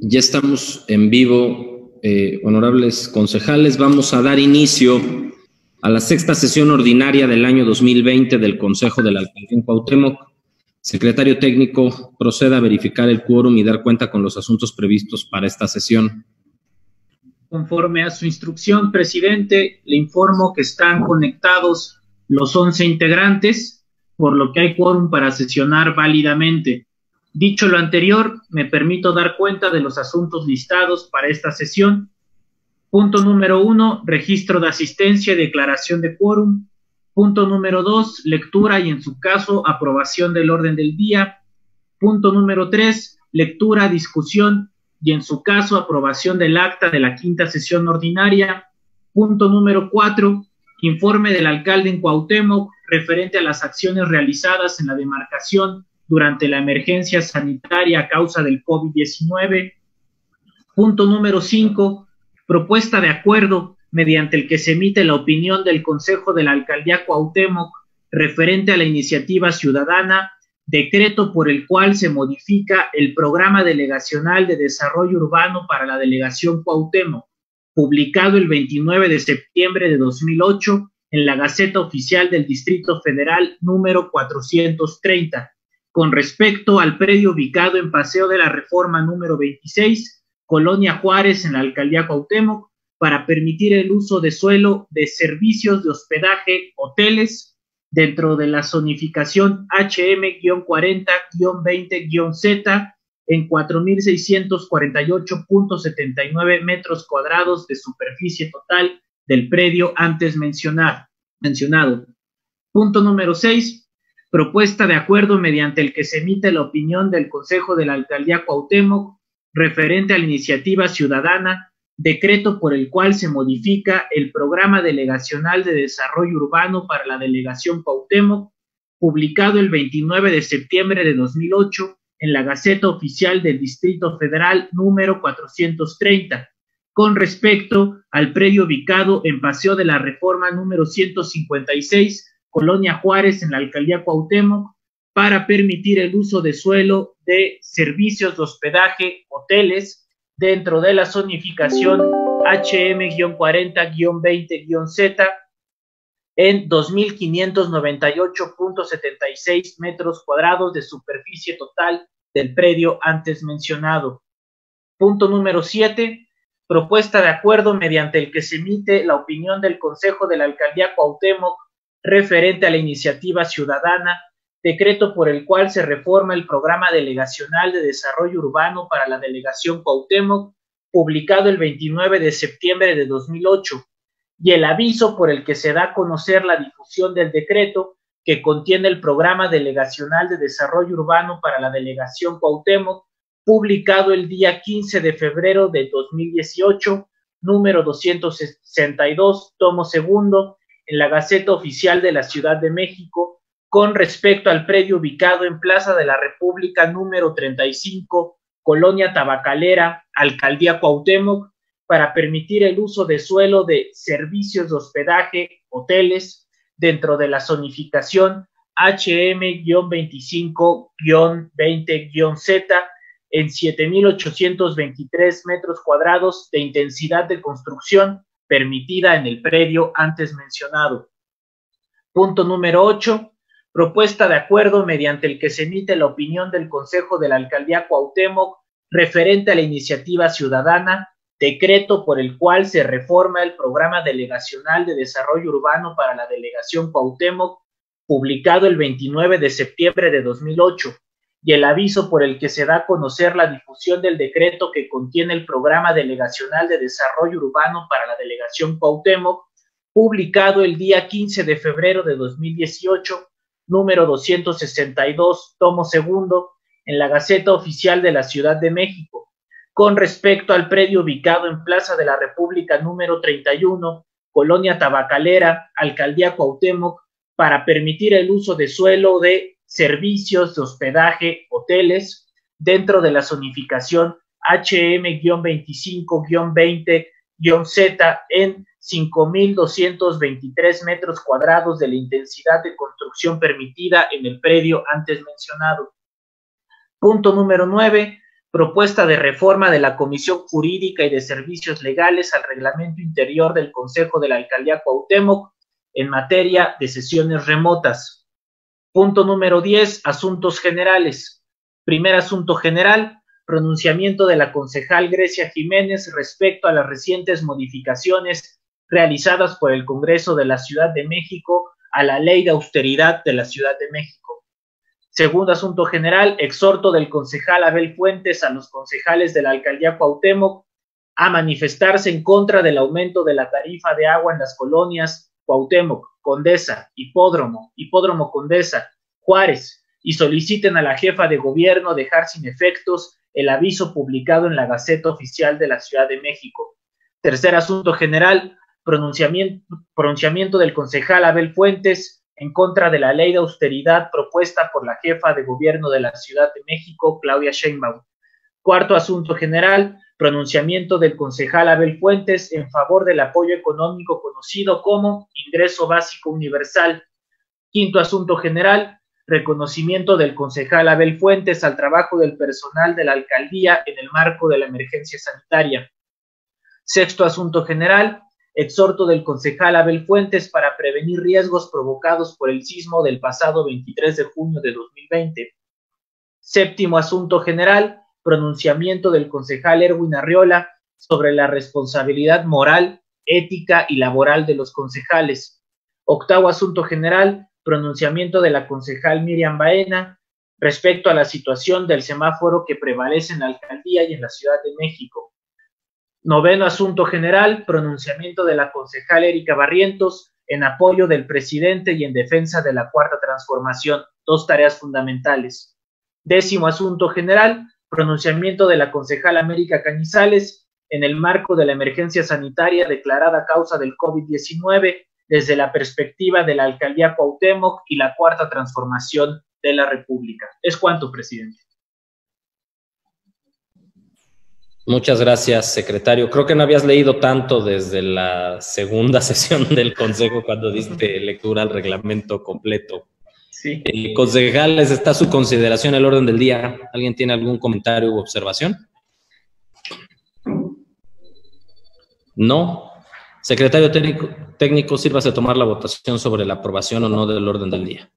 Ya estamos en vivo, eh, honorables concejales. Vamos a dar inicio a la sexta sesión ordinaria del año 2020 del Consejo de la Alcaldía en Cuauhtémoc. Secretario técnico, proceda a verificar el quórum y dar cuenta con los asuntos previstos para esta sesión. Conforme a su instrucción, presidente, le informo que están conectados los 11 integrantes, por lo que hay quórum para sesionar válidamente. Dicho lo anterior, me permito dar cuenta de los asuntos listados para esta sesión. Punto número uno, registro de asistencia y declaración de quórum. Punto número dos, lectura y en su caso aprobación del orden del día. Punto número tres, lectura, discusión y en su caso aprobación del acta de la quinta sesión ordinaria. Punto número cuatro, informe del alcalde en Cuauhtémoc referente a las acciones realizadas en la demarcación durante la emergencia sanitaria a causa del COVID-19. Punto número 5. Propuesta de acuerdo mediante el que se emite la opinión del Consejo de la Alcaldía Cuauhtémoc referente a la iniciativa ciudadana, decreto por el cual se modifica el Programa Delegacional de Desarrollo Urbano para la Delegación Cuauhtémoc, publicado el 29 de septiembre de 2008 en la Gaceta Oficial del Distrito Federal número 430 con respecto al predio ubicado en Paseo de la Reforma número 26, Colonia Juárez, en la alcaldía Cuauhtémoc, para permitir el uso de suelo de servicios de hospedaje, hoteles, dentro de la zonificación HM-40-20-Z en 4.648.79 metros cuadrados de superficie total del predio antes mencionado. Punto número 6 propuesta de acuerdo mediante el que se emite la opinión del Consejo de la Alcaldía Cuauhtémoc referente a la iniciativa ciudadana, decreto por el cual se modifica el Programa Delegacional de Desarrollo Urbano para la Delegación Cuauhtémoc, publicado el 29 de septiembre de 2008 en la Gaceta Oficial del Distrito Federal número 430, con respecto al predio ubicado en Paseo de la Reforma número 156 Colonia Juárez en la alcaldía Cuauhtémoc para permitir el uso de suelo de servicios de hospedaje, hoteles, dentro de la zonificación HM-40-20-Z en 2.598.76 metros cuadrados de superficie total del predio antes mencionado. Punto número 7. Propuesta de acuerdo mediante el que se emite la opinión del Consejo de la Alcaldía Cuauhtémoc referente a la iniciativa ciudadana, decreto por el cual se reforma el Programa Delegacional de Desarrollo Urbano para la Delegación Cuauhtémoc, publicado el 29 de septiembre de 2008, y el aviso por el que se da a conocer la difusión del decreto que contiene el Programa Delegacional de Desarrollo Urbano para la Delegación Cuauhtémoc, publicado el día 15 de febrero de 2018, número 262, tomo segundo, en la Gaceta Oficial de la Ciudad de México con respecto al predio ubicado en Plaza de la República número 35, Colonia Tabacalera, Alcaldía Cuauhtémoc, para permitir el uso de suelo de servicios de hospedaje, hoteles, dentro de la zonificación HM-25-20-Z en 7.823 metros cuadrados de intensidad de construcción permitida en el predio antes mencionado. Punto número 8. Propuesta de acuerdo mediante el que se emite la opinión del Consejo de la Alcaldía Cuauhtémoc referente a la iniciativa ciudadana, decreto por el cual se reforma el Programa Delegacional de Desarrollo Urbano para la Delegación Cuauhtémoc, publicado el 29 de septiembre de 2008, y el aviso por el que se da a conocer la difusión del decreto que contiene el Programa Delegacional de Desarrollo Urbano para la Delegación Cuauhtémoc, publicado el día 15 de febrero de 2018, número 262, tomo segundo, en la Gaceta Oficial de la Ciudad de México, con respecto al predio ubicado en Plaza de la República número 31, Colonia Tabacalera, Alcaldía Cuauhtémoc, para permitir el uso de suelo de servicios de hospedaje, hoteles, dentro de la zonificación HM-25-20-Z en 5.223 metros cuadrados de la intensidad de construcción permitida en el predio antes mencionado. Punto número 9. propuesta de reforma de la Comisión Jurídica y de Servicios Legales al reglamento interior del Consejo de la Alcaldía Cuauhtémoc en materia de sesiones remotas. Punto número 10, asuntos generales. Primer asunto general, pronunciamiento de la concejal Grecia Jiménez respecto a las recientes modificaciones realizadas por el Congreso de la Ciudad de México a la Ley de Austeridad de la Ciudad de México. Segundo asunto general, exhorto del concejal Abel Fuentes a los concejales de la Alcaldía Cuauhtémoc a manifestarse en contra del aumento de la tarifa de agua en las colonias Cuauhtémoc, Condesa, Hipódromo, Hipódromo Condesa, Juárez, y soliciten a la jefa de gobierno dejar sin efectos el aviso publicado en la Gaceta Oficial de la Ciudad de México. Tercer asunto general, pronunciamiento, pronunciamiento del concejal Abel Fuentes en contra de la ley de austeridad propuesta por la jefa de gobierno de la Ciudad de México, Claudia Sheinbaum. Cuarto asunto general, pronunciamiento del concejal Abel Fuentes en favor del apoyo económico conocido como ingreso básico universal. Quinto asunto general, reconocimiento del concejal Abel Fuentes al trabajo del personal de la alcaldía en el marco de la emergencia sanitaria. Sexto asunto general, exhorto del concejal Abel Fuentes para prevenir riesgos provocados por el sismo del pasado 23 de junio de 2020. Séptimo asunto general, pronunciamiento del concejal Erwin Arriola sobre la responsabilidad moral, ética y laboral de los concejales. Octavo asunto general, pronunciamiento de la concejal Miriam Baena respecto a la situación del semáforo que prevalece en la alcaldía y en la Ciudad de México. Noveno asunto general, pronunciamiento de la concejal Erika Barrientos en apoyo del presidente y en defensa de la cuarta transformación, dos tareas fundamentales. Décimo asunto general, pronunciamiento de la concejal América Cañizales en el marco de la emergencia sanitaria declarada a causa del COVID-19 desde la perspectiva de la alcaldía Cuauhtémoc y la cuarta transformación de la República. Es cuanto, presidente. Muchas gracias, secretario. Creo que no habías leído tanto desde la segunda sesión del Consejo cuando diste lectura al reglamento completo. Sí. Eh, concejales, está su consideración el orden del día. ¿Alguien tiene algún comentario u observación? No. Secretario técnico, técnico, sírvase a tomar la votación sobre la aprobación o no del orden del día.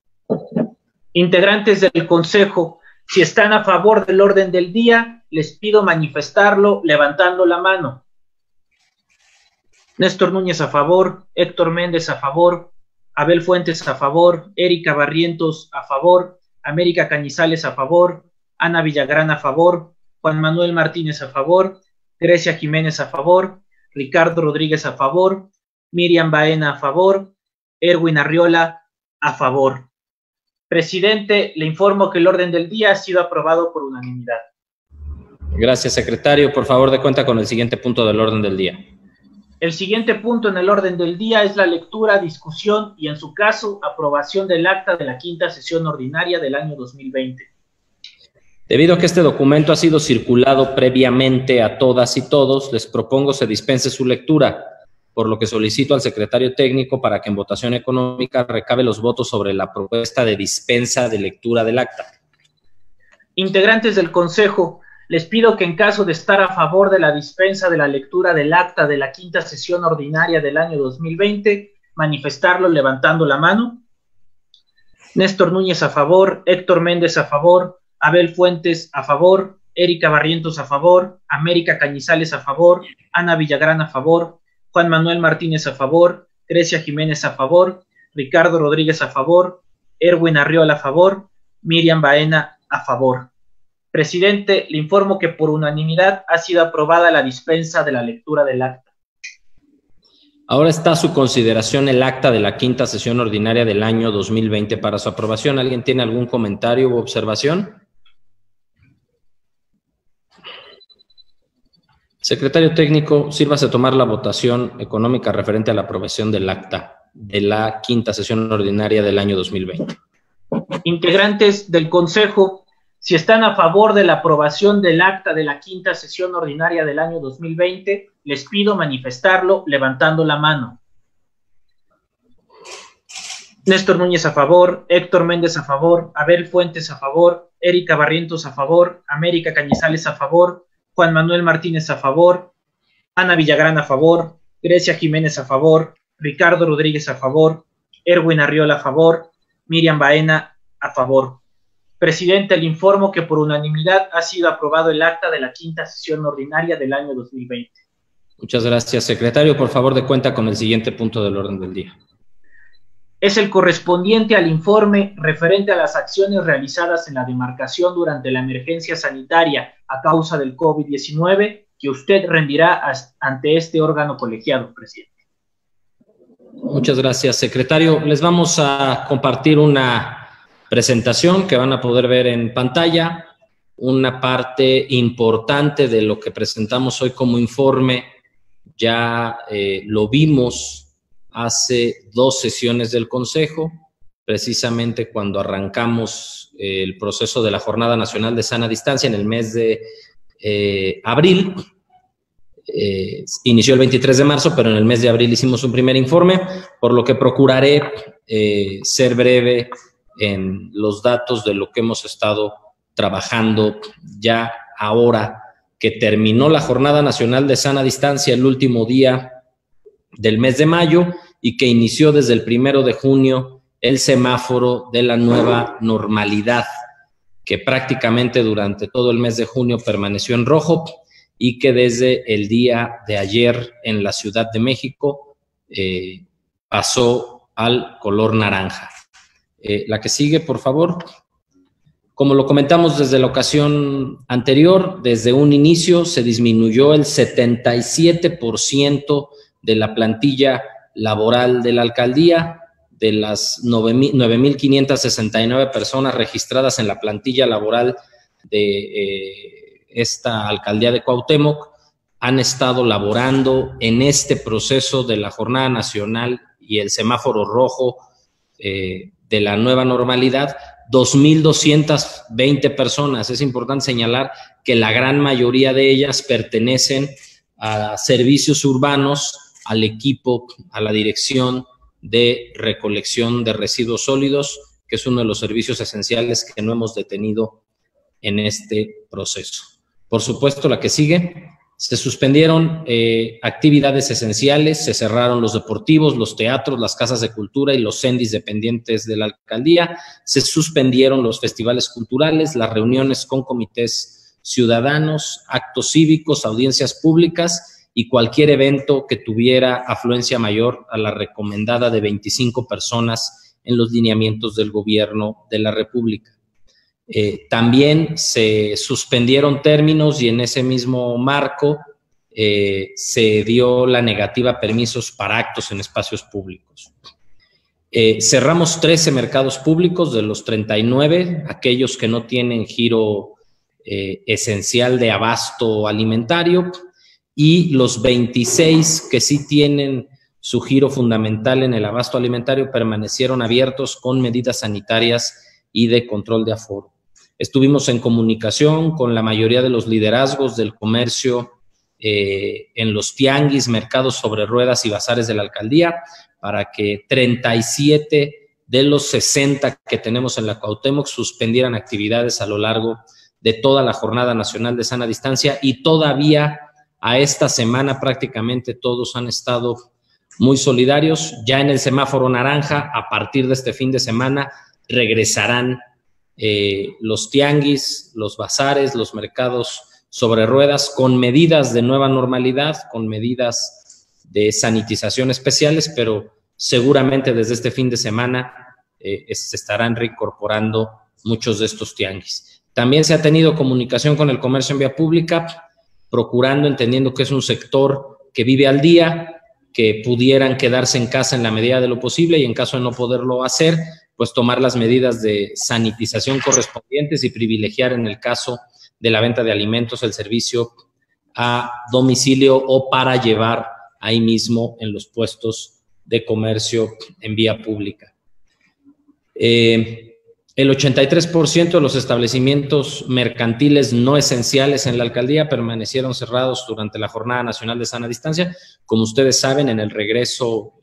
Integrantes del Consejo, si están a favor del orden del día, les pido manifestarlo levantando la mano. Néstor Núñez a favor, Héctor Méndez a favor, Abel Fuentes a favor, Erika Barrientos a favor, América Cañizales a favor, Ana Villagrán a favor, Juan Manuel Martínez a favor, Grecia Jiménez a favor, Ricardo Rodríguez a favor, Miriam Baena a favor, Erwin Arriola a favor. Presidente, le informo que el orden del día ha sido aprobado por unanimidad. Gracias, secretario. Por favor, de cuenta con el siguiente punto del orden del día. El siguiente punto en el orden del día es la lectura, discusión y, en su caso, aprobación del acta de la quinta sesión ordinaria del año 2020. Debido a que este documento ha sido circulado previamente a todas y todos, les propongo se dispense su lectura, por lo que solicito al secretario técnico para que en votación económica recabe los votos sobre la propuesta de dispensa de lectura del acta. Integrantes del Consejo, les pido que en caso de estar a favor de la dispensa de la lectura del acta de la quinta sesión ordinaria del año 2020, manifestarlo levantando la mano. Néstor Núñez a favor, Héctor Méndez a favor, Abel Fuentes a favor, Erika Barrientos a favor, América Cañizales a favor, Ana Villagrán a favor, Juan Manuel Martínez a favor, Grecia Jiménez a favor, Ricardo Rodríguez a favor, Erwin Arriola a favor, Miriam Baena a favor. Presidente, le informo que por unanimidad ha sido aprobada la dispensa de la lectura del acta. Ahora está a su consideración el acta de la quinta sesión ordinaria del año 2020 para su aprobación. ¿Alguien tiene algún comentario u observación? Secretario técnico, sírvase a tomar la votación económica referente a la aprobación del acta de la quinta sesión ordinaria del año 2020. Integrantes del Consejo, si están a favor de la aprobación del acta de la quinta sesión ordinaria del año 2020, les pido manifestarlo levantando la mano. Néstor Núñez a favor, Héctor Méndez a favor, Abel Fuentes a favor, Erika Barrientos a favor, América Cañizales a favor, Juan Manuel Martínez a favor, Ana Villagrán a favor, Grecia Jiménez a favor, Ricardo Rodríguez a favor, Erwin Arriola a favor, Miriam Baena a favor. Presidente, le informo que por unanimidad ha sido aprobado el acta de la quinta sesión ordinaria del año 2020. Muchas gracias, secretario. Por favor, de cuenta con el siguiente punto del orden del día es el correspondiente al informe referente a las acciones realizadas en la demarcación durante la emergencia sanitaria a causa del COVID-19 que usted rendirá ante este órgano colegiado, presidente. Muchas gracias, secretario. Les vamos a compartir una presentación que van a poder ver en pantalla. Una parte importante de lo que presentamos hoy como informe ya eh, lo vimos hace dos sesiones del Consejo, precisamente cuando arrancamos eh, el proceso de la Jornada Nacional de Sana Distancia en el mes de eh, abril. Inició el 23 de marzo, pero en el mes de abril hicimos un primer informe, por lo que procuraré ser breve en los datos de lo que hemos estado trabajando ya ahora que terminó la Jornada Nacional de Sana Distancia el último día del mes de mayo y que inició desde el primero de junio el semáforo de la nueva normalidad, que prácticamente durante todo el mes de junio permaneció en rojo y que desde el día de ayer en la Ciudad de México eh, pasó al color naranja. Eh, la que sigue, por favor. Como lo comentamos desde la ocasión anterior, desde un inicio se disminuyó el 77% de la plantilla laboral de la alcaldía, de las 9.569 personas registradas en la plantilla laboral de eh, esta alcaldía de Cuauhtémoc, han estado laborando en este proceso de la jornada nacional y el semáforo rojo eh, de la nueva normalidad, 2.220 personas. Es importante señalar que la gran mayoría de ellas pertenecen a servicios urbanos al equipo, a la dirección de recolección de residuos sólidos, que es uno de los servicios esenciales que no hemos detenido en este proceso. Por supuesto, la que sigue, se suspendieron eh, actividades esenciales, se cerraron los deportivos, los teatros, las casas de cultura y los CENDIS dependientes de la alcaldía, se suspendieron los festivales culturales, las reuniones con comités ciudadanos, actos cívicos, audiencias públicas y cualquier evento que tuviera afluencia mayor a la recomendada de 25 personas en los lineamientos del gobierno de la República. Eh, también se suspendieron términos y en ese mismo marco eh, se dio la negativa a permisos para actos en espacios públicos. Eh, cerramos 13 mercados públicos de los 39, aquellos que no tienen giro esencial de abasto alimentario y los 26 que sí tienen su giro fundamental en el abasto alimentario permanecieron abiertos con medidas sanitarias y de control de aforo. Estuvimos en comunicación con la mayoría de los liderazgos del comercio eh, en los tianguis, mercados sobre ruedas y bazares de la alcaldía para que 37 de los 60 que tenemos en la Cuauhtémoc suspendieran actividades a lo largo de toda la Jornada Nacional de Sana Distancia y todavía a esta semana prácticamente todos han estado muy solidarios. Ya en el semáforo naranja, a partir de este fin de semana, regresarán eh, los tianguis, los bazares, los mercados sobre ruedas con medidas de nueva normalidad, con medidas de sanitización especiales, pero seguramente desde este fin de semana eh, se estarán reincorporando muchos de estos tianguis. También se ha tenido comunicación con el comercio en vía pública procurando, entendiendo que es un sector que vive al día, que pudieran quedarse en casa en la medida de lo posible y en caso de no poderlo hacer, pues tomar las medidas de sanitización correspondientes y privilegiar en el caso de la venta de alimentos el servicio a domicilio o para llevar ahí mismo en los puestos de comercio en vía pública. Eh, el 83% de los establecimientos mercantiles no esenciales en la alcaldía permanecieron cerrados durante la Jornada Nacional de Sana Distancia. Como ustedes saben, en el regreso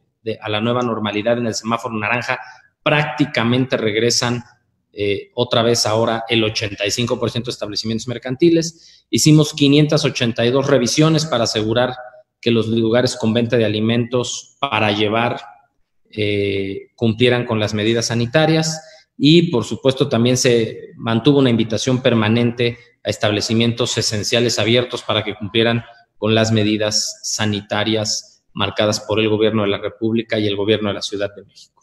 a la nueva normalidad en el semáforo naranja, prácticamente regresan eh, otra vez ahora el 85% de establecimientos mercantiles. Hicimos 582 revisiones para asegurar que los lugares con venta de alimentos para llevar eh, cumplieran con las medidas sanitarias y por supuesto también se mantuvo una invitación permanente a establecimientos esenciales abiertos para que cumplieran con las medidas sanitarias marcadas por el gobierno de la República y el gobierno de la Ciudad de México.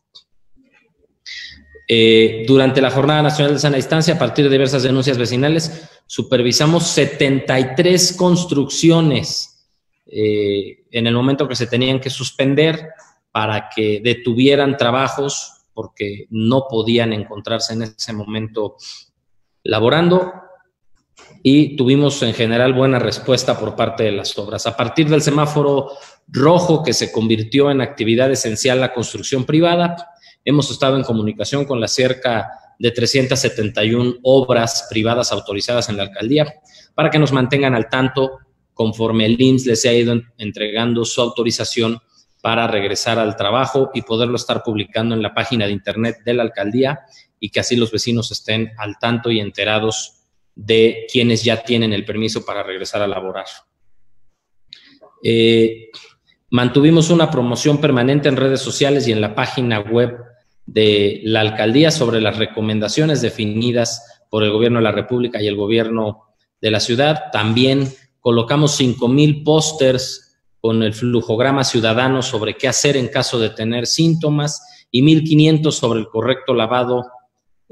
Eh, durante la Jornada Nacional de Sana Distancia, a partir de diversas denuncias vecinales, supervisamos 73 construcciones eh, en el momento que se tenían que suspender para que detuvieran trabajos porque no podían encontrarse en ese momento laborando y tuvimos en general buena respuesta por parte de las obras. A partir del semáforo rojo que se convirtió en actividad esencial la construcción privada, hemos estado en comunicación con las cerca de 371 obras privadas autorizadas en la alcaldía para que nos mantengan al tanto conforme el IMSS les ha ido entregando su autorización para regresar al trabajo y poderlo estar publicando en la página de internet de la alcaldía y que así los vecinos estén al tanto y enterados de quienes ya tienen el permiso para regresar a laborar. Eh, mantuvimos una promoción permanente en redes sociales y en la página web de la alcaldía sobre las recomendaciones definidas por el gobierno de la República y el gobierno de la ciudad. También colocamos 5,000 pósters con el flujograma ciudadano sobre qué hacer en caso de tener síntomas y 1500 sobre el correcto lavado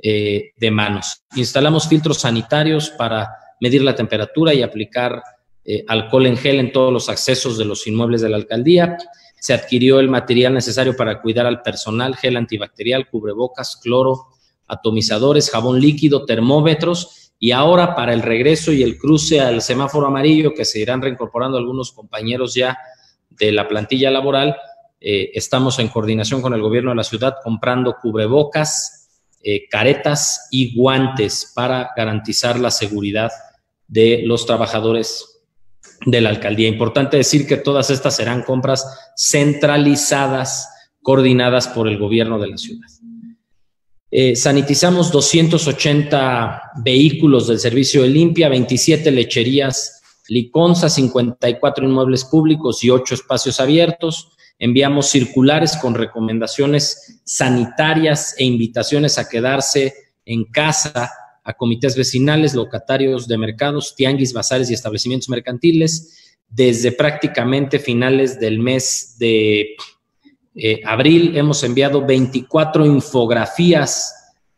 eh, de manos. Instalamos filtros sanitarios para medir la temperatura y aplicar eh, alcohol en gel en todos los accesos de los inmuebles de la alcaldía. Se adquirió el material necesario para cuidar al personal, gel antibacterial, cubrebocas, cloro, atomizadores, jabón líquido, termómetros y ahora para el regreso y el cruce al semáforo amarillo, que se irán reincorporando algunos compañeros ya de la plantilla laboral, eh, estamos en coordinación con el gobierno de la ciudad comprando cubrebocas, eh, caretas y guantes para garantizar la seguridad de los trabajadores de la alcaldía. Importante decir que todas estas serán compras centralizadas, coordinadas por el gobierno de la ciudad. Eh, sanitizamos 280 vehículos del servicio de limpia, 27 lecherías Liconza, 54 inmuebles públicos y 8 espacios abiertos. Enviamos circulares con recomendaciones sanitarias e invitaciones a quedarse en casa a comités vecinales, locatarios de mercados, tianguis, bazares y establecimientos mercantiles desde prácticamente finales del mes de eh, abril. Hemos enviado 24 infografías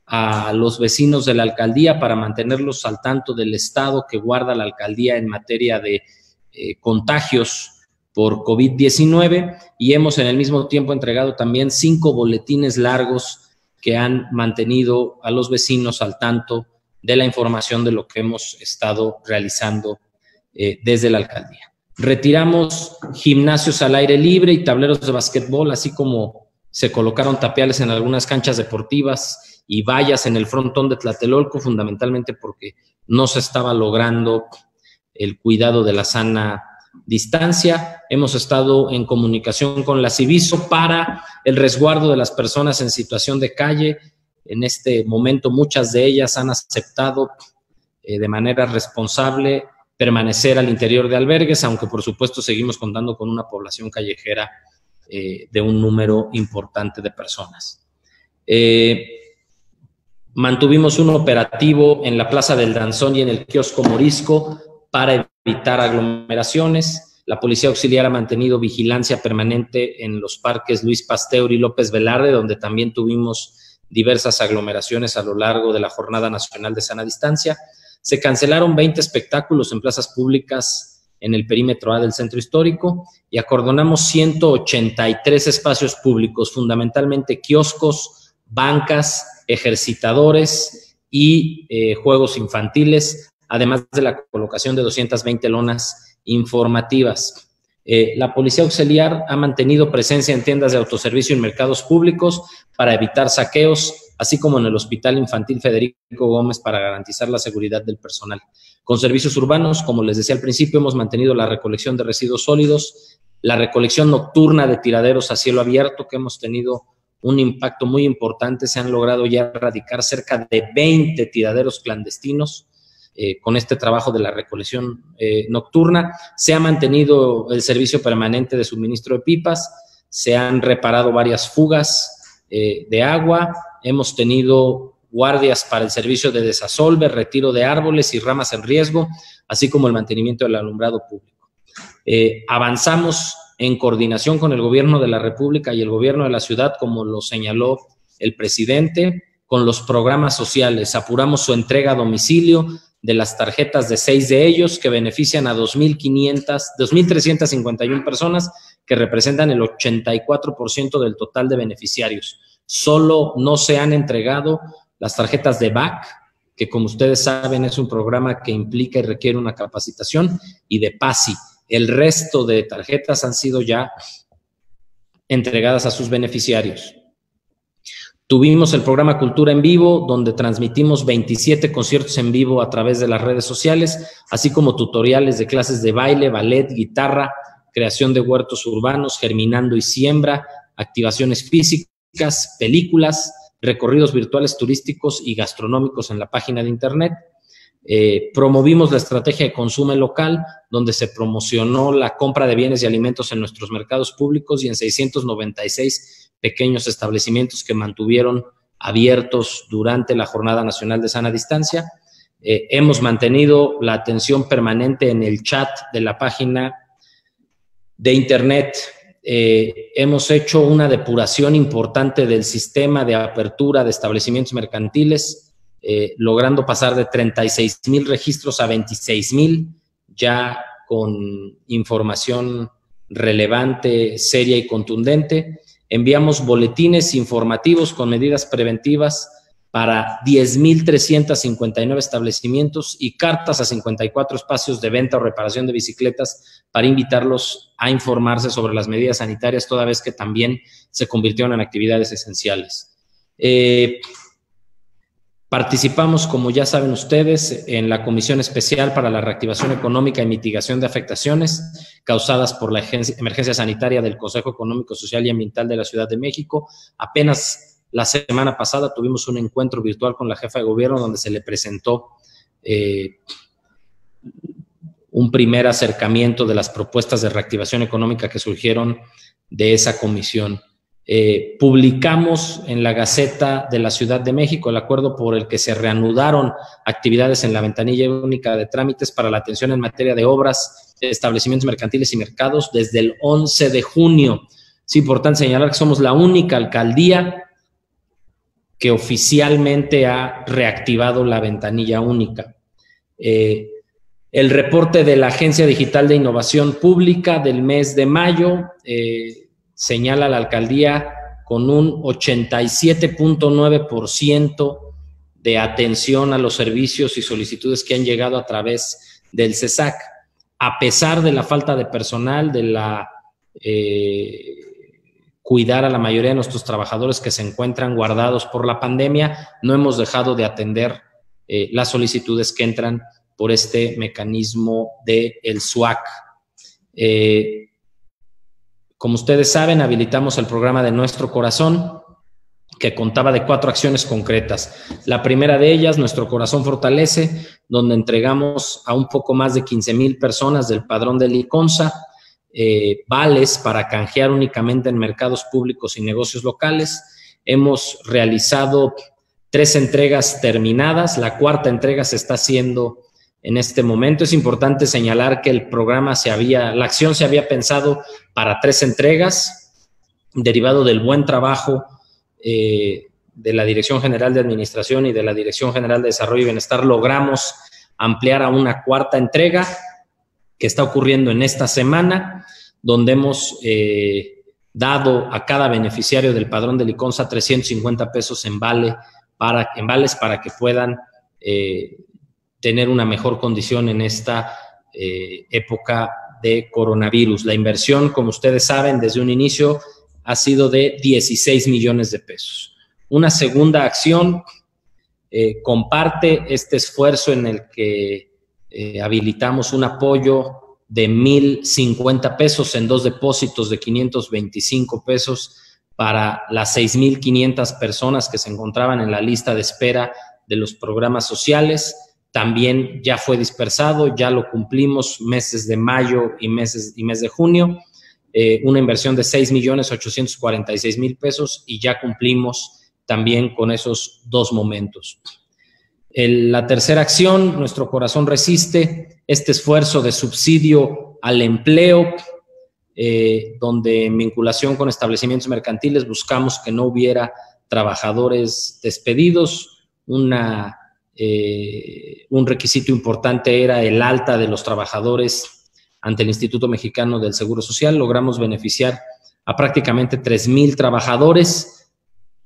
a los vecinos de la alcaldía para mantenerlos al tanto del estado que guarda la alcaldía en materia de eh, contagios por COVID-19 y hemos en el mismo tiempo entregado también cinco boletines largos que han mantenido a los vecinos al tanto de la información de lo que hemos estado realizando eh, desde la alcaldía. Retiramos gimnasios al aire libre y tableros de basquetbol, así como se colocaron tapiales en algunas canchas deportivas y vallas en el frontón de Tlatelolco, fundamentalmente porque no se estaba logrando el cuidado de la sana distancia. Hemos estado en comunicación con la Civiso para el resguardo de las personas en situación de calle. En este momento muchas de ellas han aceptado eh, de manera responsable permanecer al interior de albergues, aunque por supuesto seguimos contando con una población callejera eh, de un número importante de personas. Eh, mantuvimos un operativo en la Plaza del Danzón y en el kiosco Morisco para evitar aglomeraciones. La Policía Auxiliar ha mantenido vigilancia permanente en los parques Luis Pasteur y López Velarde, donde también tuvimos diversas aglomeraciones a lo largo de la Jornada Nacional de Sana Distancia. Se cancelaron 20 espectáculos en plazas públicas en el perímetro A del centro histórico y acordonamos 183 espacios públicos, fundamentalmente kioscos, bancas, ejercitadores y eh, juegos infantiles, además de la colocación de 220 lonas informativas. Eh, la Policía Auxiliar ha mantenido presencia en tiendas de autoservicio y mercados públicos para evitar saqueos, así como en el Hospital Infantil Federico Gómez para garantizar la seguridad del personal. Con servicios urbanos, como les decía al principio, hemos mantenido la recolección de residuos sólidos, la recolección nocturna de tiraderos a cielo abierto, que hemos tenido un impacto muy importante. Se han logrado ya erradicar cerca de 20 tiraderos clandestinos eh, con este trabajo de la recolección eh, nocturna. Se ha mantenido el servicio permanente de suministro de pipas, se han reparado varias fugas eh, de agua, hemos tenido guardias para el servicio de desasolve, retiro de árboles y ramas en riesgo, así como el mantenimiento del alumbrado público. avanzamos en coordinación con el gobierno de la República y el gobierno de la ciudad, como lo señaló el presidente, con los programas sociales. Apuramos su entrega a domicilio de las tarjetas de seis de ellos que benefician a 2.500, 2.351 personas que representan el 84% del total de beneficiarios. Solo no se han entregado las tarjetas de BAC, que como ustedes saben es un programa que implica y requiere una capacitación, y de PASI. El resto de tarjetas han sido ya entregadas a sus beneficiarios. Tuvimos el programa Cultura en Vivo, donde transmitimos 27 conciertos en vivo a través de las redes sociales, así como tutoriales de clases de baile, ballet, guitarra, creación de huertos urbanos, germinando y siembra, activaciones físicas, películas, recorridos virtuales turísticos y gastronómicos en la página de Internet. Eh, promovimos la estrategia de consumo local, donde se promocionó la compra de bienes y alimentos en nuestros mercados públicos y en 696 pequeños establecimientos que mantuvieron abiertos durante la Jornada Nacional de Sana Distancia. Eh, hemos mantenido la atención permanente en el chat de la página de Internet. Eh, hemos hecho una depuración importante del sistema de apertura de establecimientos mercantiles, eh, logrando pasar de 36 mil registros a 26 mil, ya con información relevante, seria y contundente. Enviamos boletines informativos con medidas preventivas para 10.359 establecimientos y cartas a 54 espacios de venta o reparación de bicicletas para invitarlos a informarse sobre las medidas sanitarias, toda vez que también se convirtieron en actividades esenciales. Eh, Participamos, como ya saben ustedes, en la Comisión Especial para la Reactivación Económica y Mitigación de Afectaciones causadas por la emergencia sanitaria del Consejo Económico, Social y Ambiental de la Ciudad de México. Apenas la semana pasada tuvimos un encuentro virtual con la jefa de gobierno donde se le presentó eh, un primer acercamiento de las propuestas de reactivación económica que surgieron de esa comisión. Eh, publicamos en la Gaceta de la Ciudad de México el acuerdo por el que se reanudaron actividades en la ventanilla única de trámites para la atención en materia de obras, establecimientos mercantiles y mercados desde el 11 de junio. Es importante señalar que somos la única alcaldía que oficialmente ha reactivado la ventanilla única. Eh, el reporte de la Agencia Digital de Innovación Pública del mes de mayo eh, señala la alcaldía con un 87.9% de atención a los servicios y solicitudes que han llegado a través del CESAC, a pesar de la falta de personal, de la eh, cuidar a la mayoría de nuestros trabajadores que se encuentran guardados por la pandemia, no hemos dejado de atender eh, las solicitudes que entran por este mecanismo del el SUAC. Eh, como ustedes saben, habilitamos el programa de Nuestro Corazón, que contaba de cuatro acciones concretas. La primera de ellas, Nuestro Corazón Fortalece, donde entregamos a un poco más de 15 mil personas del padrón de Liconza eh, vales para canjear únicamente en mercados públicos y negocios locales. Hemos realizado tres entregas terminadas. La cuarta entrega se está haciendo en este momento. Es importante señalar que el programa se había, la acción se había pensado para tres entregas, derivado del buen trabajo eh, de la Dirección General de Administración y de la Dirección General de Desarrollo y Bienestar. Logramos ampliar a una cuarta entrega que está ocurriendo en esta semana, donde hemos eh, dado a cada beneficiario del padrón de Liconza 350 pesos en, vale para, en vales para que puedan eh, tener una mejor condición en esta eh, época de coronavirus. La inversión, como ustedes saben, desde un inicio ha sido de 16 millones de pesos. Una segunda acción eh, comparte este esfuerzo en el que eh, habilitamos un apoyo de 1.050 pesos en dos depósitos de 525 pesos para las 6.500 personas que se encontraban en la lista de espera de los programas sociales. También ya fue dispersado, ya lo cumplimos meses de mayo y meses y mes de junio. Eh, una inversión de 6.846.000 pesos y ya cumplimos también con esos dos momentos. la tercera acción, nuestro corazón resiste, este esfuerzo de subsidio al empleo, eh, donde en vinculación con establecimientos mercantiles buscamos que no hubiera trabajadores despedidos. Una, eh, un requisito importante era el alta de los trabajadores ante el Instituto Mexicano del Seguro Social. Logramos beneficiar a prácticamente 3.000 trabajadores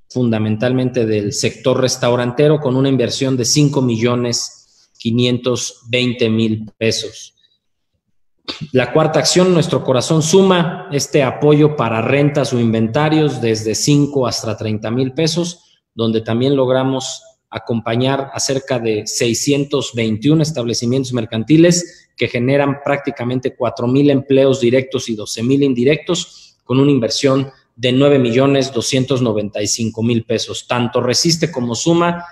fundamentalmente del sector restaurantero, con una inversión de 5 millones 520 mil pesos. La cuarta acción, nuestro corazón suma este apoyo para rentas o inventarios desde 5 hasta 30 mil pesos, donde también logramos acompañar a cerca de 621 establecimientos mercantiles que generan prácticamente 4 mil empleos directos y 12 mil indirectos, con una inversión de 9 millones 295 mil pesos. Tanto Resiste como Suma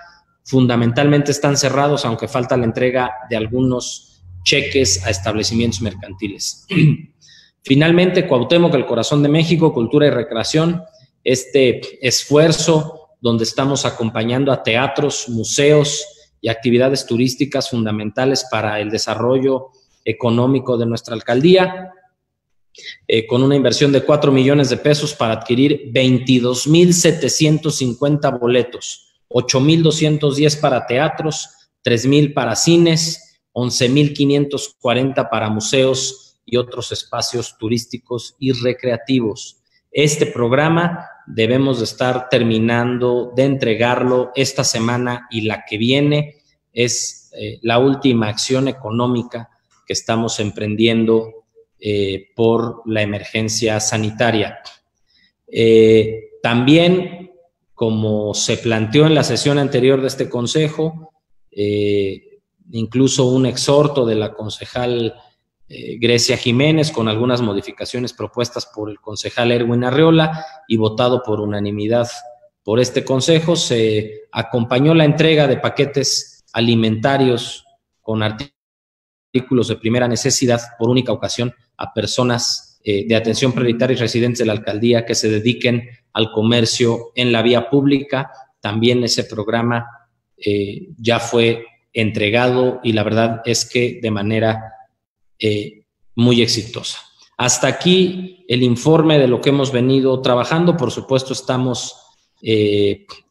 fundamentalmente están cerrados, aunque falta la entrega de algunos cheques a establecimientos mercantiles. Finalmente, Cuauhtémoc, el corazón de México, cultura y recreación, este esfuerzo donde estamos acompañando a teatros, museos y actividades turísticas fundamentales para el desarrollo económico de nuestra alcaldía. Eh, con una inversión de 4 millones de pesos para adquirir 22.750 boletos, 8.210 para teatros, 3.000 para cines, 11.540 para museos y otros espacios turísticos y recreativos. Este programa debemos de estar terminando de entregarlo esta semana y la que viene es eh, la última acción económica que estamos emprendiendo eh, por la emergencia sanitaria. Eh, también, como se planteó en la sesión anterior de este Consejo, incluso un exhorto de la concejal Grecia Jiménez con algunas modificaciones propuestas por el concejal Erwin Arreola y votado por unanimidad por este Consejo, se acompañó la entrega de paquetes alimentarios con artículos de primera necesidad por única ocasión a personas eh, de atención prioritaria y residentes de la alcaldía que se dediquen al comercio en la vía pública. También ese programa eh, ya fue entregado y la verdad es que de manera eh, muy exitosa. Hasta aquí el informe de lo que hemos venido trabajando. Por supuesto, estamos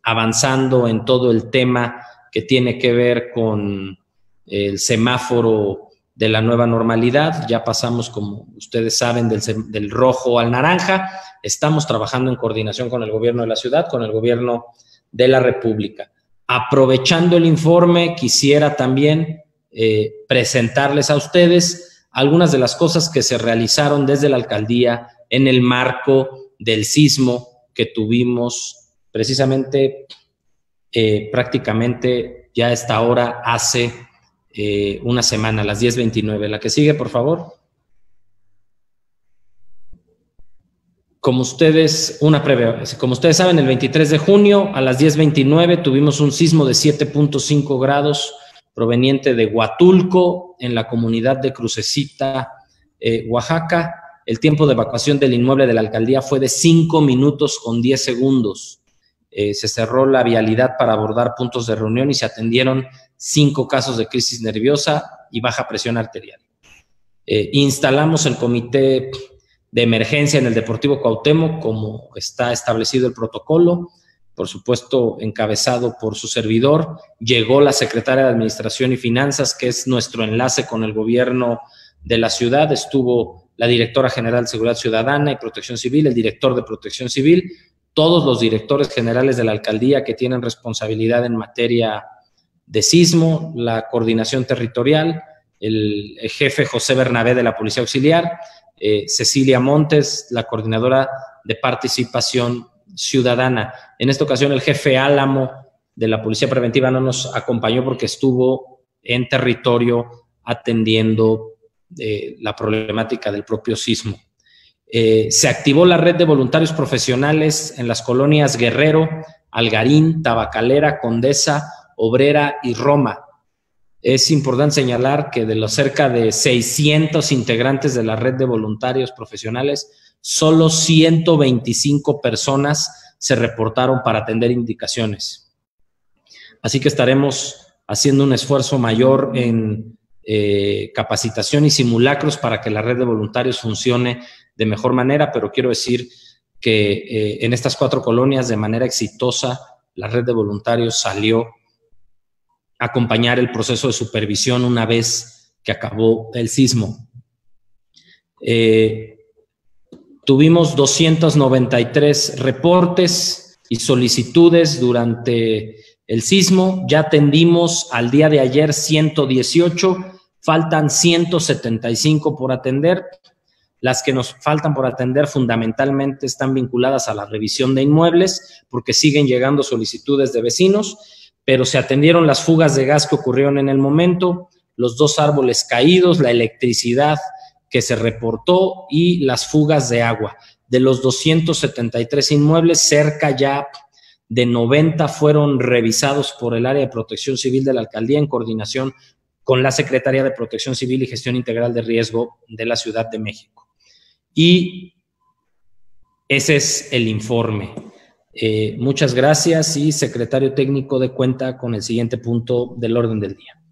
avanzando en todo el tema que tiene que ver con el semáforo de la nueva normalidad. Ya pasamos, como ustedes saben, del, rojo al naranja. Estamos trabajando en coordinación con el gobierno de la ciudad, con el gobierno de la República. Aprovechando el informe, quisiera también eh, presentarles a ustedes algunas de las cosas que se realizaron desde la alcaldía en el marco del sismo que tuvimos precisamente eh, prácticamente ya a esta hora hace eh, una semana, las 10.29. La que sigue, por favor. Como ustedes, una previa, como ustedes saben, el 23 de junio a las 10.29 tuvimos un sismo de 7.5 grados proveniente de Huatulco, en la comunidad de Crucecita, eh, Oaxaca. El tiempo de evacuación del inmueble de la alcaldía fue de 5 minutos con 10 segundos. Eh, se cerró la vialidad para abordar puntos de reunión y se atendieron cinco casos de crisis nerviosa y baja presión arterial. Eh, instalamos el comité de emergencia en el Deportivo Cuauhtémoc, como está establecido el protocolo, por supuesto encabezado por su servidor. Llegó la secretaria de Administración y Finanzas, que es nuestro enlace con el gobierno de la ciudad. Estuvo la directora general de Seguridad Ciudadana y Protección Civil, el director de Protección Civil, todos los directores generales de la alcaldía que tienen responsabilidad en materia de sismo, la coordinación territorial, el, jefe José Bernabé de la Policía Auxiliar, eh, Cecilia Montes, la coordinadora de participación ciudadana. En esta ocasión el jefe Álamo de la Policía Preventiva no nos acompañó porque estuvo en territorio atendiendo eh, la problemática del propio sismo. Eh, se activó la red de voluntarios profesionales en las colonias Guerrero, Algarín, Tabacalera, Condesa, Obrera y Roma. Es importante señalar que de los cerca de 600 integrantes de la red de voluntarios profesionales, solo 125 personas se reportaron para atender indicaciones. Así que estaremos haciendo un esfuerzo mayor en eh, capacitación y simulacros para que la red de voluntarios funcione de mejor manera, pero quiero decir que eh, en estas cuatro colonias de manera exitosa la red de voluntarios salió a acompañar el proceso de supervisión una vez que acabó el sismo. Eh, tuvimos 293 reportes y solicitudes durante el sismo, ya atendimos al día de ayer 118, faltan 175 por atender. Las que nos faltan por atender fundamentalmente están vinculadas a la revisión de inmuebles, porque siguen llegando solicitudes de vecinos, pero se atendieron las fugas de gas que ocurrieron en el momento, los dos árboles caídos, la electricidad que se reportó y las fugas de agua. De los 273 inmuebles, cerca ya de 90 fueron revisados por el área de protección civil de la alcaldía en coordinación con la Secretaría de Protección Civil y Gestión Integral de Riesgo de la Ciudad de México. Y ese es el informe. Eh, muchas gracias y secretario técnico de cuenta con el siguiente punto del orden del día.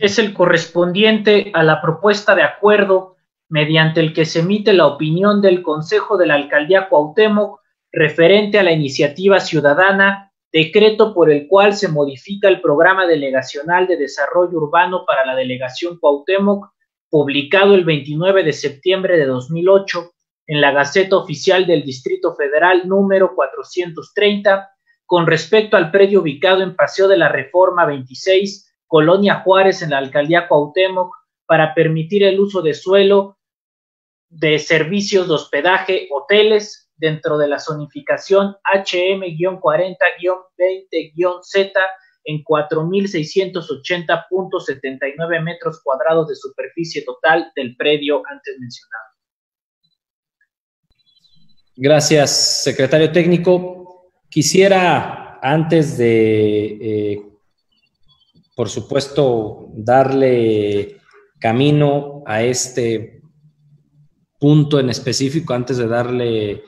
Es el correspondiente a la propuesta de acuerdo mediante el que se emite la opinión del Consejo de la Alcaldía Cuauhtémoc referente a la iniciativa ciudadana, decreto por el cual se modifica el programa delegacional de desarrollo urbano para la delegación Cuauhtémoc publicado el 29 de septiembre de 2008 en la Gaceta Oficial del Distrito Federal número 430, con respecto al predio ubicado en Paseo de la Reforma 26, Colonia Juárez, en la Alcaldía Cuauhtémoc, para permitir el uso de suelo de servicios de hospedaje, hoteles, dentro de la zonificación HM-40-20-Z en 4.680.79 metros cuadrados de superficie total del predio antes mencionado. Gracias, secretario técnico. Quisiera, antes de, eh, por supuesto, darle camino a este punto en específico, antes de darle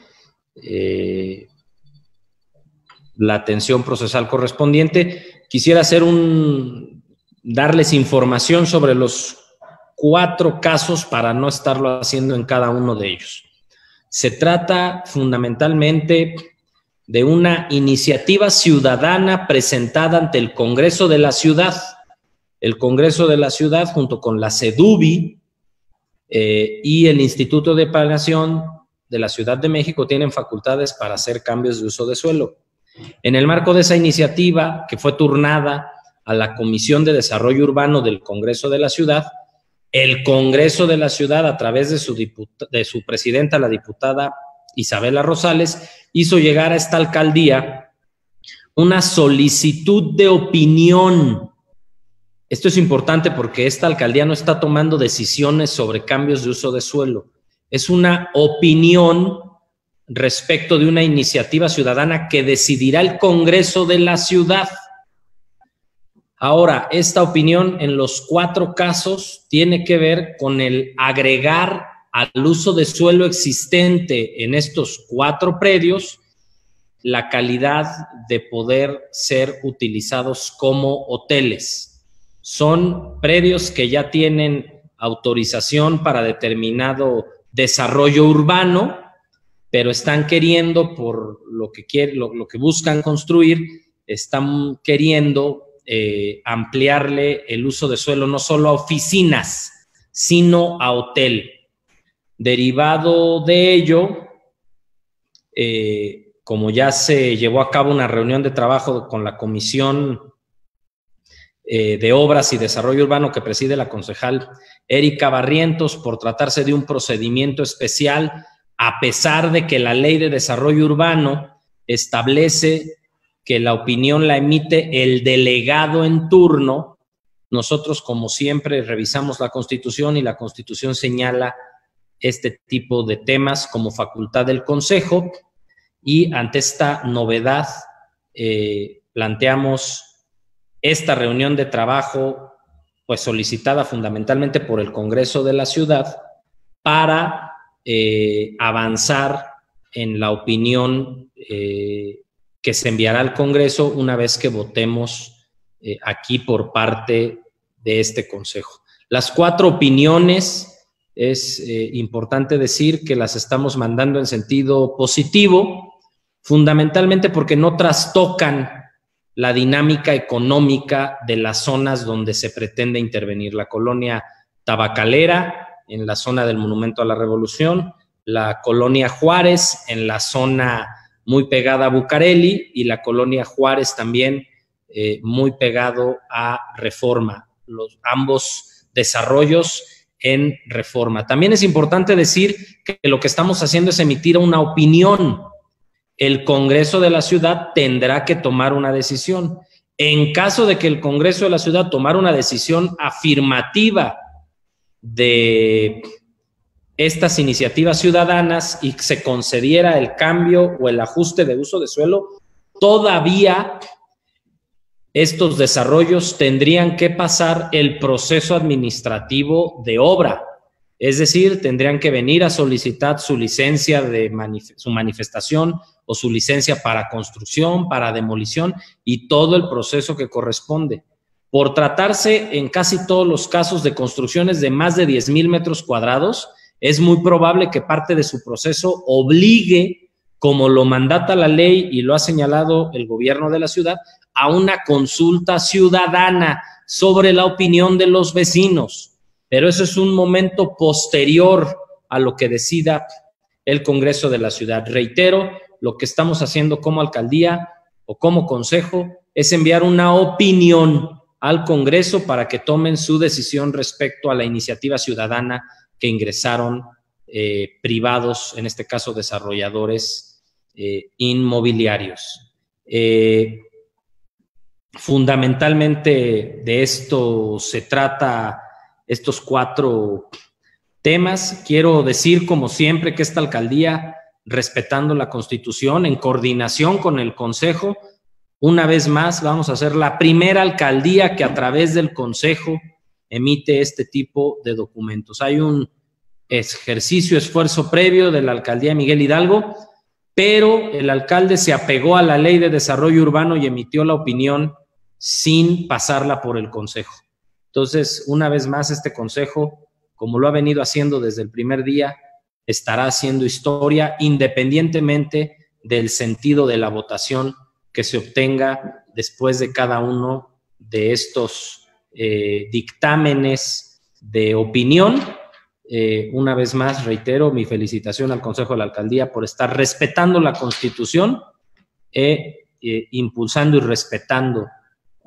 eh, la atención procesal correspondiente, quisiera hacer un, darles información sobre los cuatro casos para no estarlo haciendo en cada uno de ellos. Se trata fundamentalmente de una iniciativa ciudadana presentada ante el Congreso de la Ciudad. El Congreso de la Ciudad, junto con la CEDUBI eh, y el Instituto de Pagación de la Ciudad de México, tienen facultades para hacer cambios de uso de suelo. En el marco de esa iniciativa, que fue turnada a la Comisión de Desarrollo Urbano del Congreso de la Ciudad, el Congreso de la Ciudad, a través de su, de su presidenta, la diputada Isabela Rosales, hizo llegar a esta alcaldía una solicitud de opinión. Esto es importante porque esta alcaldía no está tomando decisiones sobre cambios de uso de suelo. Es una opinión respecto de una iniciativa ciudadana que decidirá el Congreso de la ciudad. Ahora, esta opinión en los cuatro casos tiene que ver con el agregar al uso de suelo existente en estos cuatro predios la calidad de poder ser utilizados como hoteles. Son predios que ya tienen autorización para determinado desarrollo urbano, pero están queriendo, por lo que, quieren, lo, que buscan construir, están queriendo eh, ampliarle el uso de suelo no solo a oficinas, sino a hotel. Derivado de ello, eh, como ya se llevó a cabo una reunión de trabajo con la Comisión eh, de Obras y Desarrollo Urbano que preside la concejal Erika Barrientos, por tratarse de un procedimiento especial, a pesar de que la ley de desarrollo urbano establece que la opinión la emite el delegado en turno, nosotros como siempre revisamos la constitución y la constitución señala este tipo de temas como facultad del Consejo y ante esta novedad eh, planteamos esta reunión de trabajo pues solicitada fundamentalmente por el Congreso de la Ciudad para eh, avanzar en la opinión eh, que se enviará al Congreso una vez que votemos aquí por parte de este Consejo. Las cuatro opiniones es eh, importante decir que las estamos mandando en sentido positivo, fundamentalmente porque no trastocan la dinámica económica de las zonas donde se pretende intervenir. La colonia tabacalera en la zona del Monumento a la Revolución, la colonia Juárez en la zona muy pegada a Bucareli y la colonia Juárez también eh, muy pegado a Reforma. Los, ambos desarrollos en reforma. También es importante decir que lo que estamos haciendo es emitir una opinión. El Congreso de la Ciudad tendrá que tomar una decisión. En caso de que el Congreso de la Ciudad tomara una decisión afirmativa de estas iniciativas ciudadanas y se concediera el cambio o el ajuste de uso de suelo, todavía estos desarrollos tendrían que pasar el proceso administrativo de obra, es decir, tendrían que venir a solicitar su licencia de su manifestación o su licencia para construcción, para demolición y todo el proceso que corresponde. Por tratarse en casi todos los casos de construcciones de más de 10 mil metros cuadrados, es muy probable que parte de su proceso obligue, como lo mandata la ley y lo ha señalado el gobierno de la ciudad, a una consulta ciudadana sobre la opinión de los vecinos, pero eso es un momento posterior a lo que decida el Congreso de la ciudad. Reitero, lo que estamos haciendo como alcaldía o como consejo es enviar una opinión al Congreso para que tomen su decisión respecto a la iniciativa ciudadana que ingresaron eh, privados, en este caso desarrolladores eh, inmobiliarios. Eh, Fundamentalmente de esto se trata estos cuatro temas. Quiero decir, como siempre, que esta alcaldía, respetando la constitución, en coordinación con el Consejo, una vez más vamos a ser la primera alcaldía que a través del Consejo emite este tipo de documentos. Hay un ejercicio, esfuerzo previo de la alcaldía Miguel Hidalgo, pero el alcalde se apegó a la ley de desarrollo urbano y emitió la opinión sin pasarla por el Consejo. Entonces, una vez más, este Consejo, como lo ha venido haciendo desde el primer día, estará haciendo historia independientemente del sentido de la votación que se obtenga después de cada uno de estos eh, dictámenes de opinión. Eh, una vez más, reitero mi felicitación al Consejo de la Alcaldía por estar respetando la Constitución e eh, impulsando y respetando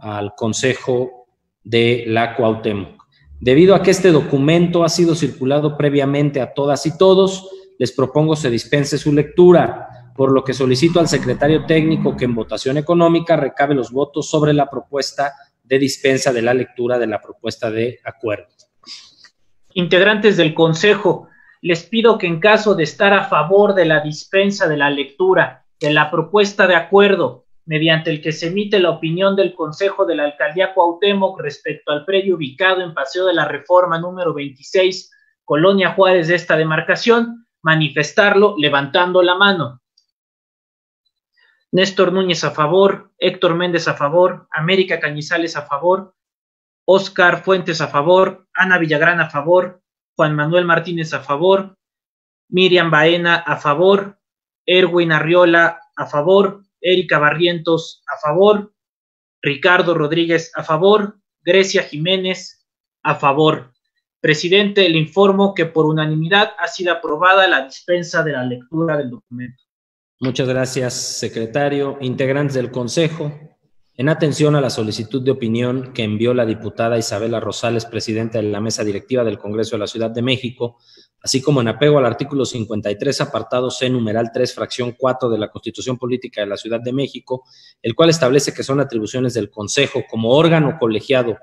al Consejo de la Cuauhtémoc. Debido a que este documento ha sido circulado previamente a todas y todos, les propongo se dispense su lectura, por lo que solicito al secretario técnico que en votación económica recabe los votos sobre la propuesta de dispensa de la lectura de la propuesta de acuerdo. Integrantes del Consejo, les pido que en caso de estar a favor de la dispensa de la lectura de la propuesta de acuerdo mediante el que se emite la opinión del Consejo de la Alcaldía Cuauhtémoc respecto al predio ubicado en Paseo de la Reforma número 26, Colonia Juárez de esta demarcación, manifestarlo levantando la mano. Néstor Núñez a favor, Héctor Méndez a favor, América Cañizales a favor, Oscar Fuentes a favor, Ana Villagrán a favor, Juan Manuel Martínez a favor, Miriam Baena a favor, Erwin Arriola a favor, Erika Barrientos a favor, Ricardo Rodríguez a favor, Grecia Jiménez a favor. Presidente, le informo que por unanimidad ha sido aprobada la dispensa de la lectura del documento. Muchas gracias, secretario. Integrantes del Consejo, en atención a la solicitud de opinión que envió la diputada Isabela Rosales, presidenta de la mesa directiva del Congreso de la Ciudad de México, así como en apego al artículo 53, apartado C, numeral 3, fracción 4 de la Constitución Política de la Ciudad de México, el cual establece que son atribuciones del Consejo como órgano colegiado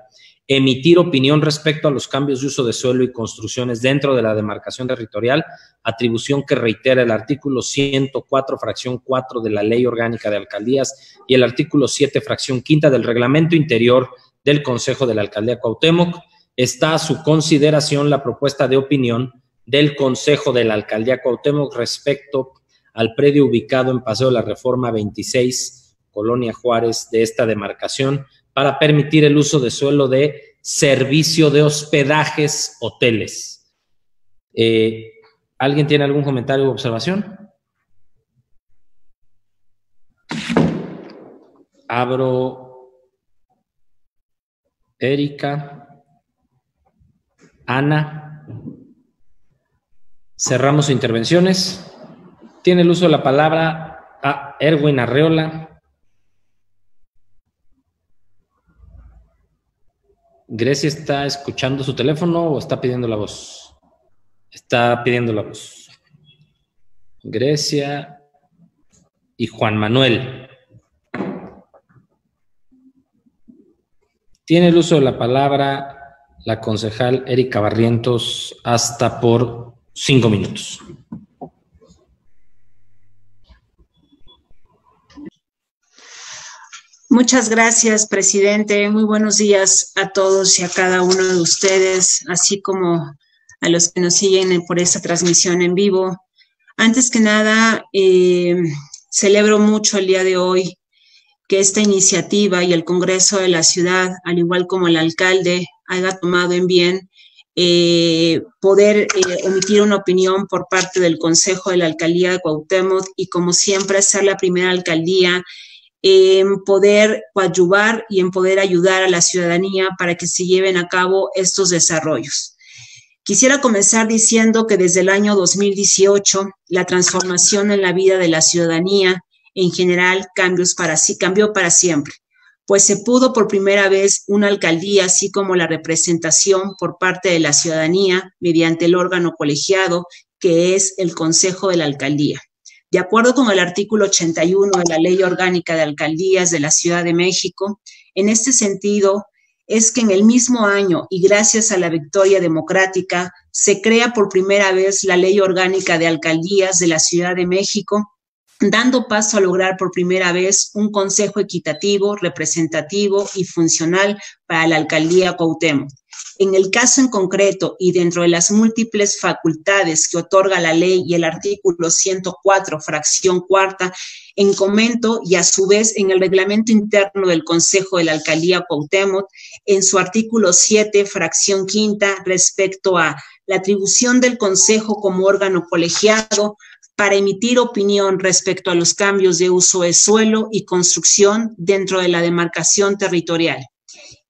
emitir opinión respecto a los cambios de uso de suelo y construcciones dentro de la demarcación territorial, atribución que reitera el artículo 104, fracción 4 de la Ley Orgánica de Alcaldías y el artículo 7, fracción quinta del Reglamento Interior del Consejo de la Alcaldía Cuauhtémoc. Está a su consideración la propuesta de opinión del Consejo de la Alcaldía Cuauhtémoc respecto al predio ubicado en Paseo de la Reforma 26, Colonia Juárez, de esta demarcación, para permitir el uso de suelo de servicio de hospedajes hoteles. Eh, ¿Alguien tiene algún comentario o observación? Abro Erika, Ana. Cerramos intervenciones. Tiene el uso de la palabra a Erwin Arreola. Grecia está escuchando su teléfono o está pidiendo la voz. Está pidiendo la voz. Grecia y Juan Manuel. Tiene el uso de la palabra la concejal Erika Barrientos hasta por cinco minutos. Muchas gracias, presidente. Muy buenos días a todos y a cada uno de ustedes, así como a los que nos siguen por esta transmisión en vivo. Antes que nada, eh, celebro mucho el día de hoy que esta iniciativa y el Congreso de la ciudad, al igual como el alcalde, haya tomado en bien eh, poder eh, emitir una opinión por parte del Consejo de la Alcaldía de Cuauhtémoc y como siempre ser la primera alcaldía en poder coadyuvar y en poder ayudar a la ciudadanía para que se lleven a cabo estos desarrollos. Quisiera comenzar diciendo que desde el año 2018 la transformación en la vida de la ciudadanía en general cambios para sí, cambió para siempre, pues se pudo por primera vez una alcaldía, así como la representación por parte de la ciudadanía mediante el órgano colegiado que es el Consejo de la Alcaldía. De acuerdo con el artículo 81 de la Ley Orgánica de Alcaldías de la Ciudad de México, en este sentido, es que en el mismo año y gracias a la victoria democrática, se crea por primera vez la Ley Orgánica de Alcaldías de la Ciudad de México, dando paso a lograr por primera vez un consejo equitativo, representativo y funcional para la alcaldía Cuauhtémoc. En el caso en concreto y dentro de las múltiples facultades que otorga la ley y el artículo 104, fracción cuarta, en comento y a su vez en el reglamento interno del Consejo de la Alcaldía Cuauhtémoc, en su artículo 7, fracción quinta, respecto a la atribución del Consejo como órgano colegiado para emitir opinión respecto a los cambios de uso de suelo y construcción dentro de la demarcación territorial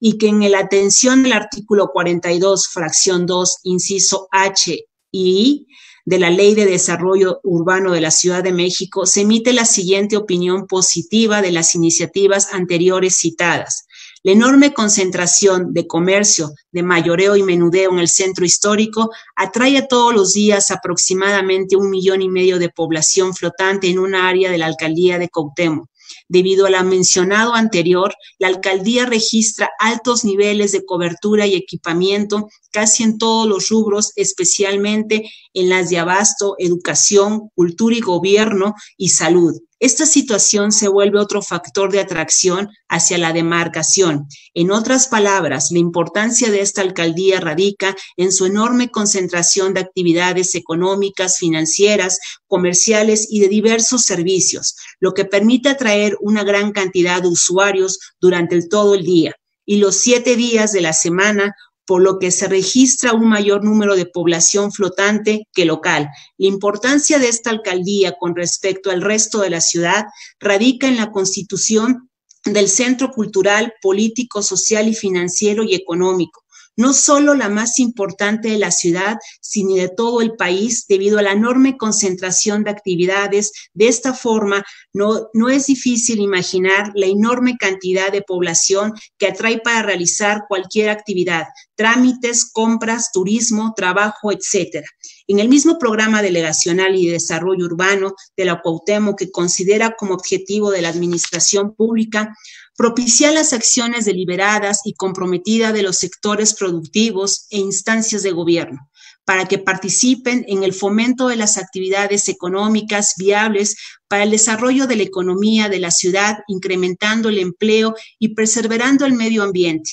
y que en la atención del artículo 42, fracción 2, inciso H y I de la Ley de Desarrollo Urbano de la Ciudad de México, se emite la siguiente opinión positiva de las iniciativas anteriores citadas. La enorme concentración de comercio, de mayoreo y menudeo en el centro histórico atrae todos los días aproximadamente un millón y medio de población flotante en una área de la alcaldía de Cautemo. Debido a lo mencionado anterior, la alcaldía registra altos niveles de cobertura y equipamiento casi en todos los rubros, especialmente en las de abasto, educación, cultura y gobierno y salud. Esta situación se vuelve otro factor de atracción hacia la demarcación. En otras palabras, la importancia de esta alcaldía radica en su enorme concentración de actividades económicas, financieras, comerciales y de diversos servicios, lo que permite atraer una gran cantidad de usuarios durante todo el día y los siete días de la semana por lo que se registra un mayor número de población flotante que local. La importancia de esta alcaldía con respecto al resto de la ciudad radica en la constitución del centro cultural, político, social y financiero y económico, no solo la más importante de la ciudad, sino de todo el país, debido a la enorme concentración de actividades. De esta forma, no, no es difícil imaginar la enorme cantidad de población que atrae para realizar cualquier actividad, trámites, compras, turismo, trabajo, etcétera. En el mismo programa delegacional y de desarrollo urbano de la Cuauhtémoc, que considera como objetivo de la administración pública propiciar las acciones deliberadas y comprometidas de los sectores productivos e instancias de gobierno para que participen en el fomento de las actividades económicas viables para el desarrollo de la economía de la ciudad, incrementando el empleo y preservando el medio ambiente.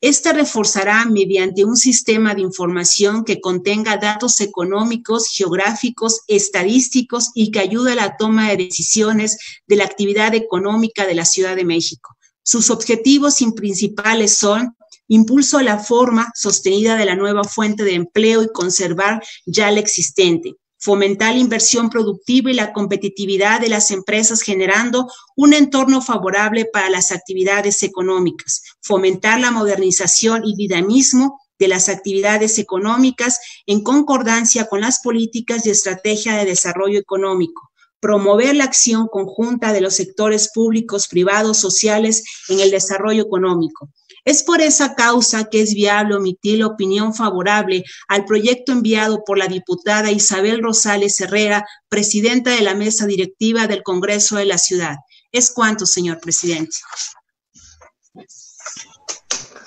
Esta reforzará mediante un sistema de información que contenga datos económicos, geográficos, estadísticos y que ayude a la toma de decisiones de la actividad económica de la Ciudad de México. Sus objetivos principales son impulso a la forma sostenida de la nueva fuente de empleo y conservar ya la existente, fomentar la inversión productiva y la competitividad de las empresas generando un entorno favorable para las actividades económicas, fomentar la modernización y dinamismo de las actividades económicas en concordancia con las políticas y estrategia de desarrollo económico, promover la acción conjunta de los sectores públicos, privados, sociales en el desarrollo económico, es por esa causa que es viable omitir la opinión favorable al proyecto enviado por la diputada Isabel Rosales Herrera, presidenta de la mesa directiva del Congreso de la Ciudad. Es cuanto, señor presidente.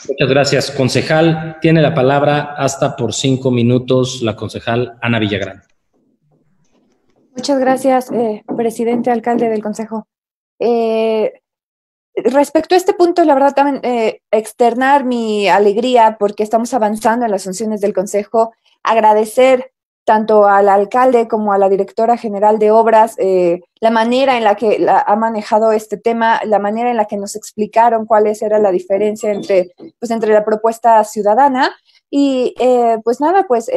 Muchas gracias, concejal. Tiene la palabra hasta por cinco minutos la concejal Ana Villagrán. Muchas gracias, eh, presidente, alcalde del Consejo. Eh, respecto a este punto, la verdad, también eh, externar mi alegría porque estamos avanzando en las funciones del Consejo, agradecer tanto al alcalde como a la directora general de obras eh, la manera en la que ha manejado este tema, la manera en la que nos explicaron cuál era la diferencia entre, pues, entre la propuesta ciudadana y eh, pues nada, pues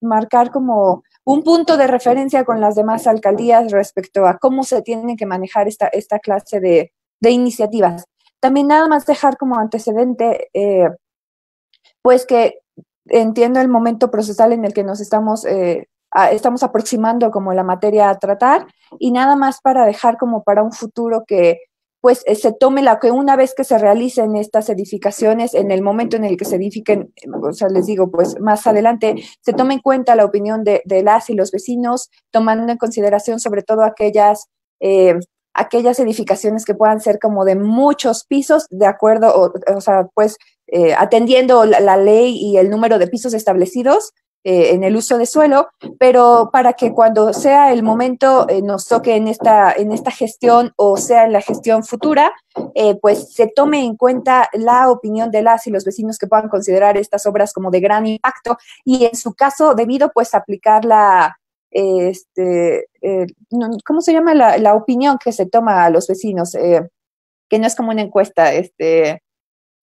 marcar como un punto de referencia con las demás alcaldías respecto a cómo se tiene que manejar esta, esta clase de, de iniciativas. También nada más dejar como antecedente, eh, pues que entiendo el momento procesal en el que nos estamos, eh, estamos aproximando como la materia a tratar y nada más para dejar como para un futuro que pues eh, se tome la que una vez que se realicen estas edificaciones, en el momento en el que se edifiquen, o sea, les digo, pues más adelante, se tome en cuenta la opinión de, las y los vecinos, tomando en consideración sobre todo aquellas aquellas edificaciones que puedan ser como de muchos pisos, de acuerdo, o, sea, pues eh, atendiendo la, ley y el número de pisos establecidos eh, en el uso de suelo, pero para que cuando sea el momento eh, nos toque en esta, en esta gestión o sea en la gestión futura, pues se tome en cuenta la opinión de las y los vecinos que puedan considerar estas obras como de gran impacto y en su caso debido pues aplicar la este, eh, ¿cómo se llama la, opinión que se toma a los vecinos? Eh, que no es como una encuesta, este,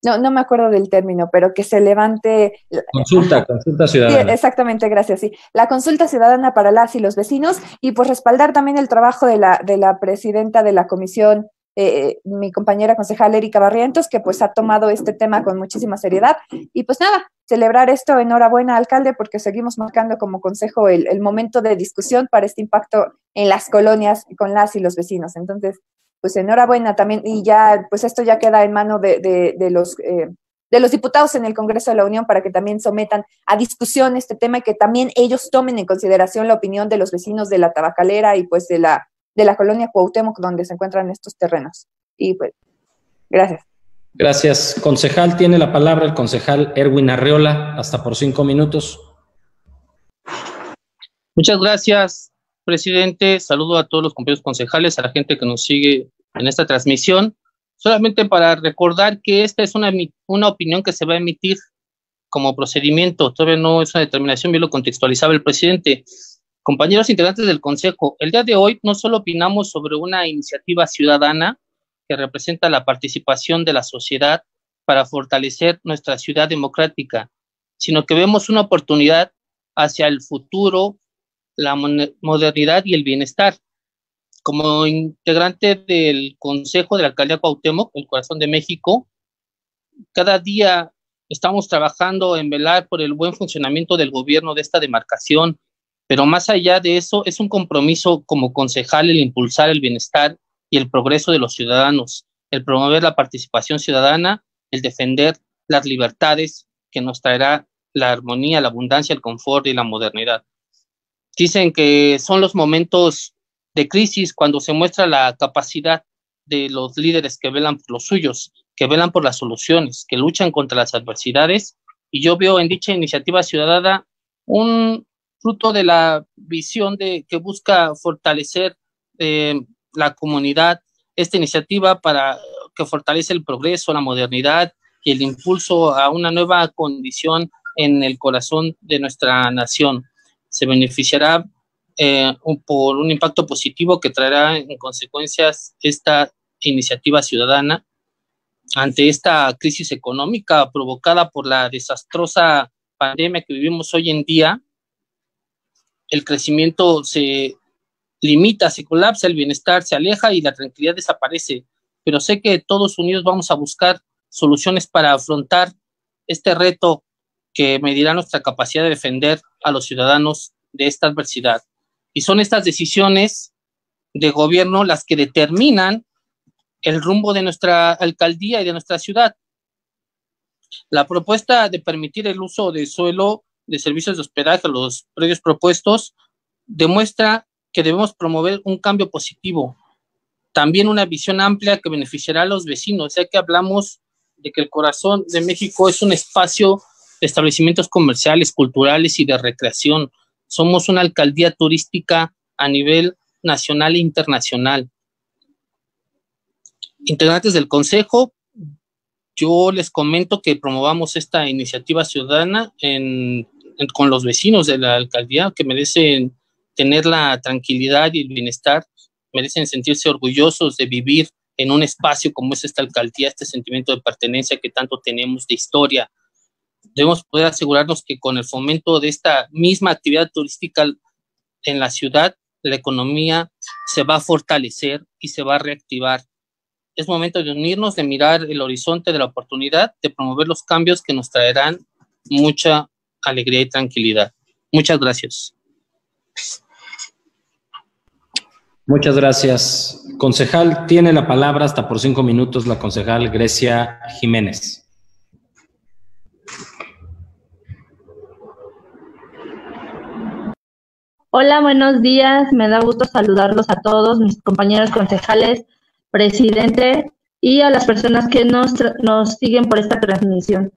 no, no me acuerdo del término, pero que se levante. Consulta, consulta ciudadana. exactamente, gracias, sí. La consulta ciudadana para las y los vecinos y pues respaldar también el trabajo de la, de la presidenta de la comisión eh, mi compañera concejal Erika Barrientos, que pues ha tomado este tema con muchísima seriedad. Y pues nada, celebrar esto, enhorabuena, alcalde, porque seguimos marcando como consejo el, momento de discusión para este impacto en las colonias con las y los vecinos. Entonces, pues enhorabuena también, y ya, pues esto ya queda en mano de, los... Eh, de los diputados en el Congreso de la Unión para que también sometan a discusión este tema y que también ellos tomen en consideración la opinión de los vecinos de la tabacalera y pues de la de la colonia Cuauhtémoc donde se encuentran estos terrenos. Y pues, gracias. Gracias. Concejal, tiene la palabra el concejal Erwin Arreola, hasta por cinco minutos. Muchas gracias, presidente. Saludo a todos los compañeros concejales, a la gente que nos sigue en esta transmisión. Solamente para recordar que esta es una, una opinión que se va a emitir como procedimiento, todavía no es una determinación, bien lo contextualizaba el presidente. Compañeros integrantes del Consejo, el día de hoy no solo opinamos sobre una iniciativa ciudadana que representa la participación de la sociedad para fortalecer nuestra ciudad democrática, sino que vemos una oportunidad hacia el futuro, la modernidad y el bienestar. Como integrante del Consejo de la Alcaldía Cuauhtémoc, el corazón de México, cada día estamos trabajando en velar por el buen funcionamiento del gobierno de esta demarcación pero más allá de eso, es un compromiso como concejal el impulsar el bienestar y el progreso de los ciudadanos, el promover la participación ciudadana, el defender las libertades que nos traerá la armonía, la abundancia, el confort y la modernidad. Dicen que son los momentos de crisis cuando se muestra la capacidad de los líderes que velan por los suyos, que velan por las soluciones, que luchan contra las adversidades. Y yo veo en dicha iniciativa ciudadana un fruto de la visión de que busca fortalecer eh, la comunidad, esta iniciativa para que fortalece el progreso, la modernidad y el impulso a una nueva condición en el corazón de nuestra nación. Se beneficiará eh, por un impacto positivo que traerá en consecuencias esta iniciativa ciudadana ante esta crisis económica provocada por la desastrosa pandemia que vivimos hoy en día. El crecimiento se limita, se colapsa, el bienestar se aleja y la tranquilidad desaparece. Pero sé que todos unidos vamos a buscar soluciones para afrontar este reto que medirá nuestra capacidad de defender a los ciudadanos de esta adversidad. Y son estas decisiones de gobierno las que determinan el rumbo de nuestra alcaldía y de nuestra ciudad. La propuesta de permitir el uso de suelo de servicios de hospedaje a los predios propuestos demuestra que debemos promover un cambio positivo, también una visión amplia que beneficiará a los vecinos, ya que hablamos de que el corazón de México es un espacio establecimientos comerciales, culturales y de recreación. Somos una alcaldía turística a nivel nacional e internacional. Integrantes del Consejo, yo les comento que promovamos esta iniciativa ciudadana con los vecinos de la alcaldía que merecen tener la tranquilidad y el bienestar, merecen sentirse orgullosos de vivir en un espacio como es esta alcaldía, este sentimiento de pertenencia que tanto tenemos de historia, debemos poder asegurarnos que con el fomento de esta misma actividad turística en la ciudad, la economía se va a fortalecer y se va a reactivar. Es momento de unirnos, de mirar el horizonte de la oportunidad, de promover los cambios que nos traerán mucha alegría y tranquilidad. Muchas gracias. Muchas gracias. Concejal, tiene la palabra hasta por cinco minutos la concejal Grecia Jiménez. Hola, buenos días. Me da gusto saludarlos a todos, mis compañeros concejales, presidente y a las personas que nos, nos siguen por esta transmisión.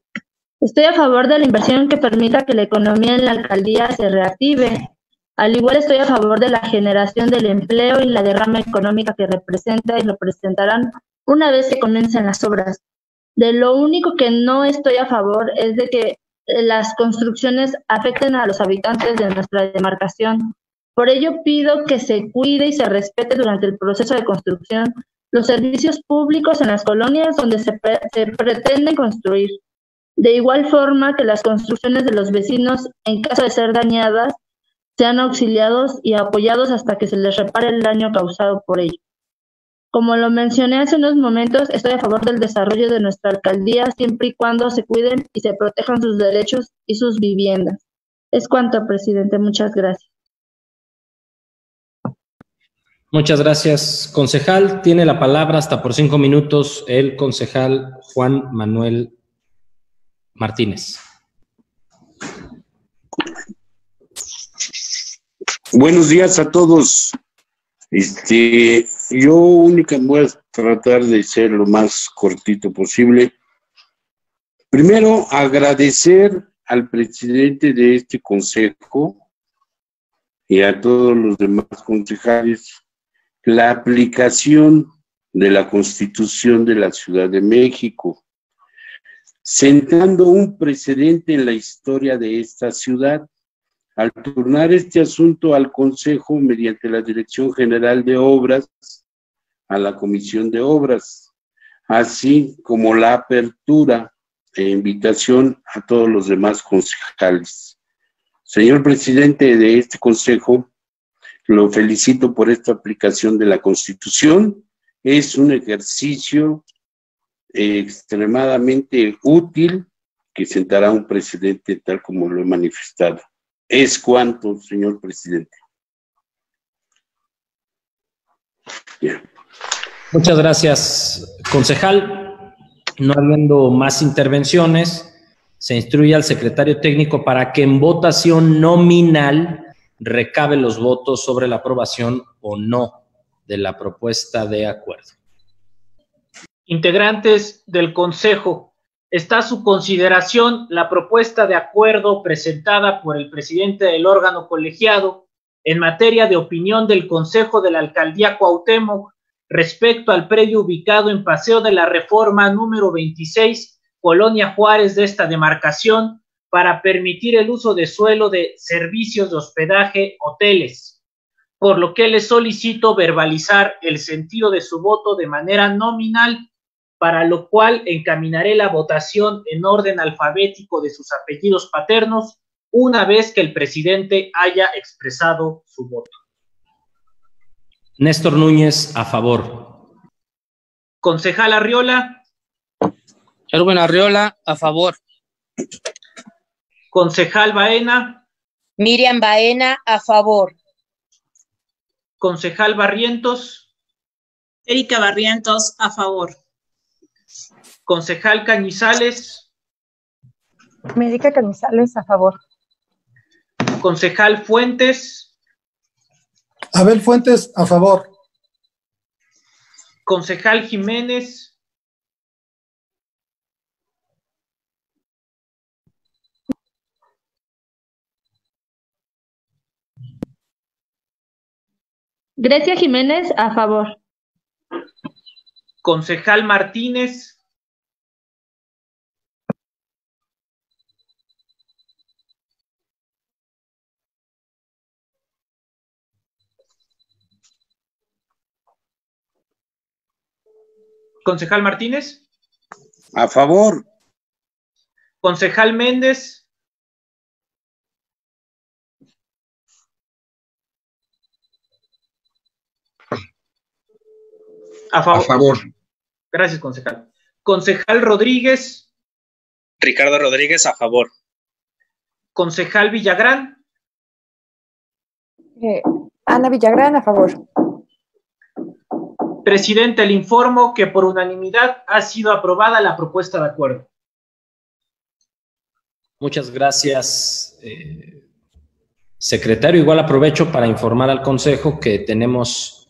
Estoy a favor de la inversión que permita que la economía en la alcaldía se reactive. Al igual estoy a favor de la generación del empleo y la derrama económica que representa y representarán una vez que comiencen las obras. De lo único que no estoy a favor es de que las construcciones afecten a los habitantes de nuestra demarcación. Por ello pido que se cuide y se respete durante el proceso de construcción los servicios públicos en las colonias donde se, se pretende construir. De igual forma que las construcciones de los vecinos, en caso de ser dañadas, sean auxiliados y apoyados hasta que se les repare el daño causado por ello. Como lo mencioné hace unos momentos, estoy a favor del desarrollo de nuestra alcaldía siempre y cuando se cuiden y se protejan sus derechos y sus viviendas. Es cuanto, presidente. Muchas gracias. Muchas gracias, concejal. Tiene la palabra hasta por cinco minutos el concejal Juan Manuel Martínez. Buenos días a todos. Este, yo únicamente voy a tratar de ser lo más cortito posible. Primero, agradecer al presidente de este consejo y a todos los demás concejales la aplicación de la Constitución de la Ciudad de México, sentando un precedente en la historia de esta ciudad al turnar este asunto al Consejo mediante la Dirección General de Obras, a la Comisión de Obras, así como la apertura e invitación a todos los demás concejales. Señor presidente de este Consejo, lo felicito por esta aplicación de la Constitución. Es un ejercicio extremadamente útil que sentará un presidente tal como lo he manifestado. Es cuanto, señor presidente. Muchas gracias, concejal. No habiendo más intervenciones, se instruye al secretario técnico para que en votación nominal recabe los votos sobre la aprobación o no de la propuesta de acuerdo. Integrantes del Consejo, está a su consideración la propuesta de acuerdo presentada por el presidente del órgano colegiado en materia de opinión del Consejo de la Alcaldía Cuauhtémoc respecto al predio ubicado en Paseo de la Reforma número 26, Colonia Juárez de esta demarcación, para permitir el uso de suelo de servicios de hospedaje, hoteles, por lo que le solicito verbalizar el sentido de su voto de manera nominal, para lo cual encaminaré la votación en orden alfabético de sus apellidos paternos una vez que el presidente haya expresado su voto. Néstor Núñez, a favor. Concejal Arriola. Erwin Arriola, a favor. Concejal Baena. Miriam Baena, a favor. Concejal Barrientos. Erika Barrientos, a favor. Concejal Cañizales. Médica Cañizales, a favor. Concejal Fuentes. Abel Fuentes, a favor. Concejal Jiménez. Grecia Jiménez, a favor. Concejal Martínez. Concejal Martínez. A favor. Concejal Méndez. A favor. A favor. Gracias, concejal. Concejal Rodríguez. Ricardo Rodríguez, a favor. Concejal Villagrán. Eh, Ana Villagrán, a favor. Presidente, le informo que por unanimidad ha sido aprobada la propuesta de acuerdo. Muchas gracias, eh, secretario. Igual aprovecho para informar al Consejo que tenemos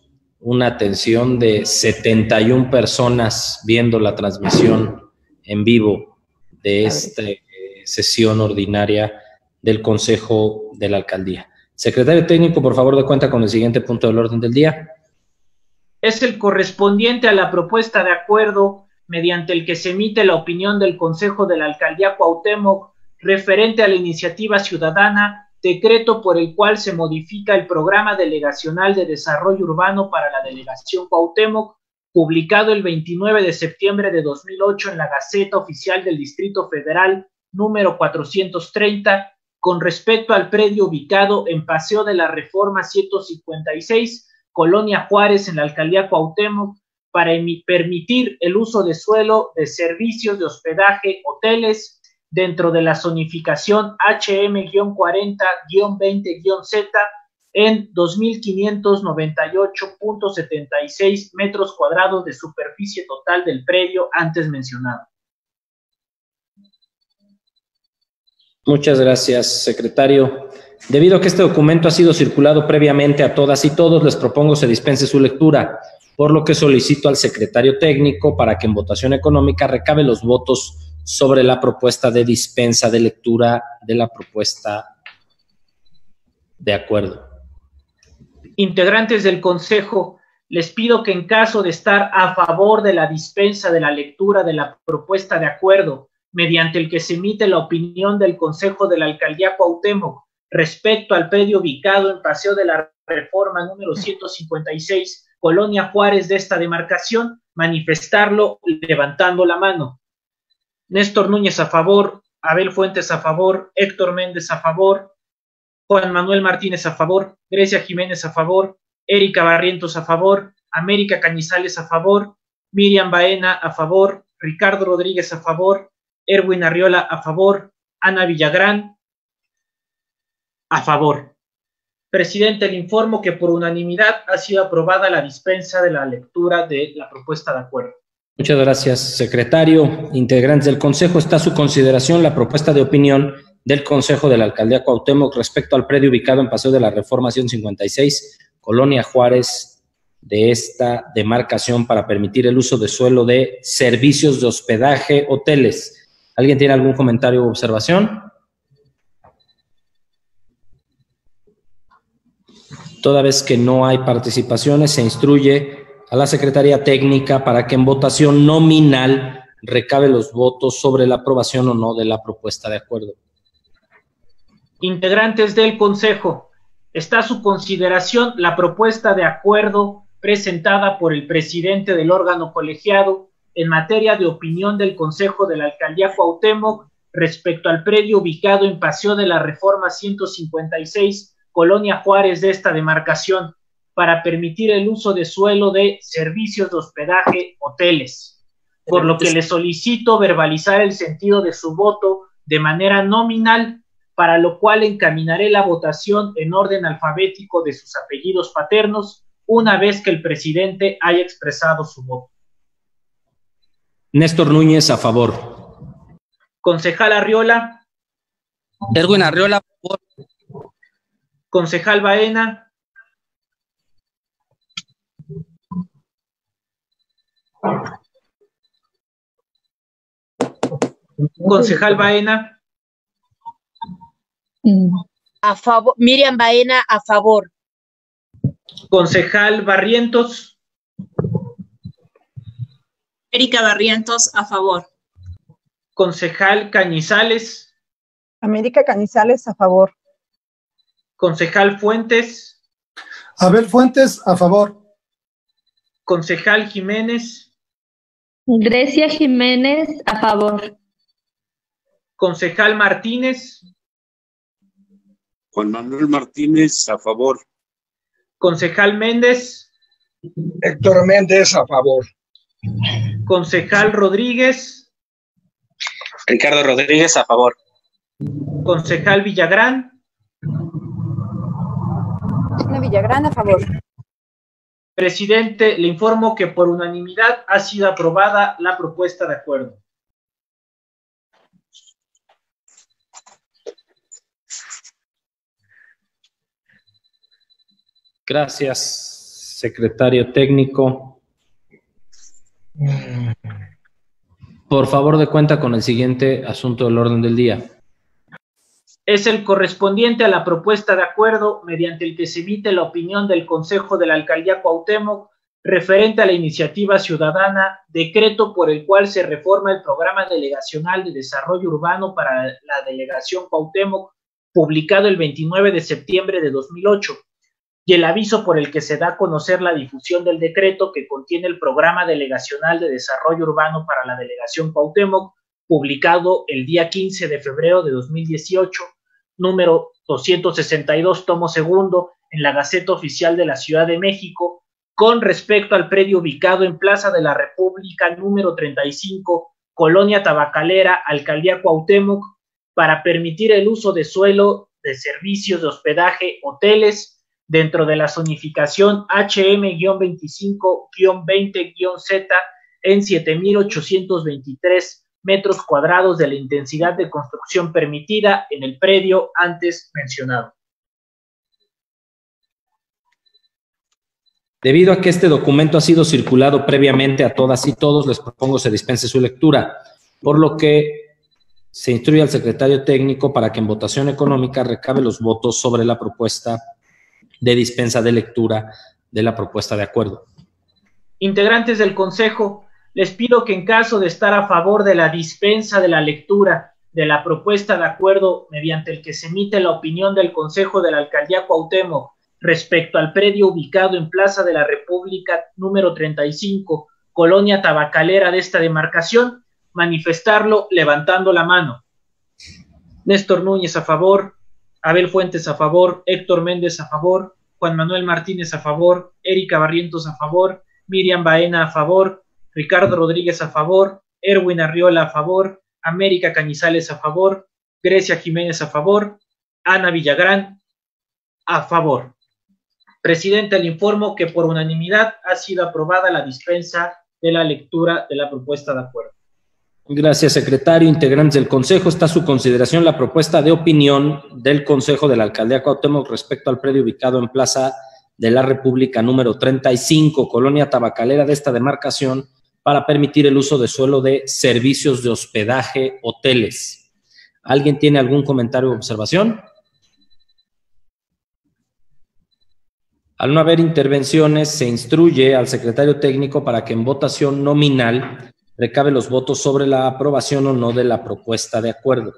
una atención de 71 personas viendo la transmisión en vivo de esta eh, sesión ordinaria del Consejo de la Alcaldía. Secretario técnico, por favor, de cuenta con el siguiente punto del orden del día es el correspondiente a la propuesta de acuerdo mediante el que se emite la opinión del Consejo de la Alcaldía Cuauhtémoc referente a la iniciativa ciudadana, decreto por el cual se modifica el programa delegacional de desarrollo urbano para la delegación Cuauhtémoc, publicado el 29 de septiembre de 2008 en la Gaceta Oficial del Distrito Federal número 430, con respecto al predio ubicado en Paseo de la Reforma 156, Colonia Juárez en la alcaldía Cuauhtémoc para permitir el uso de suelo de servicios de hospedaje, hoteles, dentro de la zonificación HM-40-20-Z en 2.598.76 metros cuadrados de superficie total del predio antes mencionado. Muchas gracias, secretario. Debido a que este documento ha sido circulado previamente a todas y todos, les propongo se dispense su lectura, por lo que solicito al secretario técnico para que en votación económica recabe los votos sobre la propuesta de dispensa de lectura de la propuesta de acuerdo. Integrantes del Consejo, les pido que en caso de estar a favor de la dispensa de la lectura de la propuesta de acuerdo, mediante el que se emite la opinión del Consejo de la Alcaldía Cuauhtémoc, respecto al predio ubicado en Paseo de la Reforma número 156, Colonia Juárez de esta demarcación, manifestarlo levantando la mano. Néstor Núñez a favor, Abel Fuentes a favor, Héctor Méndez a favor, Juan Manuel Martínez a favor, Grecia Jiménez a favor, Erika Barrientos a favor, América Cañizales a favor, Miriam Baena a favor, Ricardo Rodríguez a favor, Erwin Arriola a favor, Ana Villagrán a favor. Presidente, le informo que por unanimidad ha sido aprobada la dispensa de la lectura de la propuesta de acuerdo. Muchas gracias, secretario. Integrantes del Consejo, está a su consideración la propuesta de opinión del Consejo de la Alcaldía Cuauhtémoc respecto al predio ubicado en Paseo de la Reforma 156, Colonia Juárez, de esta demarcación para permitir el uso de suelo de servicios de hospedaje, hoteles. ¿Alguien tiene algún comentario o observación? Toda vez que no hay participaciones, se instruye a la Secretaría Técnica para que en votación nominal recabe los votos sobre la aprobación o no de la propuesta de acuerdo. Integrantes del Consejo, está a su consideración la propuesta de acuerdo presentada por el presidente del órgano colegiado en materia de opinión del Consejo de la Alcaldía Cuauhtémoc respecto al predio ubicado en Paseo de la Reforma 156 Colonia Juárez de esta demarcación para permitir el uso de suelo de servicios de hospedaje, hoteles, por lo que le solicito verbalizar el sentido de su voto de manera nominal, para lo cual encaminaré la votación en orden alfabético de sus apellidos paternos una vez que el presidente haya expresado su voto. Néstor Núñez, a favor. Concejal Arriola. Erwin Arriola, a favor. Concejal Baena. Concejal Baena. A favor, Miriam Baena, a favor. Concejal Barrientos. Erika Barrientos, a favor. Concejal Cañizales. América Cañizales, a favor. Concejal Fuentes. Abel Fuentes, a favor. Concejal Jiménez. Grecia Jiménez, a favor. Concejal Martínez. Juan Manuel Martínez, a favor. Concejal Méndez. Héctor Méndez, a favor. Concejal Rodríguez. Ricardo Rodríguez, a favor. Concejal Villagrán. Villagrán, a favor. Presidente, le informo que por unanimidad ha sido aprobada la propuesta de acuerdo. Gracias, secretario técnico. Por favor, de cuenta con el siguiente asunto del orden del día es el correspondiente a la propuesta de acuerdo mediante el que se emite la opinión del Consejo de la Alcaldía Cuauhtémoc referente a la iniciativa ciudadana, decreto por el cual se reforma el Programa Delegacional de Desarrollo Urbano para la Delegación Cuauhtémoc, publicado el 29 de septiembre de 2008, y el aviso por el que se da a conocer la difusión del decreto que contiene el Programa Delegacional de Desarrollo Urbano para la Delegación Cuauhtémoc, publicado el día 15 de febrero de 2018, número 262, tomo segundo, en la Gaceta Oficial de la Ciudad de México, con respecto al predio ubicado en Plaza de la República, número 35, Colonia Tabacalera, Alcaldía Cuauhtémoc, para permitir el uso de suelo de servicios de hospedaje, hoteles, dentro de la zonificación HM-25-20-Z en 7823 metros cuadrados de la intensidad de construcción permitida en el predio antes mencionado. Debido a que este documento ha sido circulado previamente a todas y todos, les propongo se dispense su lectura, por lo que se instruye al secretario técnico para que en votación económica recabe los votos sobre la propuesta de dispensa de lectura de la propuesta de acuerdo. Integrantes del Consejo, les pido que en caso de estar a favor de la dispensa de la lectura de la propuesta de acuerdo mediante el que se emite la opinión del Consejo de la Alcaldía Cuauhtémoc respecto al predio ubicado en Plaza de la República número 35, Colonia Tabacalera de esta demarcación, manifestarlo levantando la mano. Néstor Núñez a favor, Abel Fuentes a favor, Héctor Méndez a favor, Juan Manuel Martínez a favor, Erika Barrientos a favor, Miriam Baena a favor, Ricardo Rodríguez a favor, Erwin Arriola a favor, América Cañizales a favor, Grecia Jiménez a favor, Ana Villagrán a favor. Presidente, le informo que por unanimidad ha sido aprobada la dispensa de la lectura de la propuesta de acuerdo. Gracias, secretario. Integrantes del Consejo, está a su consideración la propuesta de opinión del Consejo de la Alcaldía Cuauhtémoc respecto al predio ubicado en Plaza de la República número 35, Colonia Tabacalera de esta demarcación, para permitir el uso de suelo de servicios de hospedaje, hoteles. ¿Alguien tiene algún comentario o observación? Al no haber intervenciones, se instruye al secretario técnico para que en votación nominal recabe los votos sobre la aprobación o no de la propuesta de acuerdo.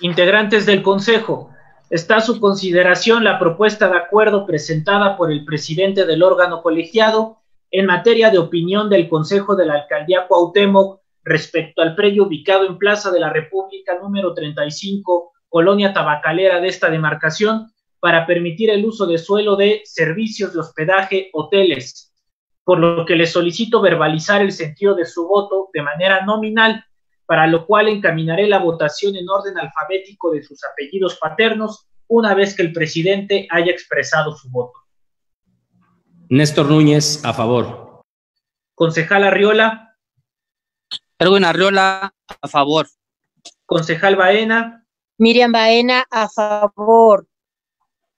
Integrantes del Consejo, está a su consideración la propuesta de acuerdo presentada por el presidente del órgano colegiado en materia de opinión del Consejo de la Alcaldía Cuauhtémoc respecto al predio ubicado en Plaza de la República número 35, Colonia Tabacalera de esta demarcación, para permitir el uso de suelo de servicios de hospedaje, hoteles, por lo que le solicito verbalizar el sentido de su voto de manera nominal, para lo cual encaminaré la votación en orden alfabético de sus apellidos paternos una vez que el presidente haya expresado su voto. Néstor Núñez, a favor. Concejal Arriola. Erwin Arriola, a favor. Concejal Baena. Miriam Baena, a favor.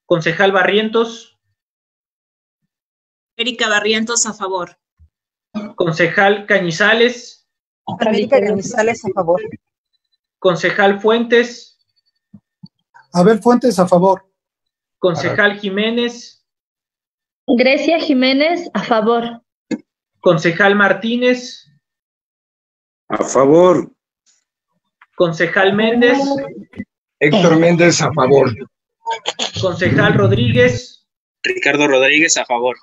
Concejal Barrientos. Erika Barrientos, a favor. Concejal Cañizales. América Cañizales, a favor. Concejal Fuentes. Abel Fuentes, a favor. Concejal Jiménez. Grecia Jiménez, a favor. Concejal Martínez. A favor. Concejal Méndez. Héctor Méndez, a favor. Concejal Rodríguez. Ricardo Rodríguez, a favor.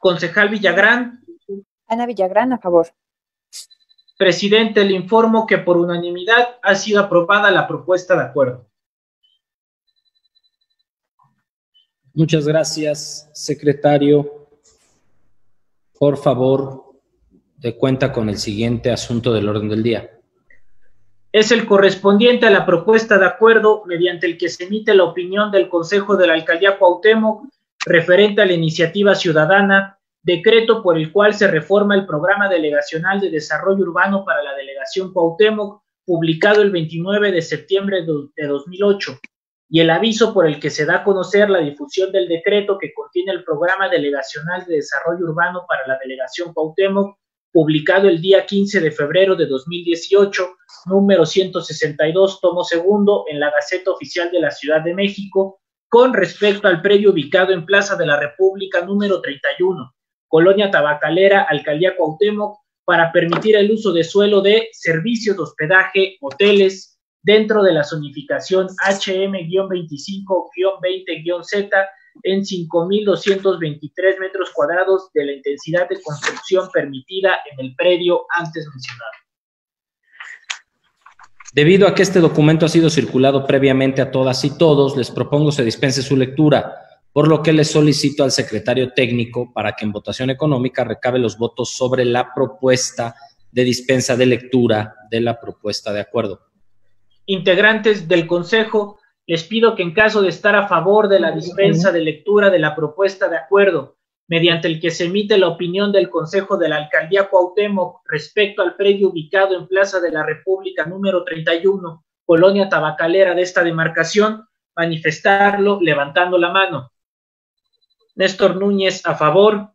Concejal Villagrán. Ana Villagrán, a favor. Presidente, le informo que por unanimidad ha sido aprobada la propuesta de acuerdo. Muchas gracias, secretario. Por favor, de cuenta con el siguiente asunto del orden del día. Es el correspondiente a la propuesta de acuerdo mediante el que se emite la opinión del Consejo de la Alcaldía Cuauhtémoc referente a la iniciativa ciudadana, decreto por el cual se reforma el Programa Delegacional de Desarrollo Urbano para la Delegación Cuauhtémoc, publicado el 29 de septiembre de 2008 y el aviso por el que se da a conocer la difusión del decreto que contiene el Programa Delegacional de Desarrollo Urbano para la Delegación Cuauhtémoc, publicado el día 15 de febrero de 2018, número 162, tomo segundo, en la Gaceta Oficial de la Ciudad de México, con respecto al predio ubicado en Plaza de la República número 31, Colonia Tabacalera, Alcaldía Cuauhtémoc, para permitir el uso de suelo de servicios de hospedaje, hoteles, dentro de la zonificación HM-25-20-Z en 5.223 metros cuadrados de la intensidad de construcción permitida en el predio antes mencionado. Debido a que este documento ha sido circulado previamente a todas y todos, les propongo se dispense su lectura, por lo que les solicito al secretario técnico para que en votación económica recabe los votos sobre la propuesta de dispensa de lectura de la propuesta de acuerdo integrantes del Consejo, les pido que en caso de estar a favor de la dispensa de lectura de la propuesta de acuerdo, mediante el que se emite la opinión del Consejo de la Alcaldía Cuauhtémoc respecto al predio ubicado en Plaza de la República número 31, Colonia Tabacalera de esta demarcación, manifestarlo levantando la mano. Néstor Núñez a favor,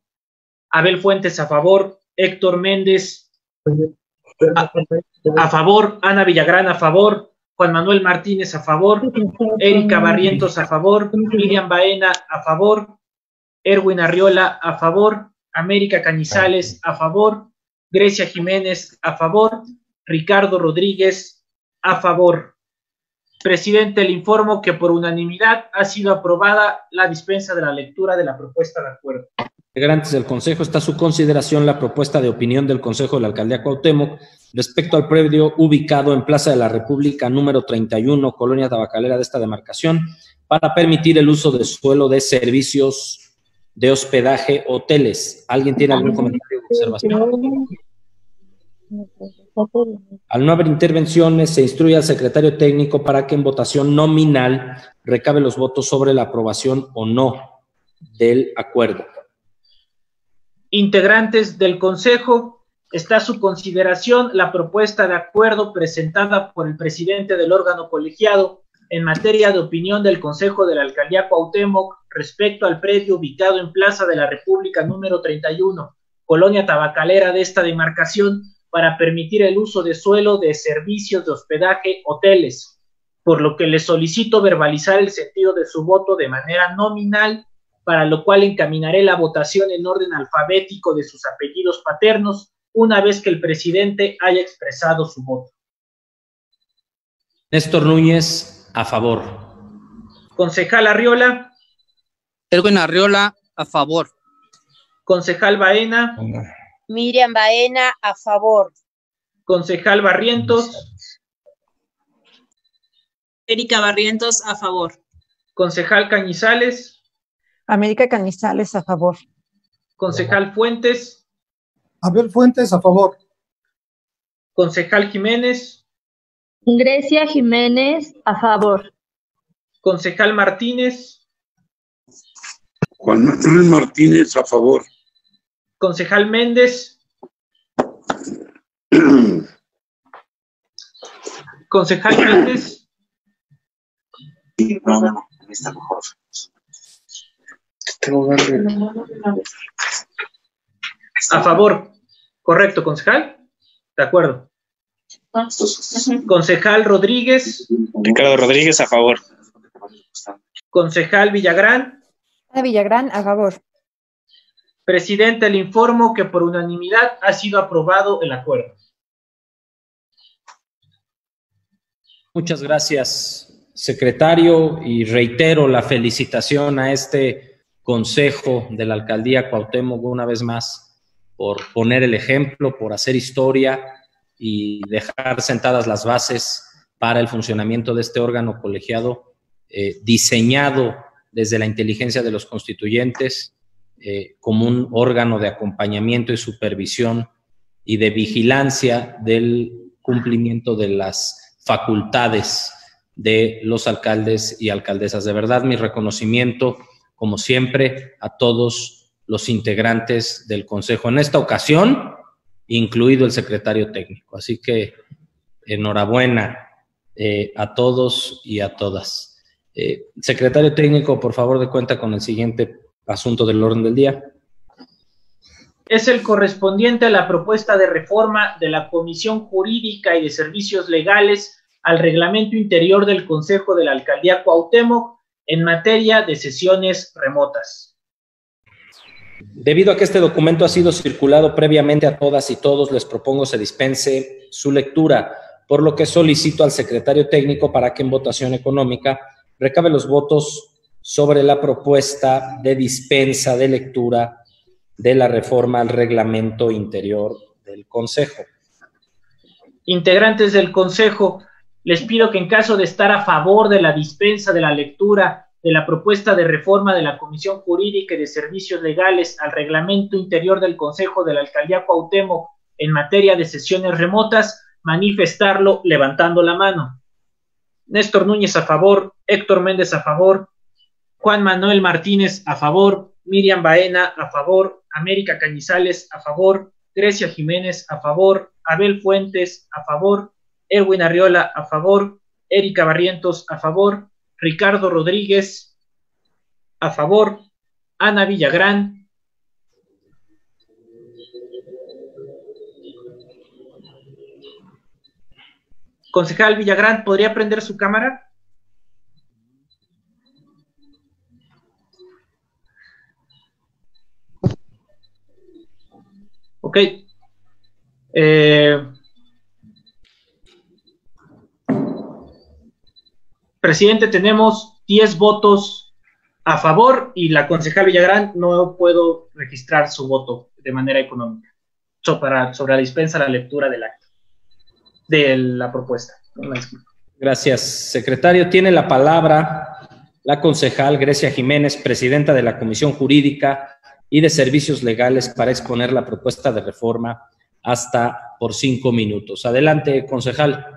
Abel Fuentes a favor, Héctor Méndez a, a favor, Ana Villagrán a favor, Juan Manuel Martínez a favor, Erika Barrientos a favor, Miriam Baena a favor, Erwin Arriola a favor, América Cañizales a favor, Grecia Jiménez a favor, Ricardo Rodríguez a favor. Presidente, le informo que por unanimidad ha sido aprobada la dispensa de la lectura de la propuesta de acuerdo. Integrantes del Consejo, está a su consideración la propuesta de opinión del Consejo de la Alcaldía Cuauhtémoc respecto al predio ubicado en Plaza de la República número 31, Colonia Tabacalera de esta demarcación, para permitir el uso de suelo de servicios de hospedaje, hoteles. ¿Alguien tiene algún comentario o observación? Al no haber intervenciones, se instruye al secretario técnico para que en votación nominal recabe los votos sobre la aprobación o no del acuerdo. Integrantes del Consejo, está a su consideración la propuesta de acuerdo presentada por el presidente del órgano colegiado en materia de opinión del Consejo de la Alcaldía Cuauhtémoc respecto al predio ubicado en Plaza de la República número 31, colonia tabacalera de esta demarcación, para permitir el uso de suelo de servicios de hospedaje hoteles, por lo que le solicito verbalizar el sentido de su voto de manera nominal, para lo cual encaminaré la votación en orden alfabético de sus apellidos paternos una vez que el presidente haya expresado su voto. Néstor Núñez, a favor. Concejal Arriola. Erwin Arriola, a favor. Concejal Baena. Miriam Baena, a favor. Concejal Barrientos. Erika Barrientos, a favor. Concejal Cañizales. América Cañizales, a favor. Concejal Fuentes. Abel Fuentes, a favor. Concejal Jiménez. Grecia Jiménez, a favor. Concejal Martínez. Juan Manuel Martínez, a favor. Concejal Méndez. Concejal Méndez. No, no, está mejor. A favor. Correcto, concejal. De acuerdo. Concejal Rodríguez. Ricardo Rodríguez, a favor. Concejal Villagrán. Villagrán, a favor. Presidente, le informo que por unanimidad ha sido aprobado el acuerdo. Muchas gracias, secretario, y reitero la felicitación a este consejo de la alcaldía Cuauhtémoc una vez más por poner el ejemplo, por hacer historia y dejar sentadas las bases para el funcionamiento de este órgano colegiado eh, diseñado desde la inteligencia de los constituyentes eh, como un órgano de acompañamiento y supervisión y de vigilancia del cumplimiento de las facultades de los alcaldes y alcaldesas. De verdad, mi reconocimiento, como siempre, a todos los integrantes del Consejo. En esta ocasión, incluido el secretario técnico. Así que enhorabuena eh, a todos y a todas. Eh, secretario técnico, por favor, de cuenta con el siguiente asunto del orden del día. Es el correspondiente a la propuesta de reforma de la Comisión Jurídica y de Servicios Legales al reglamento interior del Consejo de la Alcaldía Cuauhtémoc en materia de sesiones remotas. Debido a que este documento ha sido circulado previamente a todas y todos, les propongo se dispense su lectura, por lo que solicito al secretario técnico para que en votación económica recabe los votos sobre la propuesta de dispensa de lectura de la reforma al reglamento interior del Consejo. Integrantes del Consejo, les pido que en caso de estar a favor de la dispensa de la lectura de la propuesta de reforma de la Comisión Jurídica y de Servicios Legales al reglamento interior del Consejo de la Alcaldía Cuauhtémoc en materia de sesiones remotas, manifestarlo levantando la mano. Néstor Núñez a favor, Héctor Méndez a favor, Juan Manuel Martínez a favor, Miriam Baena a favor, América Cañizales a favor, Grecia Jiménez a favor, Abel Fuentes a favor, Erwin Arriola a favor, Erika Barrientos a favor, Ricardo Rodríguez, a favor, Ana Villagrán. Concejal Villagrán, ¿podría prender su cámara? Ok. Eh, Presidente, tenemos 10 votos a favor y la concejal Villagrán no puedo registrar su voto de manera económica para, sobre la dispensa la lectura del acto, de la propuesta. Gracias, secretario. Tiene la palabra la concejal Grecia Jiménez, presidenta de la Comisión Jurídica y de Servicios Legales, para exponer la propuesta de reforma hasta por cinco minutos. Adelante, concejal.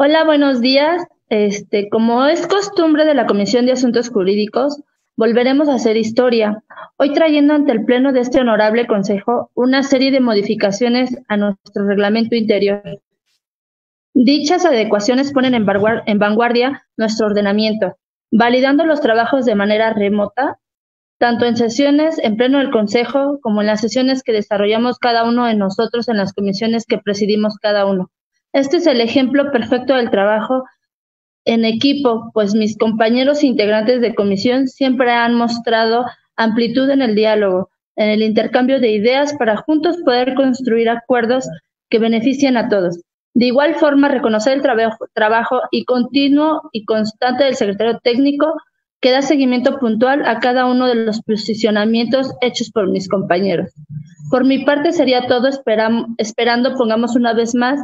Hola, buenos días. Este, como es costumbre de la Comisión de Asuntos Jurídicos, volveremos a hacer historia, hoy trayendo ante el Pleno de este honorable Consejo una serie de modificaciones a nuestro reglamento interior. Dichas adecuaciones ponen en vanguardia nuestro ordenamiento, validando los trabajos de manera remota, tanto en sesiones en pleno del Consejo como en las sesiones que desarrollamos cada uno de nosotros en las comisiones que presidimos cada uno. Este es el ejemplo perfecto del trabajo en equipo, pues mis compañeros integrantes de comisión siempre han mostrado amplitud en el diálogo, en el intercambio de ideas para juntos poder construir acuerdos que beneficien a todos. De igual forma, reconocer el trabajo, trabajo y continuo y constante del secretario técnico que da seguimiento puntual a cada uno de los posicionamientos hechos por mis compañeros. Por mi parte sería todo, esperando pongamos una vez más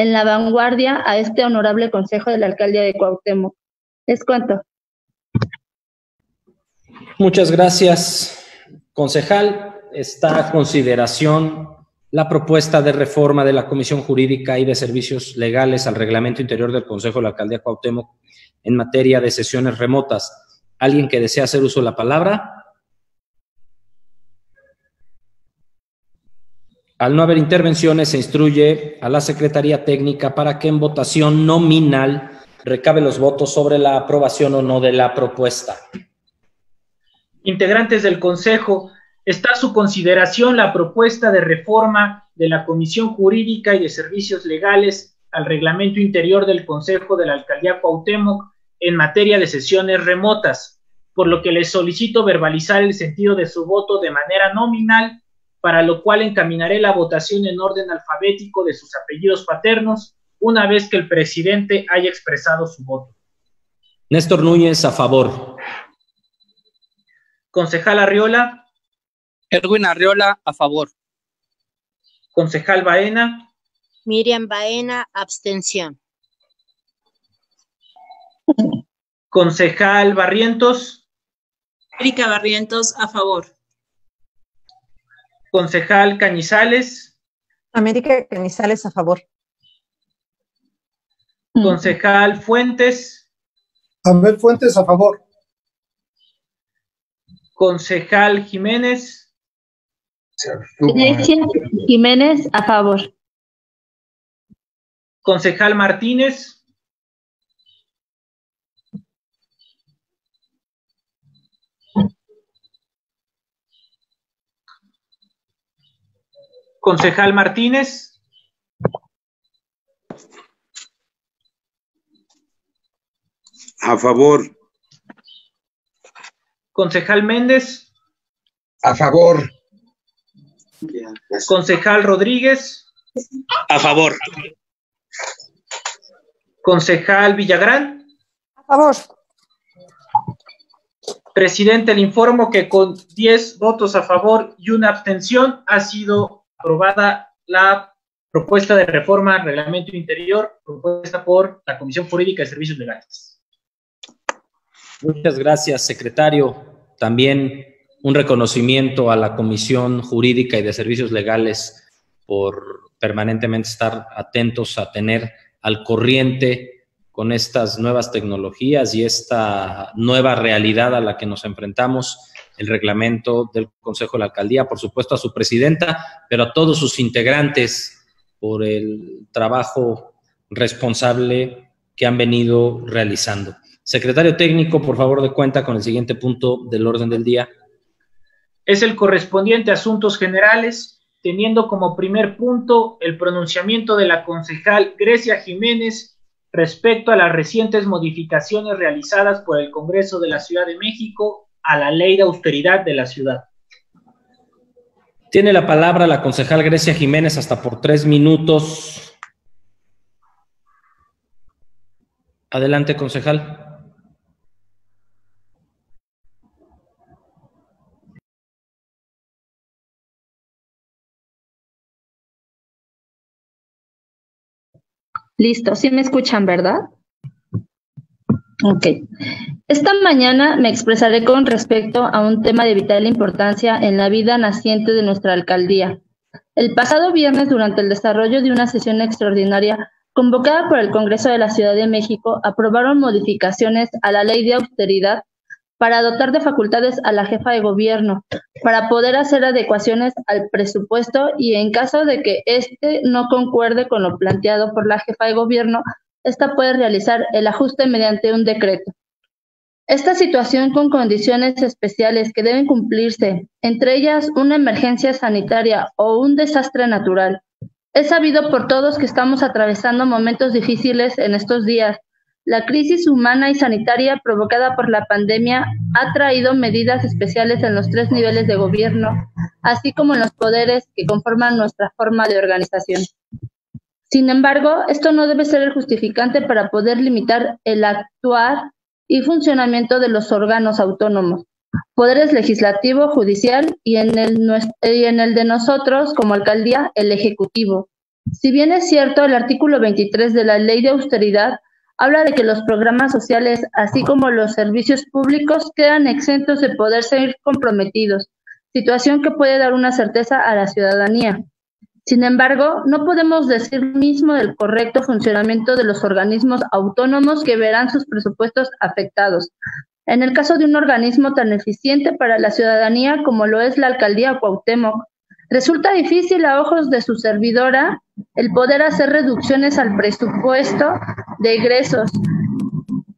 en la vanguardia a este honorable consejo de la alcaldía de Cuauhtémoc. Es cuanto. Muchas gracias, concejal. Está a consideración la propuesta de reforma de la Comisión Jurídica y de Servicios Legales al Reglamento Interior del Consejo de la Alcaldía Cuauhtémoc en materia de sesiones remotas. ¿Alguien que desea hacer uso de la palabra? Al no haber intervenciones, se instruye a la Secretaría Técnica para que en votación nominal recabe los votos sobre la aprobación o no de la propuesta. Integrantes del Consejo, está a su consideración la propuesta de reforma de la Comisión Jurídica y de Servicios Legales al reglamento interior del Consejo de la Alcaldía Cuauhtémoc en materia de sesiones remotas, por lo que les solicito verbalizar el sentido de su voto de manera nominal para lo cual encaminaré la votación en orden alfabético de sus apellidos paternos una vez que el presidente haya expresado su voto. Néstor Núñez, a favor. Concejal Arriola. Erwin Arriola, a favor. Concejal Baena. Miriam Baena, abstención. Concejal Barrientos. Erika Barrientos, a favor. Concejal Cañizales. América Cañizales a favor. Concejal Fuentes. Abel Fuentes a favor. Concejal Jiménez. Jiménez a favor. Concejal Martínez. Concejal Martínez. A favor. Concejal Méndez. A favor. Concejal Rodríguez. A favor. Concejal Villagrán. A favor. Presidente, le informo que con 10 votos a favor y una abstención ha sido aprobada la propuesta de reforma al reglamento interior propuesta por la Comisión Jurídica de Servicios Legales. Muchas gracias, secretario. También un reconocimiento a la Comisión Jurídica y de Servicios Legales por permanentemente estar atentos a tener al corriente con estas nuevas tecnologías y esta nueva realidad a la que nos enfrentamos el reglamento del Consejo de la Alcaldía, por supuesto a su presidenta, pero a todos sus integrantes por el trabajo responsable que han venido realizando. Secretario técnico, por favor, de cuenta con el siguiente punto del orden del día. Es el correspondiente a asuntos generales, teniendo como primer punto el pronunciamiento de la concejal Grecia Jiménez respecto a las recientes modificaciones realizadas por el Congreso de la Ciudad de México a la ley de austeridad de la ciudad. Tiene la palabra la concejal Grecia Jiménez hasta por tres minutos. Adelante, concejal. Listo, sí me escuchan, ¿verdad? Ok. Esta mañana me expresaré con respecto a un tema de vital importancia en la vida naciente de nuestra alcaldía. El pasado viernes, durante el desarrollo de una sesión extraordinaria convocada por el Congreso de la Ciudad de México, aprobaron modificaciones a la ley de austeridad para dotar de facultades a la jefa de gobierno, para poder hacer adecuaciones al presupuesto y en caso de que éste no concuerde con lo planteado por la jefa de gobierno, ésta puede realizar el ajuste mediante un decreto. Esta situación con condiciones especiales que deben cumplirse, entre ellas una emergencia sanitaria o un desastre natural, es sabido por todos que estamos atravesando momentos difíciles en estos días. La crisis humana y sanitaria provocada por la pandemia ha traído medidas especiales en los tres niveles de gobierno, así como en los poderes que conforman nuestra forma de organización. Sin embargo, esto no debe ser el justificante para poder limitar el actuar y funcionamiento de los órganos autónomos, poderes legislativo, judicial y en, el, y en el de nosotros como alcaldía, el ejecutivo. Si bien es cierto, el artículo 23 de la ley de austeridad habla de que los programas sociales, así como los servicios públicos, quedan exentos de poder ser comprometidos, situación que puede dar una certeza a la ciudadanía. Sin embargo, no podemos decir mismo del correcto funcionamiento de los organismos autónomos que verán sus presupuestos afectados. En el caso de un organismo tan eficiente para la ciudadanía como lo es la alcaldía Cuauhtémoc, resulta difícil a ojos de su servidora el poder hacer reducciones al presupuesto de egresos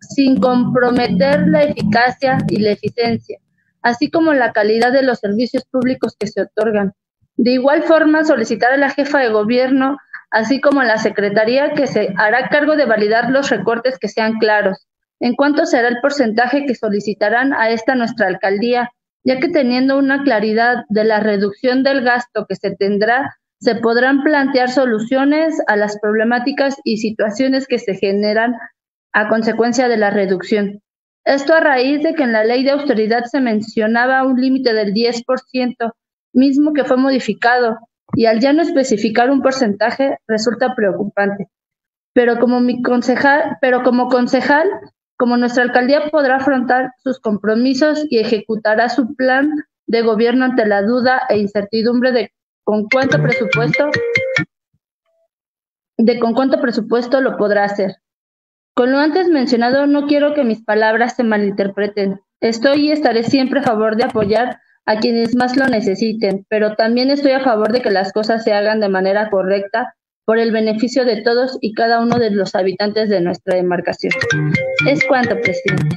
sin comprometer la eficacia y la eficiencia, así como la calidad de los servicios públicos que se otorgan. De igual forma, solicitar a la jefa de gobierno, así como a la secretaría, que se hará cargo de validar los recortes que sean claros. ¿En cuánto será el porcentaje que solicitarán a esta nuestra alcaldía? Ya que teniendo una claridad de la reducción del gasto que se tendrá, se podrán plantear soluciones a las problemáticas y situaciones que se generan a consecuencia de la reducción. Esto a raíz de que en la ley de austeridad se mencionaba un límite del 10%, mismo que fue modificado, y al ya no especificar un porcentaje resulta preocupante. Pero como mi concejal, pero como concejal, como nuestra alcaldía podrá afrontar sus compromisos y ejecutará su plan de gobierno ante la duda e incertidumbre de con cuánto presupuesto de con cuánto presupuesto lo podrá hacer. Con lo antes mencionado, no quiero que mis palabras se malinterpreten. Estoy y estaré siempre a favor de apoyar a quienes más lo necesiten, pero también estoy a favor de que las cosas se hagan de manera correcta por el beneficio de todos y cada uno de los habitantes de nuestra demarcación. Es cuanto, presidente.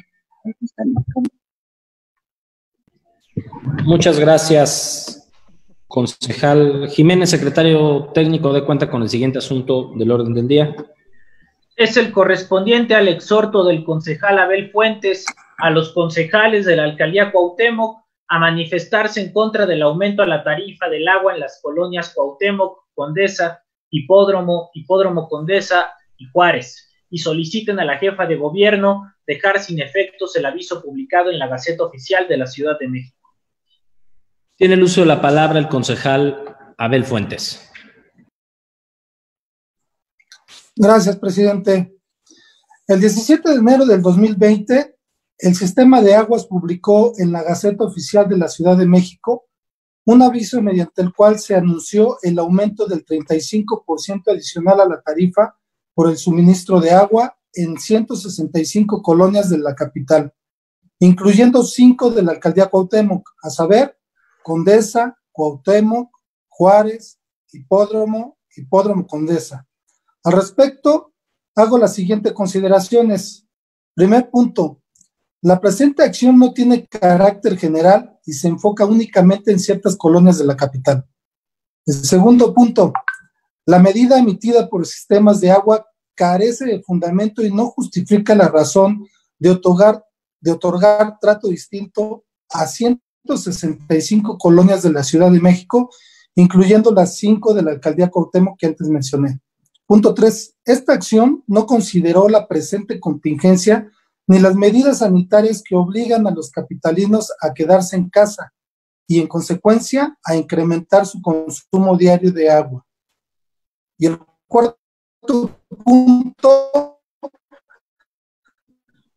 Muchas gracias, concejal Jiménez, secretario técnico, de cuenta con el siguiente asunto del orden del día. Es el correspondiente al exhorto del concejal Abel Fuentes a los concejales de la alcaldía Cuauhtémoc a manifestarse en contra del aumento a la tarifa del agua en las colonias Cuauhtémoc, Condesa, Hipódromo, Hipódromo Condesa y Juárez, y soliciten a la jefa de gobierno dejar sin efectos el aviso publicado en la Gaceta Oficial de la Ciudad de México. Tiene el uso de la palabra el concejal Abel Fuentes. Gracias, presidente. El 17 de enero del 2020, el Sistema de Aguas publicó en la Gaceta Oficial de la Ciudad de México un aviso mediante el cual se anunció el aumento del 35% adicional a la tarifa por el suministro de agua en 165 colonias de la capital, incluyendo cinco de la alcaldía Cuauhtémoc, a saber, Condesa, Cuauhtémoc, Juárez, Hipódromo, Hipódromo Condesa. Al respecto, hago las siguientes consideraciones. Primer punto, la presente acción no tiene carácter general y se enfoca únicamente en ciertas colonias de la capital. El segundo punto, la medida emitida por sistemas de agua carece de fundamento y no justifica la razón de otorgar, de otorgar trato distinto a 165 colonias de la Ciudad de México, incluyendo las cinco de la alcaldía Cuauhtémoc que antes mencioné. Punto tres, esta acción no consideró la presente contingencia ni las medidas sanitarias que obligan a los capitalinos a quedarse en casa y en consecuencia a incrementar su consumo diario de agua. Y el cuarto punto,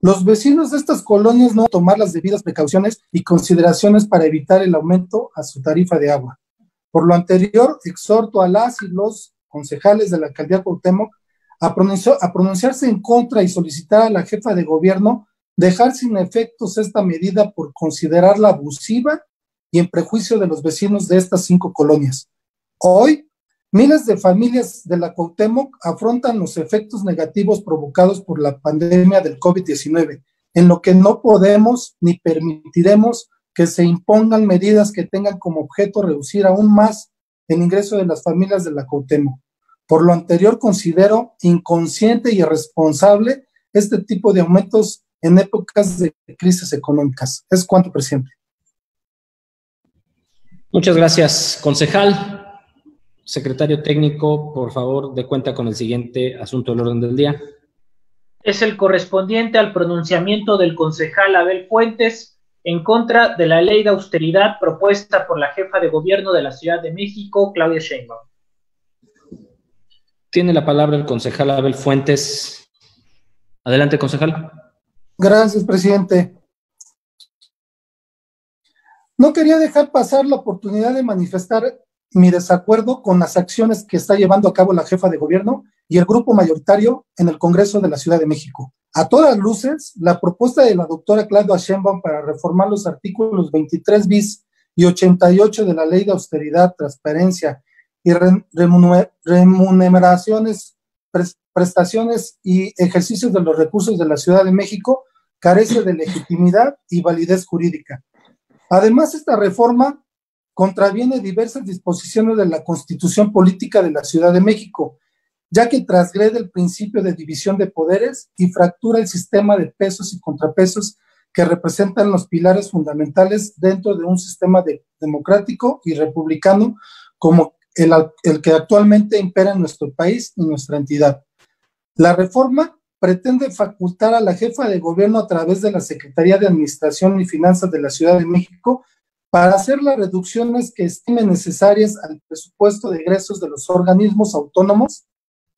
los vecinos de estas colonias no tomar las debidas precauciones y consideraciones para evitar el aumento a su tarifa de agua. Por lo anterior, exhorto a las y los concejales de la alcaldía Cuauhtémoc a, pronunciarse en contra y solicitar a la jefa de gobierno dejar sin efectos esta medida por considerarla abusiva y en prejuicio de los vecinos de estas cinco colonias. Hoy, miles de familias de la Cuauhtémoc afrontan los efectos negativos provocados por la pandemia del COVID-19, en lo que no podemos ni permitiremos que se impongan medidas que tengan como objeto reducir aún más el ingreso de las familias de la Cuauhtémoc. Por lo anterior, considero inconsciente y irresponsable este tipo de aumentos en épocas de crisis económicas. Es cuanto, presidente. Muchas gracias, concejal. Secretario técnico, por favor, de cuenta con el siguiente asunto del orden del día. Es el correspondiente al pronunciamiento del concejal Abel Fuentes en contra de la ley de austeridad propuesta por la jefa de gobierno de la Ciudad de México, Claudia Sheinbaum. Tiene la palabra el concejal Abel Fuentes. Adelante, concejal. Gracias, presidente. No quería dejar pasar la oportunidad de manifestar mi desacuerdo con las acciones que está llevando a cabo la jefa de gobierno y el grupo mayoritario en el Congreso de la Ciudad de México. A todas luces, la propuesta de la doctora Claudia Sheinbaum para reformar los artículos 23 bis y 88 de la Ley de Austeridad, Transparencia y Remuneraciones, Prestaciones y Ejercicios de los Recursos de la Ciudad de México carece de legitimidad y validez jurídica. Además, esta reforma contraviene diversas disposiciones de la Constitución Política de la Ciudad de México, ya que transgrede el principio de división de poderes y fractura el sistema de pesos y contrapesos que representan los pilares fundamentales dentro de un sistema democrático y republicano como el, que actualmente impera en nuestro país y nuestra entidad. La reforma pretende facultar a la jefa de gobierno a través de la Secretaría de Administración y Finanzas de la Ciudad de México para hacer las reducciones que estime necesarias al presupuesto de egresos de los organismos autónomos,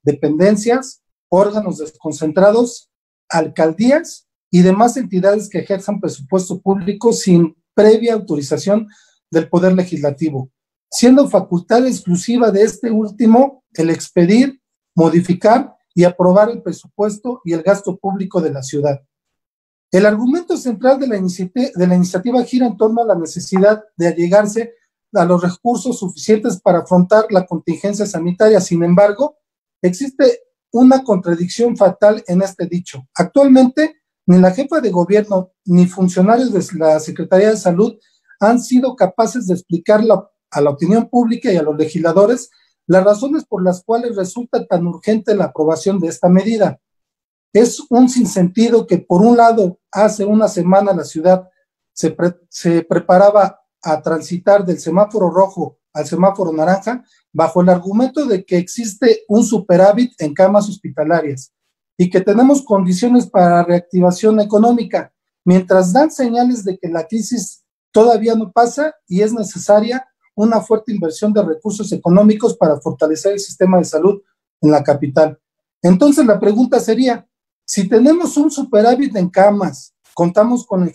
dependencias, órganos desconcentrados, alcaldías y demás entidades que ejerzan presupuesto público sin previa autorización del Poder Legislativo, siendo facultad exclusiva de este último el expedir, modificar y aprobar el presupuesto y el gasto público de la ciudad. El argumento central de la, la iniciativa gira en torno a la necesidad de allegarse a los recursos suficientes para afrontar la contingencia sanitaria. Sin embargo, existe una contradicción fatal en este dicho. Actualmente, ni la jefa de gobierno ni funcionarios de la Secretaría de Salud han sido capaces de explicar a la opinión pública y a los legisladores las razones por las cuales resulta tan urgente la aprobación de esta medida. Es un sinsentido que, por un lado, hace una semana la ciudad se, se preparaba a transitar del semáforo rojo al semáforo naranja bajo el argumento de que existe un superávit en camas hospitalarias y que tenemos condiciones para reactivación económica, mientras dan señales de que la crisis todavía no pasa y es necesaria una fuerte inversión de recursos económicos para fortalecer el sistema de salud en la capital. Entonces la pregunta sería, si tenemos un superávit en camas, contamos con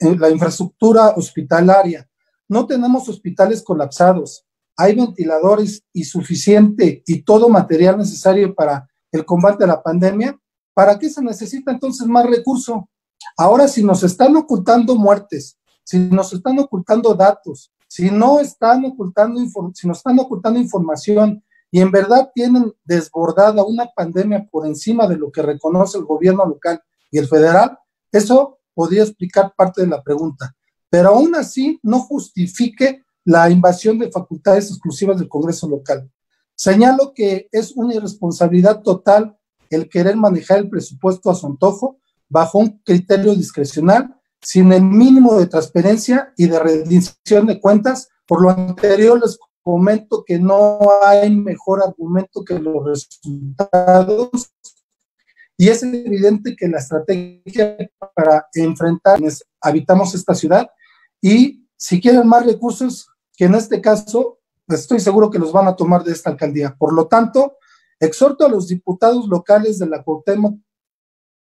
la infraestructura hospitalaria, no tenemos hospitales colapsados, hay ventiladores y suficiente y todo material necesario para el combate a la pandemia, ¿para qué se necesita entonces más recurso? Ahora, si nos están ocultando muertes, si nos están ocultando datos, si no están ocultando, si nos están ocultando información y en verdad tienen desbordada una pandemia por encima de lo que reconoce el gobierno local y el federal, eso podría explicar parte de la pregunta. Pero aún así no justifique la invasión de facultades exclusivas del Congreso local. Señalo que es una irresponsabilidad total el querer manejar el presupuesto a su antojo bajo un criterio discrecional sin el mínimo de transparencia y de rendición de cuentas. Por lo anterior, les comento que no hay mejor argumento que los resultados y es evidente que la estrategia para enfrentar habitamos esta ciudad y si quieren más recursos, que en este caso estoy seguro que los van a tomar de esta alcaldía. Por lo tanto, exhorto a los diputados locales de la Cuauhtémoc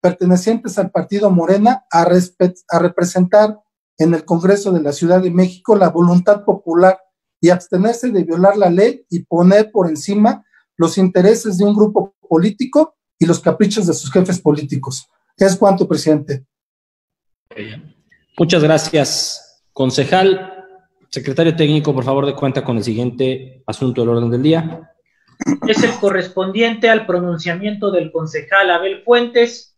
pertenecientes al partido Morena a, a representar en el Congreso de la Ciudad de México la voluntad popular y abstenerse de violar la ley y poner por encima los intereses de un grupo político y los caprichos de sus jefes políticos. Es cuanto, presidente. Muchas gracias, concejal. Secretario técnico, por favor, de cuenta con el siguiente asunto del orden del día. Es el correspondiente al pronunciamiento del concejal Abel Fuentes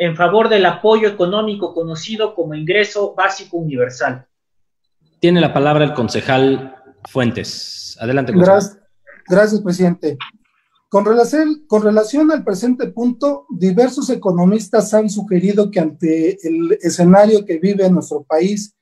en favor del apoyo económico conocido como ingreso básico universal. Tiene la palabra el concejal Fuentes. Adelante, concejal. Gracias, gracias presidente. Con relación, con relación al presente punto, diversos economistas han sugerido que ante el escenario que vive nuestro país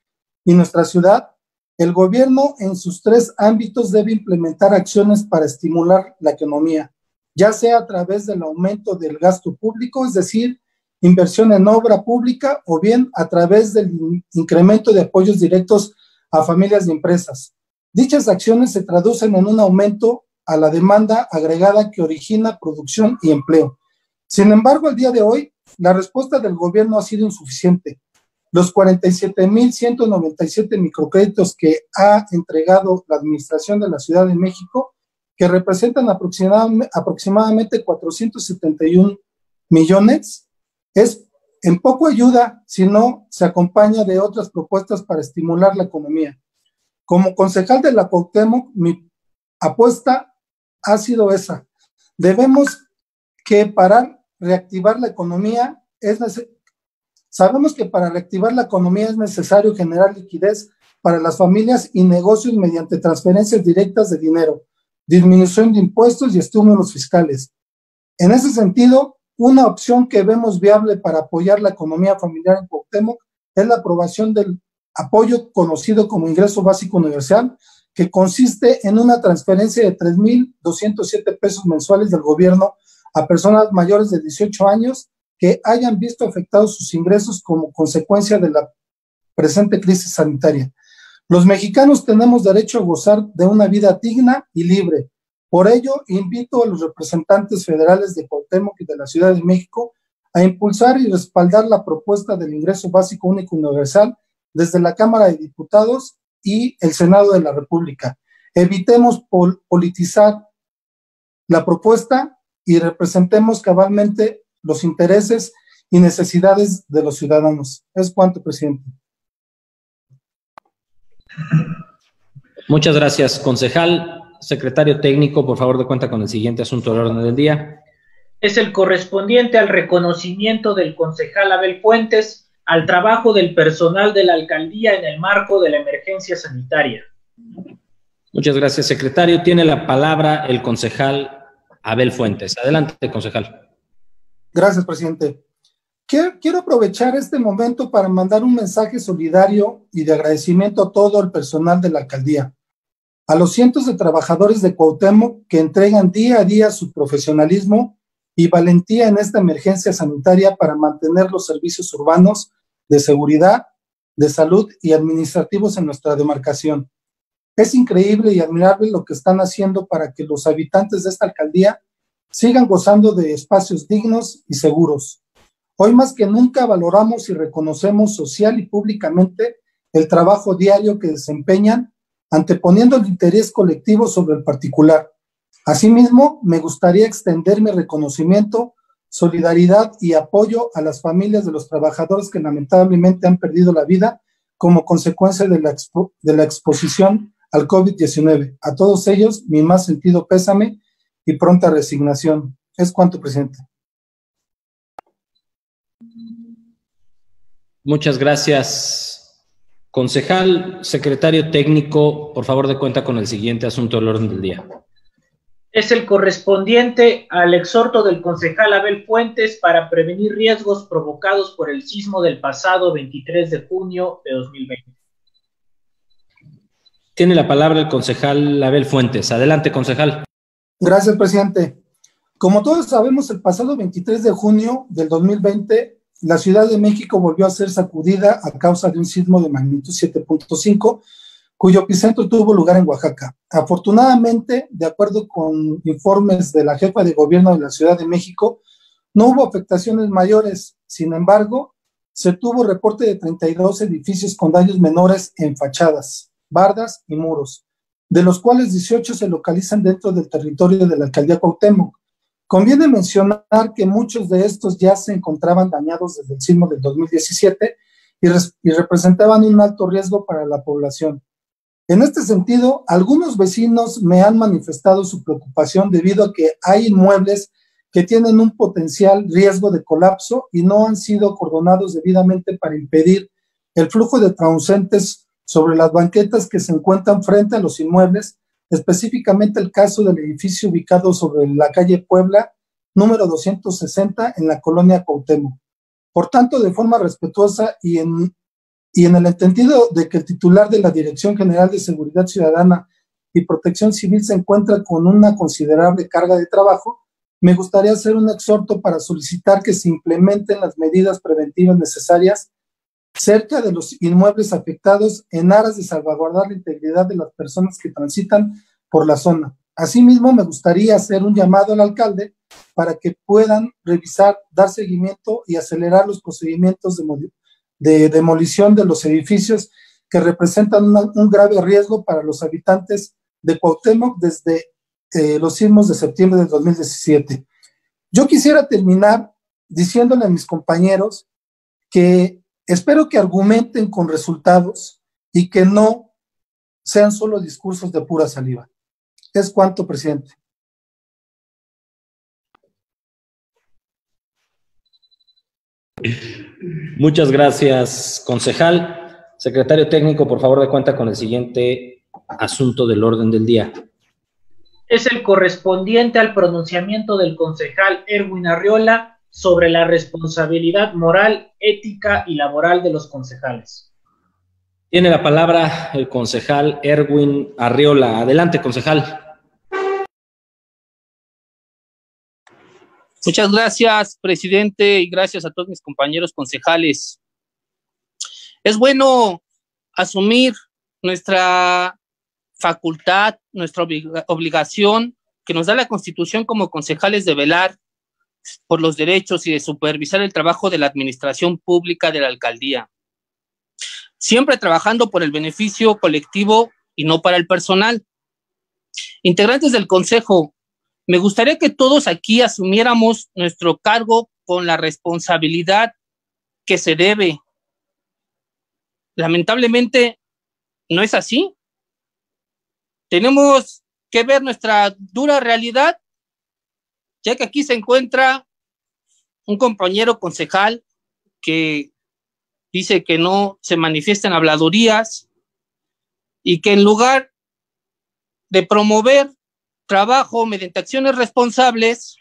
y nuestra ciudad, el gobierno en sus tres ámbitos debe implementar acciones para estimular la economía, ya sea a través del aumento del gasto público, es decir, inversión en obra pública, o bien a través del incremento de apoyos directos a familias y empresas. Dichas acciones se traducen en un aumento a la demanda agregada que origina producción y empleo. Sin embargo, el día de hoy, la respuesta del gobierno ha sido insuficiente los 47.197 microcréditos que ha entregado la Administración de la Ciudad de México, que representan aproximadamente 471 millones, es en poco ayuda si no se acompaña de otras propuestas para estimular la economía. Como concejal de la Cuauhtémoc, mi apuesta ha sido esa. Debemos que para reactivar la economía es Sabemos que para reactivar la economía es necesario generar liquidez para las familias y negocios mediante transferencias directas de dinero, disminución de impuestos y estímulos fiscales. En ese sentido, una opción que vemos viable para apoyar la economía familiar en Cuauhtémoc es la aprobación del apoyo conocido como ingreso básico universal, que consiste en una transferencia de 3.207 pesos mensuales del gobierno a personas mayores de 18 años que hayan visto afectados sus ingresos como consecuencia de la presente crisis sanitaria. Los mexicanos tenemos derecho a gozar de una vida digna y libre. Por ello, invito a los representantes federales de Cuauhtémoc y de la Ciudad de México a impulsar y respaldar la propuesta del ingreso básico único universal desde la Cámara de Diputados y el Senado de la República. Evitemos politizar la propuesta y representemos cabalmente los intereses y necesidades de los ciudadanos. Es cuanto, presidente. Muchas gracias, concejal. Secretario técnico, por favor, de cuenta con el siguiente asunto del orden del día. Es el correspondiente al reconocimiento del concejal Abel Fuentes al trabajo del personal de la alcaldía en el marco de la emergencia sanitaria. Muchas gracias, secretario. Tiene la palabra el concejal Abel Fuentes. Adelante, concejal. Gracias, presidente. Quiero, aprovechar este momento para mandar un mensaje solidario y de agradecimiento a todo el personal de la alcaldía, a los cientos de trabajadores de Cuauhtémoc que entregan día a día su profesionalismo y valentía en esta emergencia sanitaria para mantener los servicios urbanos de seguridad, de salud y administrativos en nuestra demarcación. Es increíble y admirable lo que están haciendo para que los habitantes de esta alcaldía sigan gozando de espacios dignos y seguros. Hoy más que nunca valoramos y reconocemos social y públicamente el trabajo diario que desempeñan, anteponiendo el interés colectivo sobre el particular. Asimismo, me gustaría extender mi reconocimiento, solidaridad y apoyo a las familias de los trabajadores que lamentablemente han perdido la vida como consecuencia de la, de la exposición al COVID-19. A todos ellos, mi más sentido pésame y pronta resignación. Es cuanto, presidente. Muchas gracias, concejal. Secretario técnico, por favor, de cuenta con el siguiente asunto del orden del día. Es el correspondiente al exhorto del concejal Abel Fuentes para prevenir riesgos provocados por el sismo del pasado 23 de junio de 2020. Tiene la palabra el concejal Abel Fuentes. Adelante, concejal. Gracias, presidente. Como todos sabemos, el pasado 23 de junio del 2020, la Ciudad de México volvió a ser sacudida a causa de un sismo de magnitud 7.5, cuyo epicentro tuvo lugar en Oaxaca. Afortunadamente, de acuerdo con informes de la jefa de gobierno de la Ciudad de México, no hubo afectaciones mayores. Sin embargo, se tuvo reporte de 32 edificios con daños menores en fachadas, bardas y muros de los cuales 18 se localizan dentro del territorio de la alcaldía Cuauhtémoc. Conviene mencionar que muchos de estos ya se encontraban dañados desde el sismo del 2017 y, representaban un alto riesgo para la población. En este sentido, algunos vecinos me han manifestado su preocupación debido a que hay inmuebles que tienen un potencial riesgo de colapso y no han sido acordonados debidamente para impedir el flujo de transeúntes sobre las banquetas que se encuentran frente a los inmuebles, específicamente el caso del edificio ubicado sobre la calle Puebla, número 260, en la colonia Cuauhtémoc. Por tanto, de forma respetuosa y en, y en el entendido de que el titular de la Dirección General de Seguridad Ciudadana y Protección Civil se encuentra con una considerable carga de trabajo, me gustaría hacer un exhorto para solicitar que se implementen las medidas preventivas necesarias cerca de los inmuebles afectados en aras de salvaguardar la integridad de las personas que transitan por la zona. Asimismo, me gustaría hacer un llamado al alcalde para que puedan revisar, dar seguimiento y acelerar los procedimientos de, demolición de los edificios que representan un grave riesgo para los habitantes de Cuauhtémoc desde eh, los sismos de septiembre de 2017. Yo quisiera terminar diciéndole a mis compañeros que espero que argumenten con resultados y que no sean solo discursos de pura saliva. Es cuanto, presidente. Muchas gracias, concejal. Secretario técnico, por favor, de cuenta con el siguiente asunto del orden del día es el correspondiente al pronunciamiento del concejal Erwin Arriola sobre la responsabilidad moral, ética y laboral de los concejales. Tiene la palabra el concejal Erwin Arriola. Adelante, concejal. Muchas gracias, presidente, y gracias a todos mis compañeros concejales. Es bueno asumir nuestra facultad, nuestra obligación que nos da la Constitución como concejales de velar por los derechos y de supervisar el trabajo de la administración pública de la alcaldía. Siempre trabajando por el beneficio colectivo y no para el personal. Integrantes del Consejo, me gustaría que todos aquí asumiéramos nuestro cargo con la responsabilidad que se debe. Lamentablemente, no es así. Tenemos que ver nuestra dura realidad, ya que aquí se encuentra un compañero concejal que dice que no se manifiestan habladurías y que en lugar de promover trabajo mediante acciones responsables,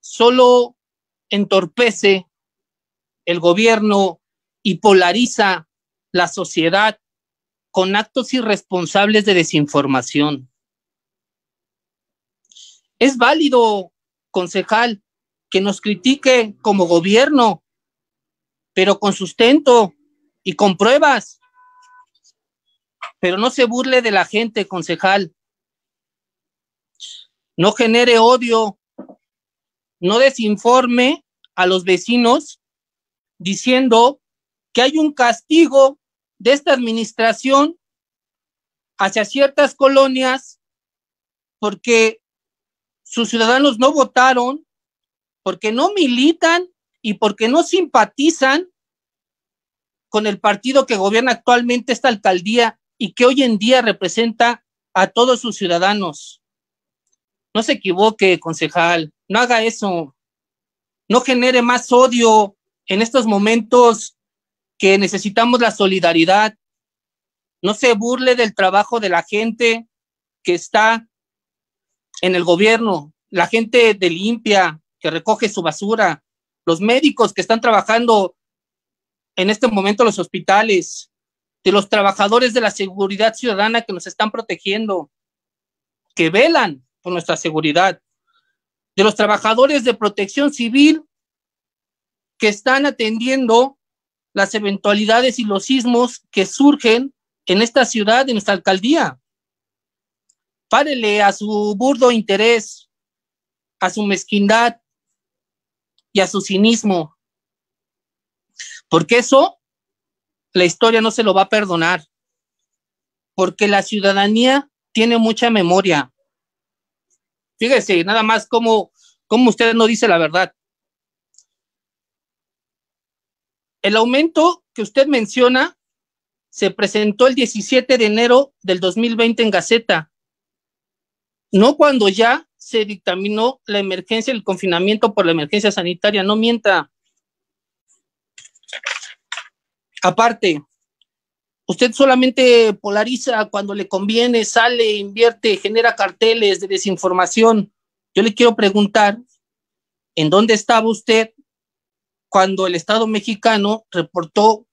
solo entorpece el gobierno y polariza la sociedad con actos irresponsables de desinformación. Es válido, concejal, que nos critique como gobierno, pero con sustento y con pruebas. Pero no se burle de la gente, concejal. No genere odio, no desinforme a los vecinos diciendo que hay un castigo de esta administración hacia ciertas colonias porque sus ciudadanos no votaron, porque no militan y porque no simpatizan con el partido que gobierna actualmente esta alcaldía y que hoy en día representa a todos sus ciudadanos. No se equivoque, concejal, no haga eso, no genere más odio en estos momentos que necesitamos la solidaridad. No se burle del trabajo de la gente que está en el gobierno, la gente de limpia que recoge su basura, los médicos que están trabajando en este momento en los hospitales, de los trabajadores de la seguridad ciudadana que nos están protegiendo, que velan por nuestra seguridad, de los trabajadores de protección civil que están atendiendo las eventualidades y los sismos que surgen en esta ciudad, en nuestra alcaldía. Párele a su burdo interés, a su mezquindad y a su cinismo, porque eso la historia no se lo va a perdonar, porque la ciudadanía tiene mucha memoria. Fíjese, nada más como, como usted no dice la verdad. El aumento que usted menciona se presentó el 17 de enero del 2020 en Gaceta, no cuando ya se dictaminó la emergencia, el confinamiento por la emergencia sanitaria, no mienta. Aparte, usted solamente polariza cuando le conviene, sale, invierte, genera carteles de desinformación. Yo le quiero preguntar, ¿en dónde estaba usted cuando el Estado mexicano reportó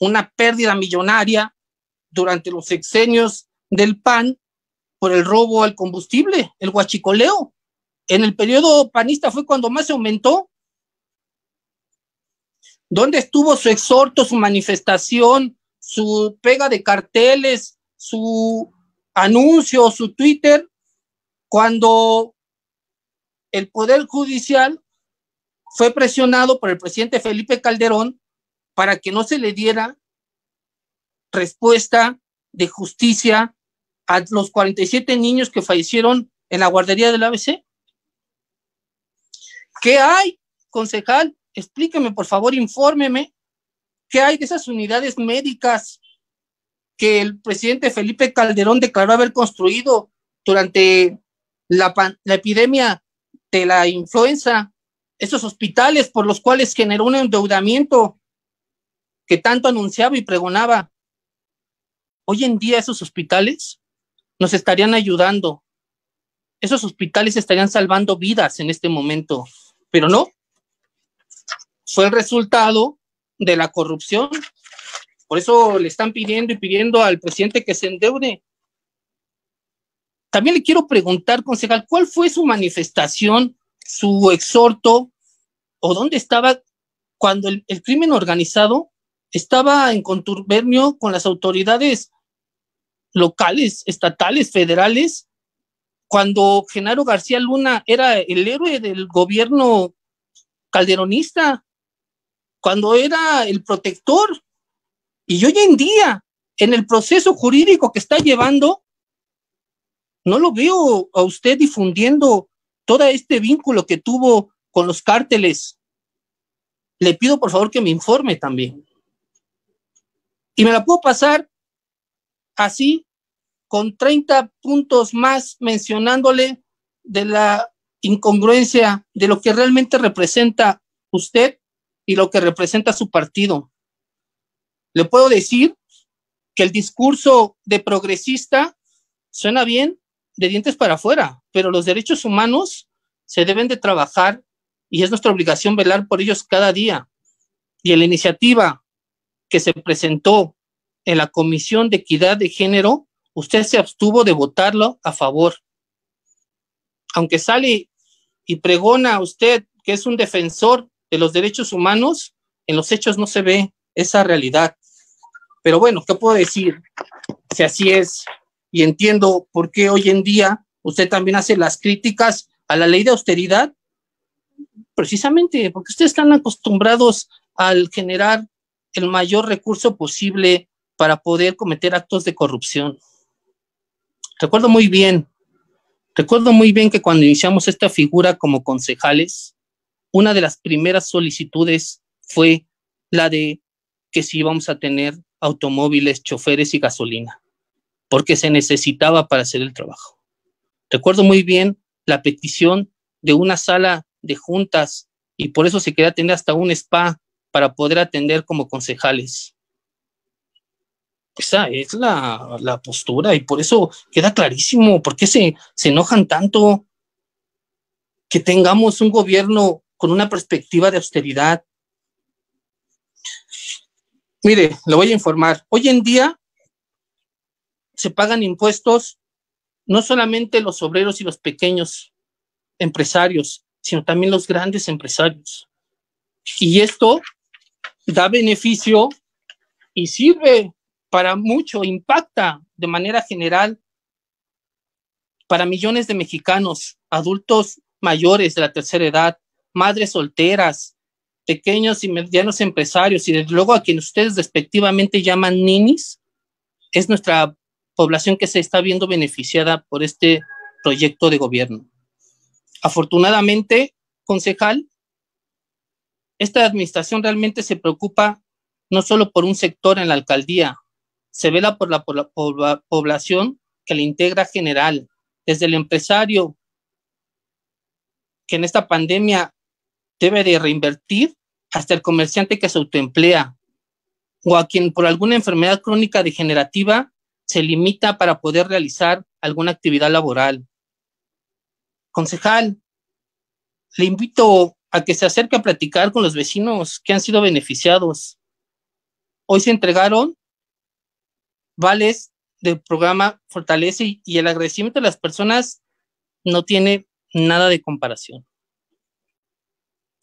una pérdida millonaria durante los sexenios del PAN por el robo al combustible, el huachicoleo. En el periodo panista fue cuando más se aumentó. ¿Dónde estuvo su exhorto, su manifestación, su pega de carteles, su anuncio, su Twitter, cuando el Poder Judicial fue presionado por el presidente Felipe Calderón para que no se le diera respuesta de justicia a los 47 niños que fallecieron en la guardería del ABC? ¿Qué hay, concejal? Explíqueme, por favor, infórmeme. ¿Qué hay de esas unidades médicas que el presidente Felipe Calderón declaró haber construido durante la, la epidemia de la influenza? Esos hospitales por los cuales generó un endeudamiento que tanto anunciaba y pregonaba. Hoy en día esos hospitales nos estarían ayudando. Esos hospitales estarían salvando vidas en este momento, pero no. Fue el resultado de la corrupción. Por eso le están pidiendo y pidiendo al presidente que se endeude. También le quiero preguntar, concejal, ¿cuál fue su manifestación, su exhorto, o dónde estaba cuando el, el crimen organizado estaba en contubernio con las autoridades locales, estatales, federales, cuando Genaro García Luna era el héroe del gobierno calderonista, cuando era el protector. Y hoy en día, en el proceso jurídico que está llevando, no lo veo a usted difundiendo todo este vínculo que tuvo con los cárteles. Le pido por favor que me informe también. Y me la puedo pasar así, con 30 puntos más mencionándole de la incongruencia de lo que realmente representa usted y lo que representa su partido. Le puedo decir que el discurso de progresista suena bien de dientes para afuera, pero los derechos humanos se deben de trabajar y es nuestra obligación velar por ellos cada día. Y en la iniciativa que se presentó en la Comisión de Equidad de Género, usted se abstuvo de votarlo a favor. Aunque sale y pregona usted que es un defensor de los derechos humanos, en los hechos no se ve esa realidad. Pero bueno, ¿qué puedo decir? Si así es, y entiendo por qué hoy en día usted también hace las críticas a la ley de austeridad, precisamente porque ustedes están acostumbrados al generar el mayor recurso posible para poder cometer actos de corrupción. Recuerdo muy bien, recuerdo muy bien que cuando iniciamos esta figura como concejales, una de las primeras solicitudes fue la de que si íbamos a tener automóviles, choferes y gasolina, porque se necesitaba para hacer el trabajo. Recuerdo muy bien la petición de una sala de juntas y por eso se quería tener hasta un spa para poder atender como concejales. Esa es la, postura y por eso queda clarísimo por qué se, se enojan tanto que tengamos un gobierno con una perspectiva de austeridad. Mire, le voy a informar. Hoy en día se pagan impuestos no solamente los obreros y los pequeños empresarios, sino también los grandes empresarios. Y esto da beneficio y sirve para mucho, impacta de manera general para millones de mexicanos, adultos mayores de la tercera edad, madres solteras, pequeños y medianos empresarios y desde luego a quienes ustedes respectivamente llaman ninis, es nuestra población que se está viendo beneficiada por este proyecto de gobierno. Afortunadamente, concejal, esta administración realmente se preocupa no solo por un sector en la alcaldía, se vela por la, población que la integra general, desde el empresario que en esta pandemia debe de reinvertir hasta el comerciante que se autoemplea o a quien por alguna enfermedad crónica degenerativa se limita para poder realizar alguna actividad laboral. Concejal, le invito a que se acerque a platicar con los vecinos que han sido beneficiados. Hoy se entregaron vales del programa Fortalece y el agradecimiento de las personas no tiene nada de comparación.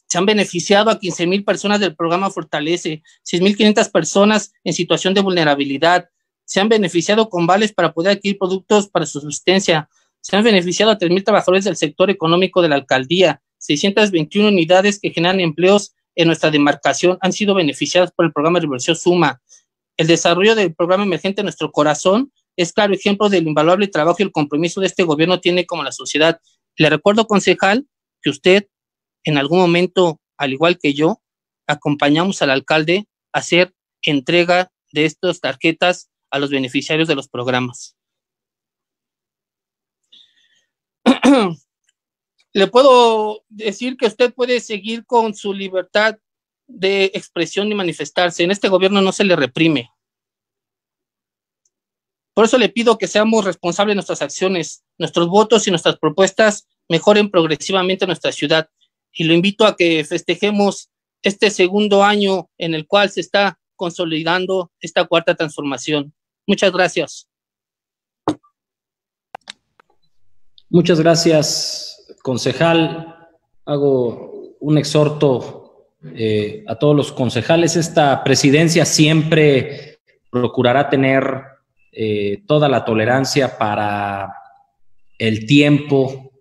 Se han beneficiado a 15 mil personas del programa Fortalece, 6.500 personas en situación de vulnerabilidad. Se han beneficiado con vales para poder adquirir productos para su subsistencia. Se han beneficiado a 3.000 trabajadores del sector económico de la alcaldía. 621 unidades que generan empleos en nuestra demarcación han sido beneficiadas por el programa de Reversión Suma. El desarrollo del programa emergente Nuestro Corazón es claro ejemplo del invaluable trabajo y el compromiso de este gobierno tiene como la sociedad. Le recuerdo, concejal, que usted en algún momento, al igual que yo, acompañamos al alcalde a hacer entrega de estas tarjetas a los beneficiarios de los programas. Le puedo decir que usted puede seguir con su libertad de expresión y manifestarse. En este gobierno no se le reprime. Por eso le pido que seamos responsables de nuestras acciones, nuestros votos y nuestras propuestas mejoren progresivamente nuestra ciudad. Y lo invito a que festejemos este segundo año en el cual se está consolidando esta cuarta transformación. Muchas gracias. Muchas gracias, concejal. Hago un exhorto eh, a todos los concejales. Esta presidencia siempre procurará tener eh, toda la tolerancia para el tiempo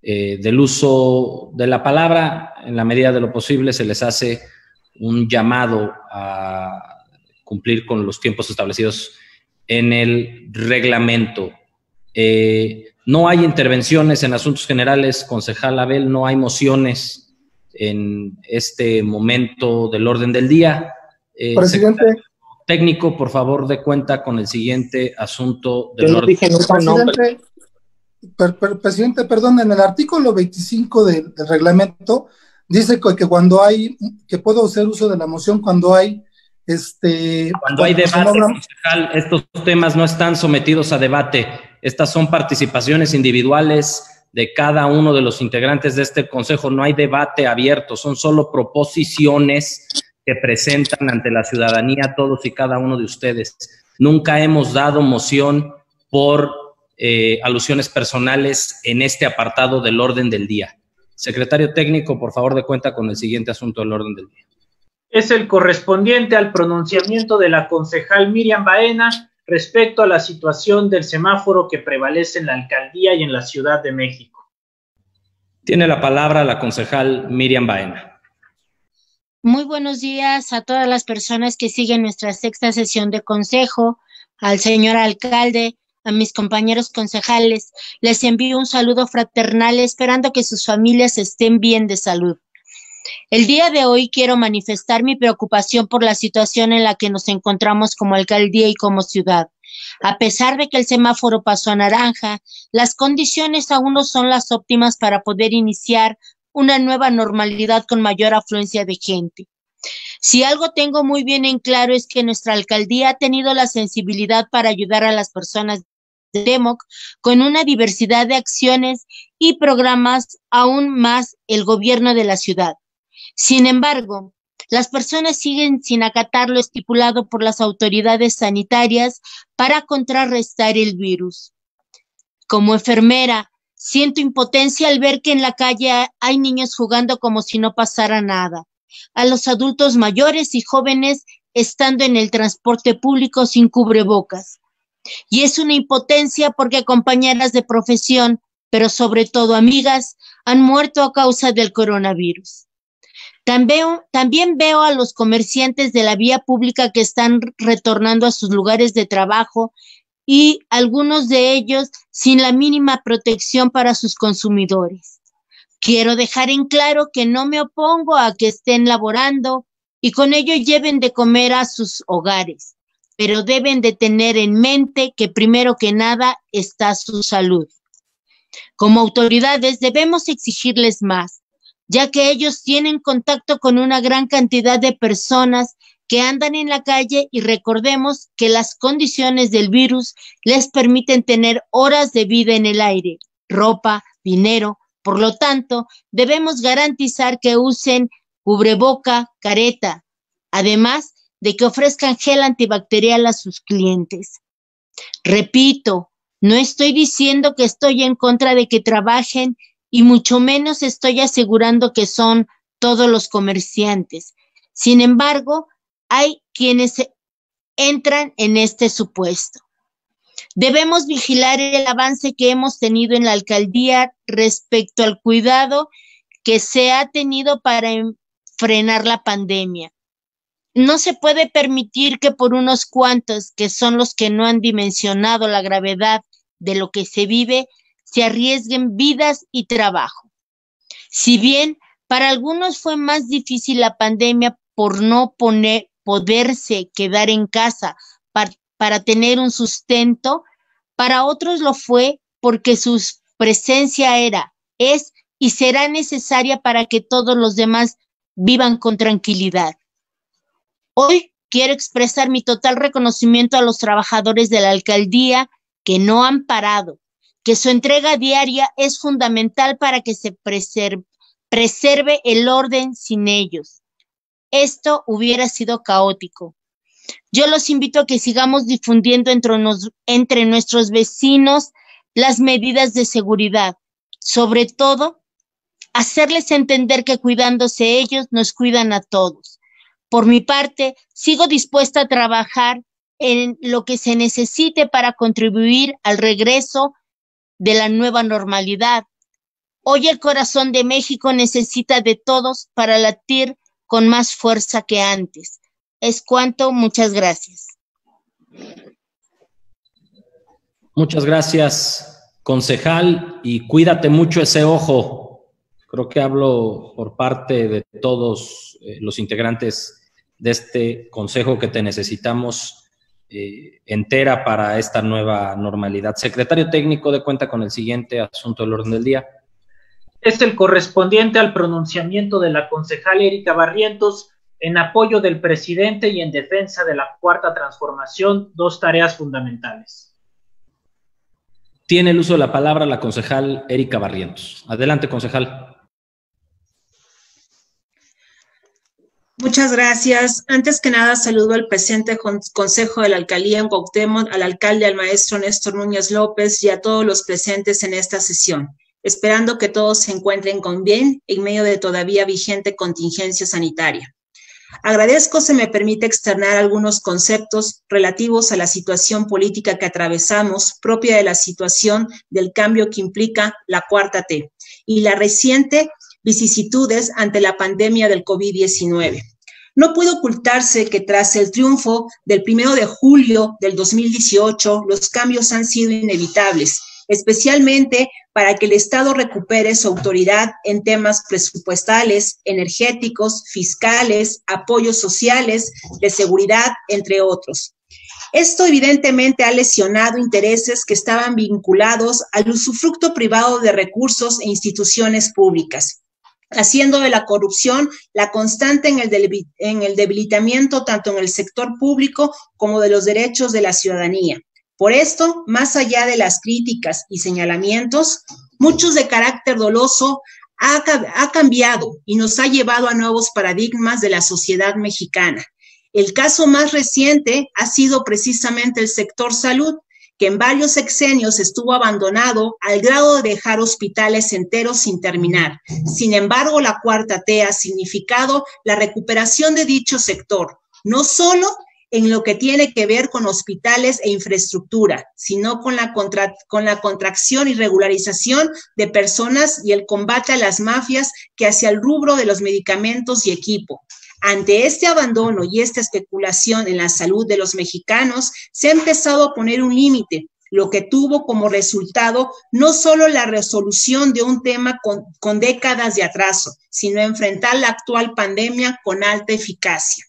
eh, del uso de la palabra. En la medida de lo posible se les hace un llamado a cumplir con los tiempos establecidos en el reglamento. no hay intervenciones en asuntos generales, concejal Abel, no hay mociones en este momento del orden del día. Eh, presidente. Técnico, por favor, de cuenta con el siguiente asunto del orden. presidente, presidente, perdón, en el artículo 25 del, reglamento dice que, cuando hay, que puedo hacer uso de la moción cuando hay este, cuando hay debate, estos temas no están sometidos a debate. Estas son participaciones individuales de cada uno de los integrantes de este consejo. No hay debate abierto, son solo proposiciones que presentan ante la ciudadanía todos y cada uno de ustedes. Nunca hemos dado moción por eh, alusiones personales en este apartado del orden del día. Secretario técnico, por favor, de cuenta con el siguiente asunto del orden del día. Es el correspondiente al pronunciamiento de la concejal Miriam Baena respecto a la situación del semáforo que prevalece en la alcaldía y en la Ciudad de México. Tiene la palabra la concejal Miriam Baena. Muy buenos días a todas las personas que siguen nuestra sexta sesión de consejo, al señor alcalde, a mis compañeros concejales. Les envío un saludo fraternal esperando que sus familias estén bien de salud. El día de hoy quiero manifestar mi preocupación por la situación en la que nos encontramos como alcaldía y como ciudad. A pesar de que el semáforo pasó a naranja, las condiciones aún no son las óptimas para poder iniciar una nueva normalidad con mayor afluencia de gente. Si algo tengo muy bien en claro es que nuestra alcaldía ha tenido la sensibilidad para ayudar a las personas de DEMOC con una diversidad de acciones y programas aún más el gobierno de la ciudad. Sin embargo, las personas siguen sin acatar lo estipulado por las autoridades sanitarias para contrarrestar el virus. Como enfermera, siento impotencia al ver que en la calle hay niños jugando como si no pasara nada, a los adultos mayores y jóvenes estando en el transporte público sin cubrebocas. Y es una impotencia porque compañeras de profesión, pero sobre todo amigas, han muerto a causa del coronavirus. También, veo a los comerciantes de la vía pública que están retornando a sus lugares de trabajo y algunos de ellos sin la mínima protección para sus consumidores. Quiero dejar en claro que no me opongo a que estén laborando, y con ello lleven de comer a sus hogares, pero deben de tener en mente que primero que nada está su salud. Como autoridades debemos exigirles más, ya que ellos tienen contacto con una gran cantidad de personas que andan en la calle y recordemos que las condiciones del virus les permiten tener horas de vida en el aire, ropa, dinero. Por lo tanto, debemos garantizar que usen cubreboca, careta, además de que ofrezcan gel antibacterial a sus clientes. Repito, no estoy diciendo que estoy en contra de que trabajen y mucho menos estoy asegurando que son todos los comerciantes. Sin embargo, hay quienes entran en este supuesto. Debemos vigilar el avance que hemos tenido en la alcaldía respecto al cuidado que se ha tenido para frenar la pandemia. No se puede permitir que por unos cuantos, que son los que no han dimensionado la gravedad de lo que se vive, se arriesguen vidas y trabajo. Si bien para algunos fue más difícil la pandemia por no poner, poderse quedar en casa para, para tener un sustento, para otros lo fue porque su presencia era, es y será necesaria para que todos los demás vivan con tranquilidad. Hoy quiero expresar mi total reconocimiento a los trabajadores de la alcaldía que no han parado, que su entrega diaria es fundamental para que se preserve, preserve el orden sin ellos. Esto hubiera sido caótico. Yo los invito a que sigamos difundiendo entre, nos, entre nuestros vecinos las medidas de seguridad, sobre todo hacerles entender que cuidándose ellos nos cuidan a todos. Por mi parte, sigo dispuesta a trabajar en lo que se necesite para contribuir al regreso de la nueva normalidad. Hoy el corazón de México necesita de todos para latir con más fuerza que antes. Es cuanto, muchas gracias. Muchas gracias, concejal, y cuídate mucho ese ojo. Creo que hablo por parte de todos eh, los integrantes de este consejo que te necesitamos eh, entera para esta nueva normalidad. Secretario técnico de cuenta con el siguiente asunto del orden del día. Es el correspondiente al pronunciamiento de la concejal Erika Barrientos en apoyo del presidente y en defensa de la cuarta transformación, dos tareas fundamentales. Tiene el uso de la palabra la concejal Erika Barrientos. Adelante, concejal. Muchas gracias. Antes que nada, saludo al presente Consejo de la Alcaldía en Cuauhtémoc, al alcalde, al maestro Néstor Núñez López y a todos los presentes en esta sesión, esperando que todos se encuentren con bien en medio de todavía vigente contingencia sanitaria. Agradezco se me permite externar algunos conceptos relativos a la situación política que atravesamos, propia de la situación del cambio que implica la cuarta T y la reciente vicisitudes ante la pandemia del COVID-19. No puede ocultarse que tras el triunfo del primero de julio del 2018, los cambios han sido inevitables, especialmente para que el Estado recupere su autoridad en temas presupuestales, energéticos, fiscales, apoyos sociales, de seguridad, entre otros. Esto evidentemente ha lesionado intereses que estaban vinculados al usufructo privado de recursos e instituciones públicas haciendo de la corrupción la constante en el, en el debilitamiento tanto en el sector público como de los derechos de la ciudadanía. Por esto, más allá de las críticas y señalamientos, muchos de carácter doloso ha, ha, cambiado y nos ha llevado a nuevos paradigmas de la sociedad mexicana. El caso más reciente ha sido precisamente el sector salud, que en varios sexenios estuvo abandonado al grado de dejar hospitales enteros sin terminar. Sin embargo, la cuarta T ha significado la recuperación de dicho sector, no solo en lo que tiene que ver con hospitales e infraestructura, sino con la, con la contracción y regularización de personas y el combate a las mafias que hacia el rubro de los medicamentos y equipo. Ante este abandono y esta especulación en la salud de los mexicanos, se ha empezado a poner un límite lo que tuvo como resultado no solo la resolución de un tema con, décadas de atraso, sino enfrentar la actual pandemia con alta eficacia.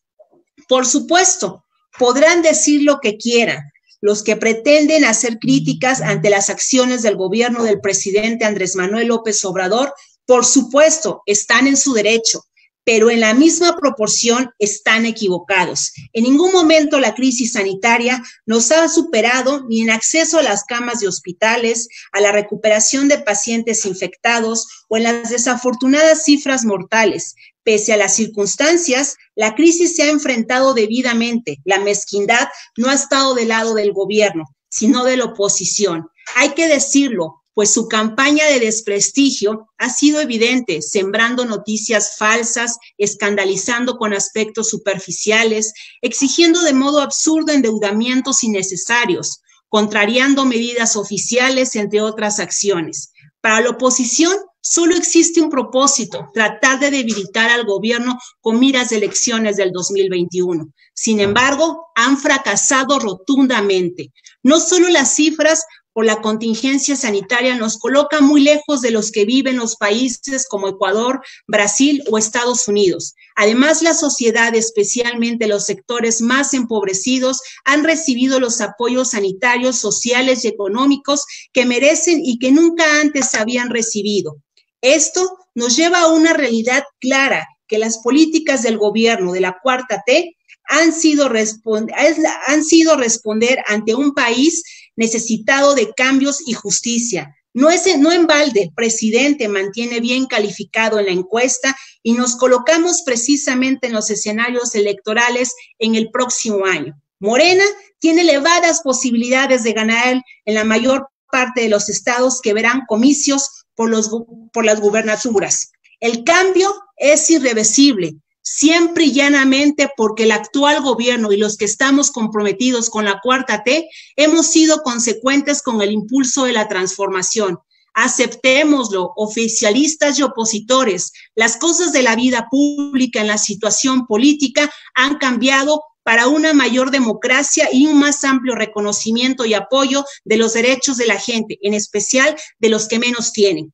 Por supuesto, podrán decir lo que quieran, los que pretenden hacer críticas ante las acciones del gobierno del presidente Andrés Manuel López Obrador, por supuesto, están en su derecho, pero en la misma proporción están equivocados. En ningún momento la crisis sanitaria nos ha superado ni en acceso a las camas de hospitales, a la recuperación de pacientes infectados o en las desafortunadas cifras mortales. Pese a las circunstancias, la crisis se ha enfrentado debidamente. La mezquindad no ha estado del lado del gobierno, sino de la oposición. Hay que decirlo, pues su campaña de desprestigio ha sido evidente, sembrando noticias falsas, escandalizando con aspectos superficiales, exigiendo de modo absurdo endeudamientos innecesarios, contrariando medidas oficiales, entre otras acciones. Para la oposición, solo existe un propósito, tratar de debilitar al gobierno con miras de elecciones del 2021. Sin embargo, han fracasado rotundamente. No solo las cifras por la contingencia sanitaria nos coloca muy lejos de los que viven los países como Ecuador, Brasil o Estados Unidos. Además, la sociedad, especialmente los sectores más empobrecidos, han recibido los apoyos sanitarios, sociales y económicos que merecen y que nunca antes habían recibido. Esto nos lleva a una realidad clara, que las políticas del gobierno de la cuarta T han sido, han sido responder ante un país necesitado de cambios y justicia. No, es, no en balde, presidente mantiene bien calificado en la encuesta y nos colocamos precisamente en los escenarios electorales en el próximo año. Morena tiene elevadas posibilidades de ganar en la mayor parte de los estados que verán comicios por, los, por las gubernaturas. El cambio es irreversible siempre y llanamente porque el actual gobierno y los que estamos comprometidos con la cuarta T hemos sido consecuentes con el impulso de la transformación. Aceptémoslo, oficialistas y opositores. Las cosas de la vida pública en la situación política han cambiado para una mayor democracia y un más amplio reconocimiento y apoyo de los derechos de la gente, en especial de los que menos tienen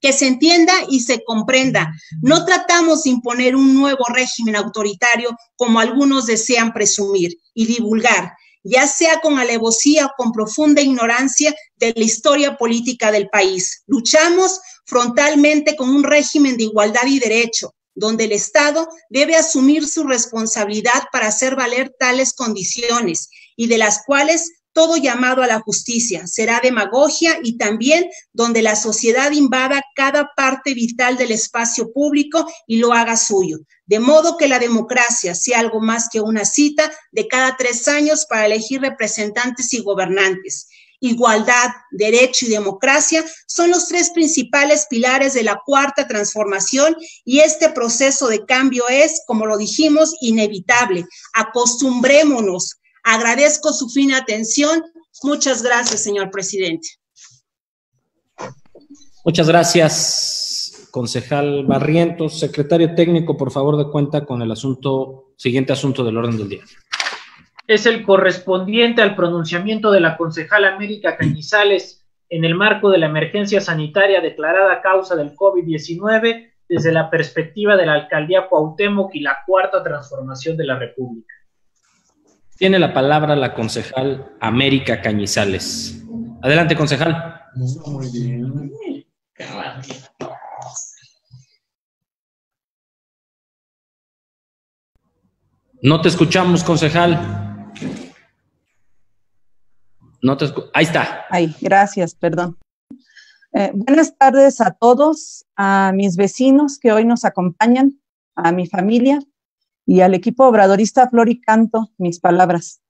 que se entienda y se comprenda. No tratamos de imponer un nuevo régimen autoritario como algunos desean presumir y divulgar, ya sea con alevosía o con profunda ignorancia de la historia política del país. Luchamos frontalmente con un régimen de igualdad y derecho, donde el Estado debe asumir su responsabilidad para hacer valer tales condiciones y de las cuales todo llamado a la justicia, será demagogia y también donde la sociedad invada cada parte vital del espacio público y lo haga suyo. De modo que la democracia sea algo más que una cita de cada tres años para elegir representantes y gobernantes. Igualdad, derecho y democracia son los tres principales pilares de la cuarta transformación y este proceso de cambio es, como lo dijimos, inevitable. Acostumbrémonos Agradezco su fina atención. Muchas gracias, señor presidente. Muchas gracias, concejal Barrientos. Secretario técnico, por favor, de cuenta con el asunto, siguiente asunto del orden del día. Es el correspondiente al pronunciamiento de la concejal América Cañizales en el marco de la emergencia sanitaria declarada a causa del COVID-19 desde la perspectiva de la alcaldía Cuauhtémoc y la cuarta transformación de la República. Tiene la palabra la concejal América Cañizales. Adelante, concejal. No te escuchamos, concejal. No te Ahí está. Ahí, gracias, perdón. Eh, buenas tardes a todos, a mis vecinos que hoy nos acompañan, a mi familia y al equipo obradorista Flor y Canto mis palabras.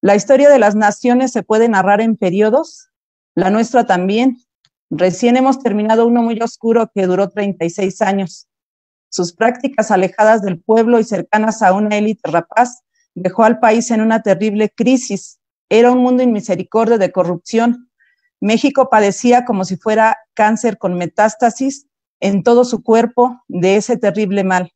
La historia de las naciones se puede narrar en periodos, la nuestra también. Recién hemos terminado uno muy oscuro que duró 36 años. Sus prácticas alejadas del pueblo y cercanas a una élite rapaz dejó al país en una terrible crisis. Era un mundo inmisericordia de corrupción. México padecía como si fuera cáncer con metástasis en todo su cuerpo de ese terrible mal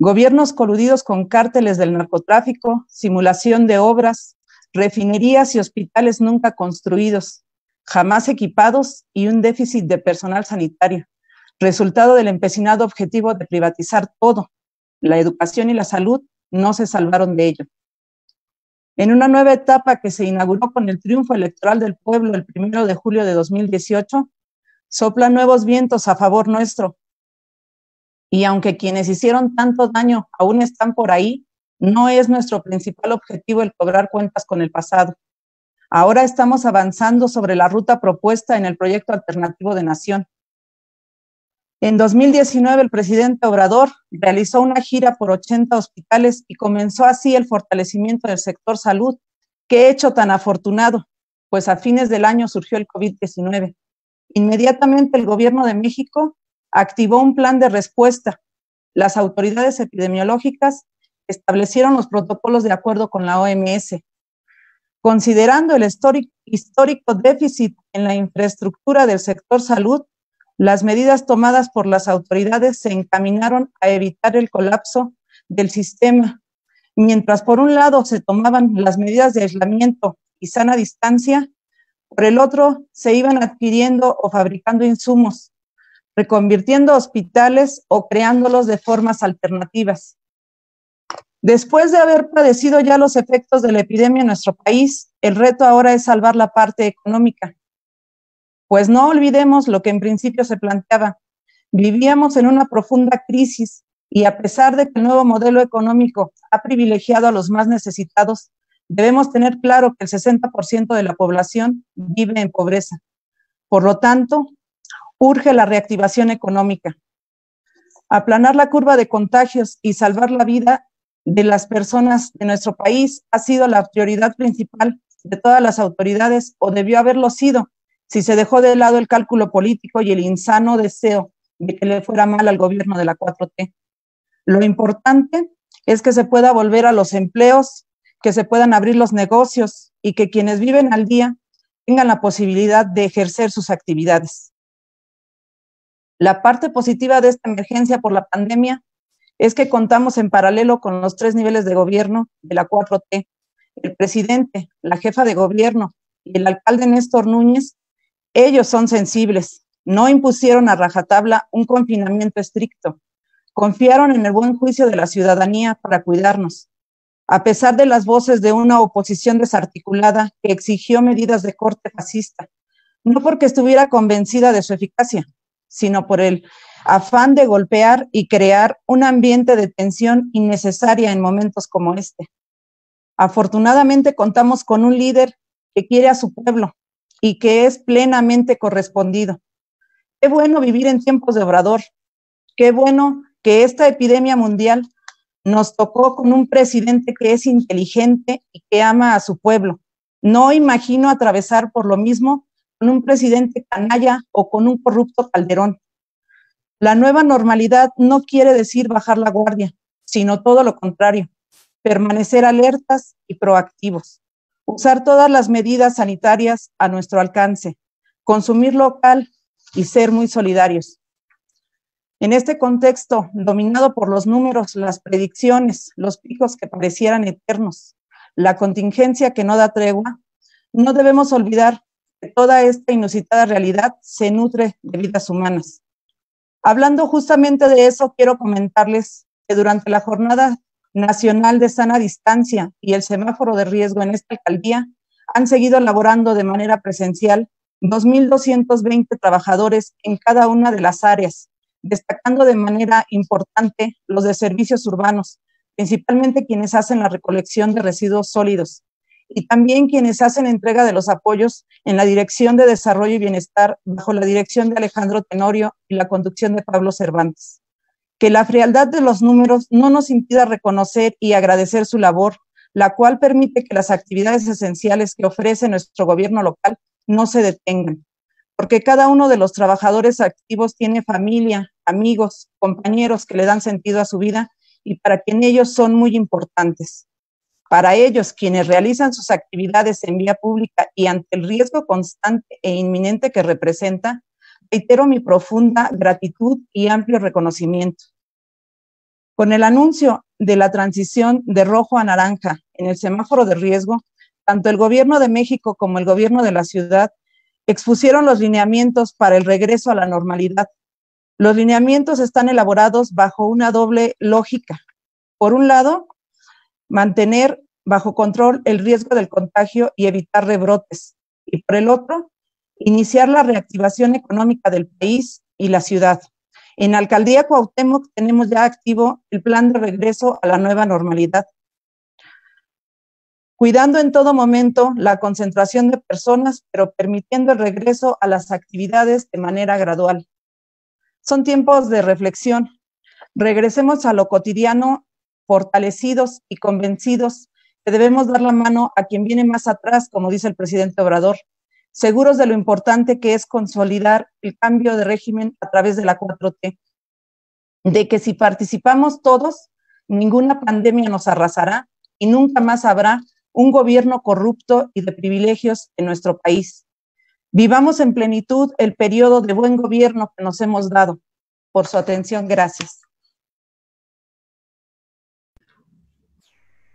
gobiernos coludidos con cárteles del narcotráfico, simulación de obras, refinerías y hospitales nunca construidos, jamás equipados y un déficit de personal sanitario, resultado del empecinado objetivo de privatizar todo. La educación y la salud no se salvaron de ello. En una nueva etapa que se inauguró con el triunfo electoral del pueblo el primero de julio de 2018, soplan nuevos vientos a favor nuestro. Y aunque quienes hicieron tanto daño aún están por ahí, no es nuestro principal objetivo el cobrar cuentas con el pasado. Ahora estamos avanzando sobre la ruta propuesta en el proyecto alternativo de nación. En 2019, el presidente Obrador realizó una gira por 80 hospitales y comenzó así el fortalecimiento del sector salud. Qué hecho tan afortunado, pues a fines del año surgió el COVID-19. Inmediatamente el gobierno de México activó un plan de respuesta. Las autoridades epidemiológicas establecieron los protocolos de acuerdo con la OMS. Considerando el histórico déficit en la infraestructura del sector salud, las medidas tomadas por las autoridades se encaminaron a evitar el colapso del sistema. Mientras por un lado se tomaban las medidas de aislamiento y sana distancia, por el otro se iban adquiriendo o fabricando insumos, reconvirtiendo hospitales o creándolos de formas alternativas. Después de haber padecido ya los efectos de la epidemia en nuestro país, el reto ahora es salvar la parte económica. Pues no olvidemos lo que en principio se planteaba. Vivíamos en una profunda crisis y a pesar de que el nuevo modelo económico ha privilegiado a los más necesitados, debemos tener claro que el 60% de la población vive en pobreza. Por lo tanto, urge la reactivación económica. Aplanar la curva de contagios y salvar la vida de las personas de nuestro país ha sido la prioridad principal de todas las autoridades o debió haberlo sido si se dejó de lado el cálculo político y el insano deseo de que le fuera mal al gobierno de la 4T. Lo importante es que se pueda volver a los empleos, que se puedan abrir los negocios y que quienes viven al día tengan la posibilidad de ejercer sus actividades. La parte positiva de esta emergencia por la pandemia es que contamos en paralelo con los tres niveles de gobierno de la 4T. El presidente, la jefa de gobierno y el alcalde Néstor Núñez, ellos son sensibles, no impusieron a rajatabla un confinamiento estricto, confiaron en el buen juicio de la ciudadanía para cuidarnos, a pesar de las voces de una oposición desarticulada que exigió medidas de corte fascista, no porque estuviera convencida de su eficacia, sino por el afán de golpear y crear un ambiente de tensión innecesaria en momentos como este. Afortunadamente contamos con un líder que quiere a su pueblo y que es plenamente correspondido. Qué bueno vivir en tiempos de obrador. Qué bueno que esta epidemia mundial nos tocó con un presidente que es inteligente y que ama a su pueblo. No imagino atravesar por lo mismo con un presidente canalla o con un corrupto Calderón. La nueva normalidad no quiere decir bajar la guardia, sino todo lo contrario, permanecer alertas y proactivos, usar todas las medidas sanitarias a nuestro alcance, consumir local y ser muy solidarios. En este contexto, dominado por los números, las predicciones, los picos que parecieran eternos, la contingencia que no da tregua, no debemos olvidar toda esta inusitada realidad se nutre de vidas humanas. Hablando justamente de eso, quiero comentarles que durante la Jornada Nacional de Sana Distancia y el semáforo de riesgo en esta alcaldía han seguido elaborando de manera presencial 2.220 trabajadores en cada una de las áreas, destacando de manera importante los de servicios urbanos, principalmente quienes hacen la recolección de residuos sólidos, y también quienes hacen entrega de los apoyos en la Dirección de Desarrollo y Bienestar bajo la dirección de Alejandro Tenorio y la conducción de Pablo Cervantes. Que la frialdad de los números no nos impida reconocer y agradecer su labor, la cual permite que las actividades esenciales que ofrece nuestro gobierno local no se detengan, porque cada uno de los trabajadores activos tiene familia, amigos, compañeros que le dan sentido a su vida y para quien ellos son muy importantes. Para ellos, quienes realizan sus actividades en vía pública y ante el riesgo constante e inminente que representa, reitero mi profunda gratitud y amplio reconocimiento. Con el anuncio de la transición de rojo a naranja en el semáforo de riesgo, tanto el gobierno de México como el gobierno de la ciudad expusieron los lineamientos para el regreso a la normalidad. Los lineamientos están elaborados bajo una doble lógica. Por un lado, mantener bajo control el riesgo del contagio y evitar rebrotes. Y por el otro, iniciar la reactivación económica del país y la ciudad. En Alcaldía Cuauhtémoc tenemos ya activo el plan de regreso a la nueva normalidad, cuidando en todo momento la concentración de personas, pero permitiendo el regreso a las actividades de manera gradual. Son tiempos de reflexión. Regresemos a lo cotidiano fortalecidos y convencidos que debemos dar la mano a quien viene más atrás, como dice el presidente Obrador, seguros de lo importante que es consolidar el cambio de régimen a través de la 4T, de que si participamos todos, ninguna pandemia nos arrasará y nunca más habrá un gobierno corrupto y de privilegios en nuestro país. Vivamos en plenitud el periodo de buen gobierno que nos hemos dado. Por su atención, gracias.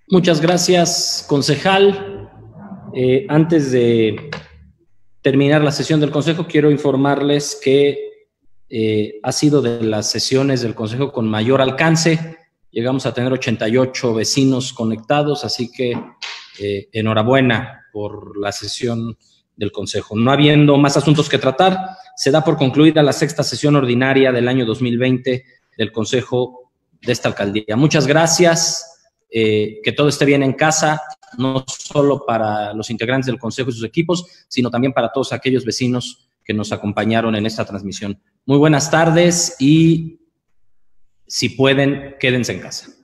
Muchas gracias, concejal. Eh, antes de terminar la sesión del Consejo, quiero informarles que eh, ha sido de las sesiones del Consejo con mayor alcance. Llegamos a tener 88 vecinos conectados, así que eh, enhorabuena por la sesión del Consejo. No habiendo más asuntos que tratar, se da por concluida la sexta sesión ordinaria del año 2020 del Consejo de esta alcaldía. Muchas gracias, eh, que todo esté bien en casa, no solo para los integrantes del Consejo y sus equipos, sino también para todos aquellos vecinos que nos acompañaron en esta transmisión. Muy buenas tardes y si pueden, quédense en casa.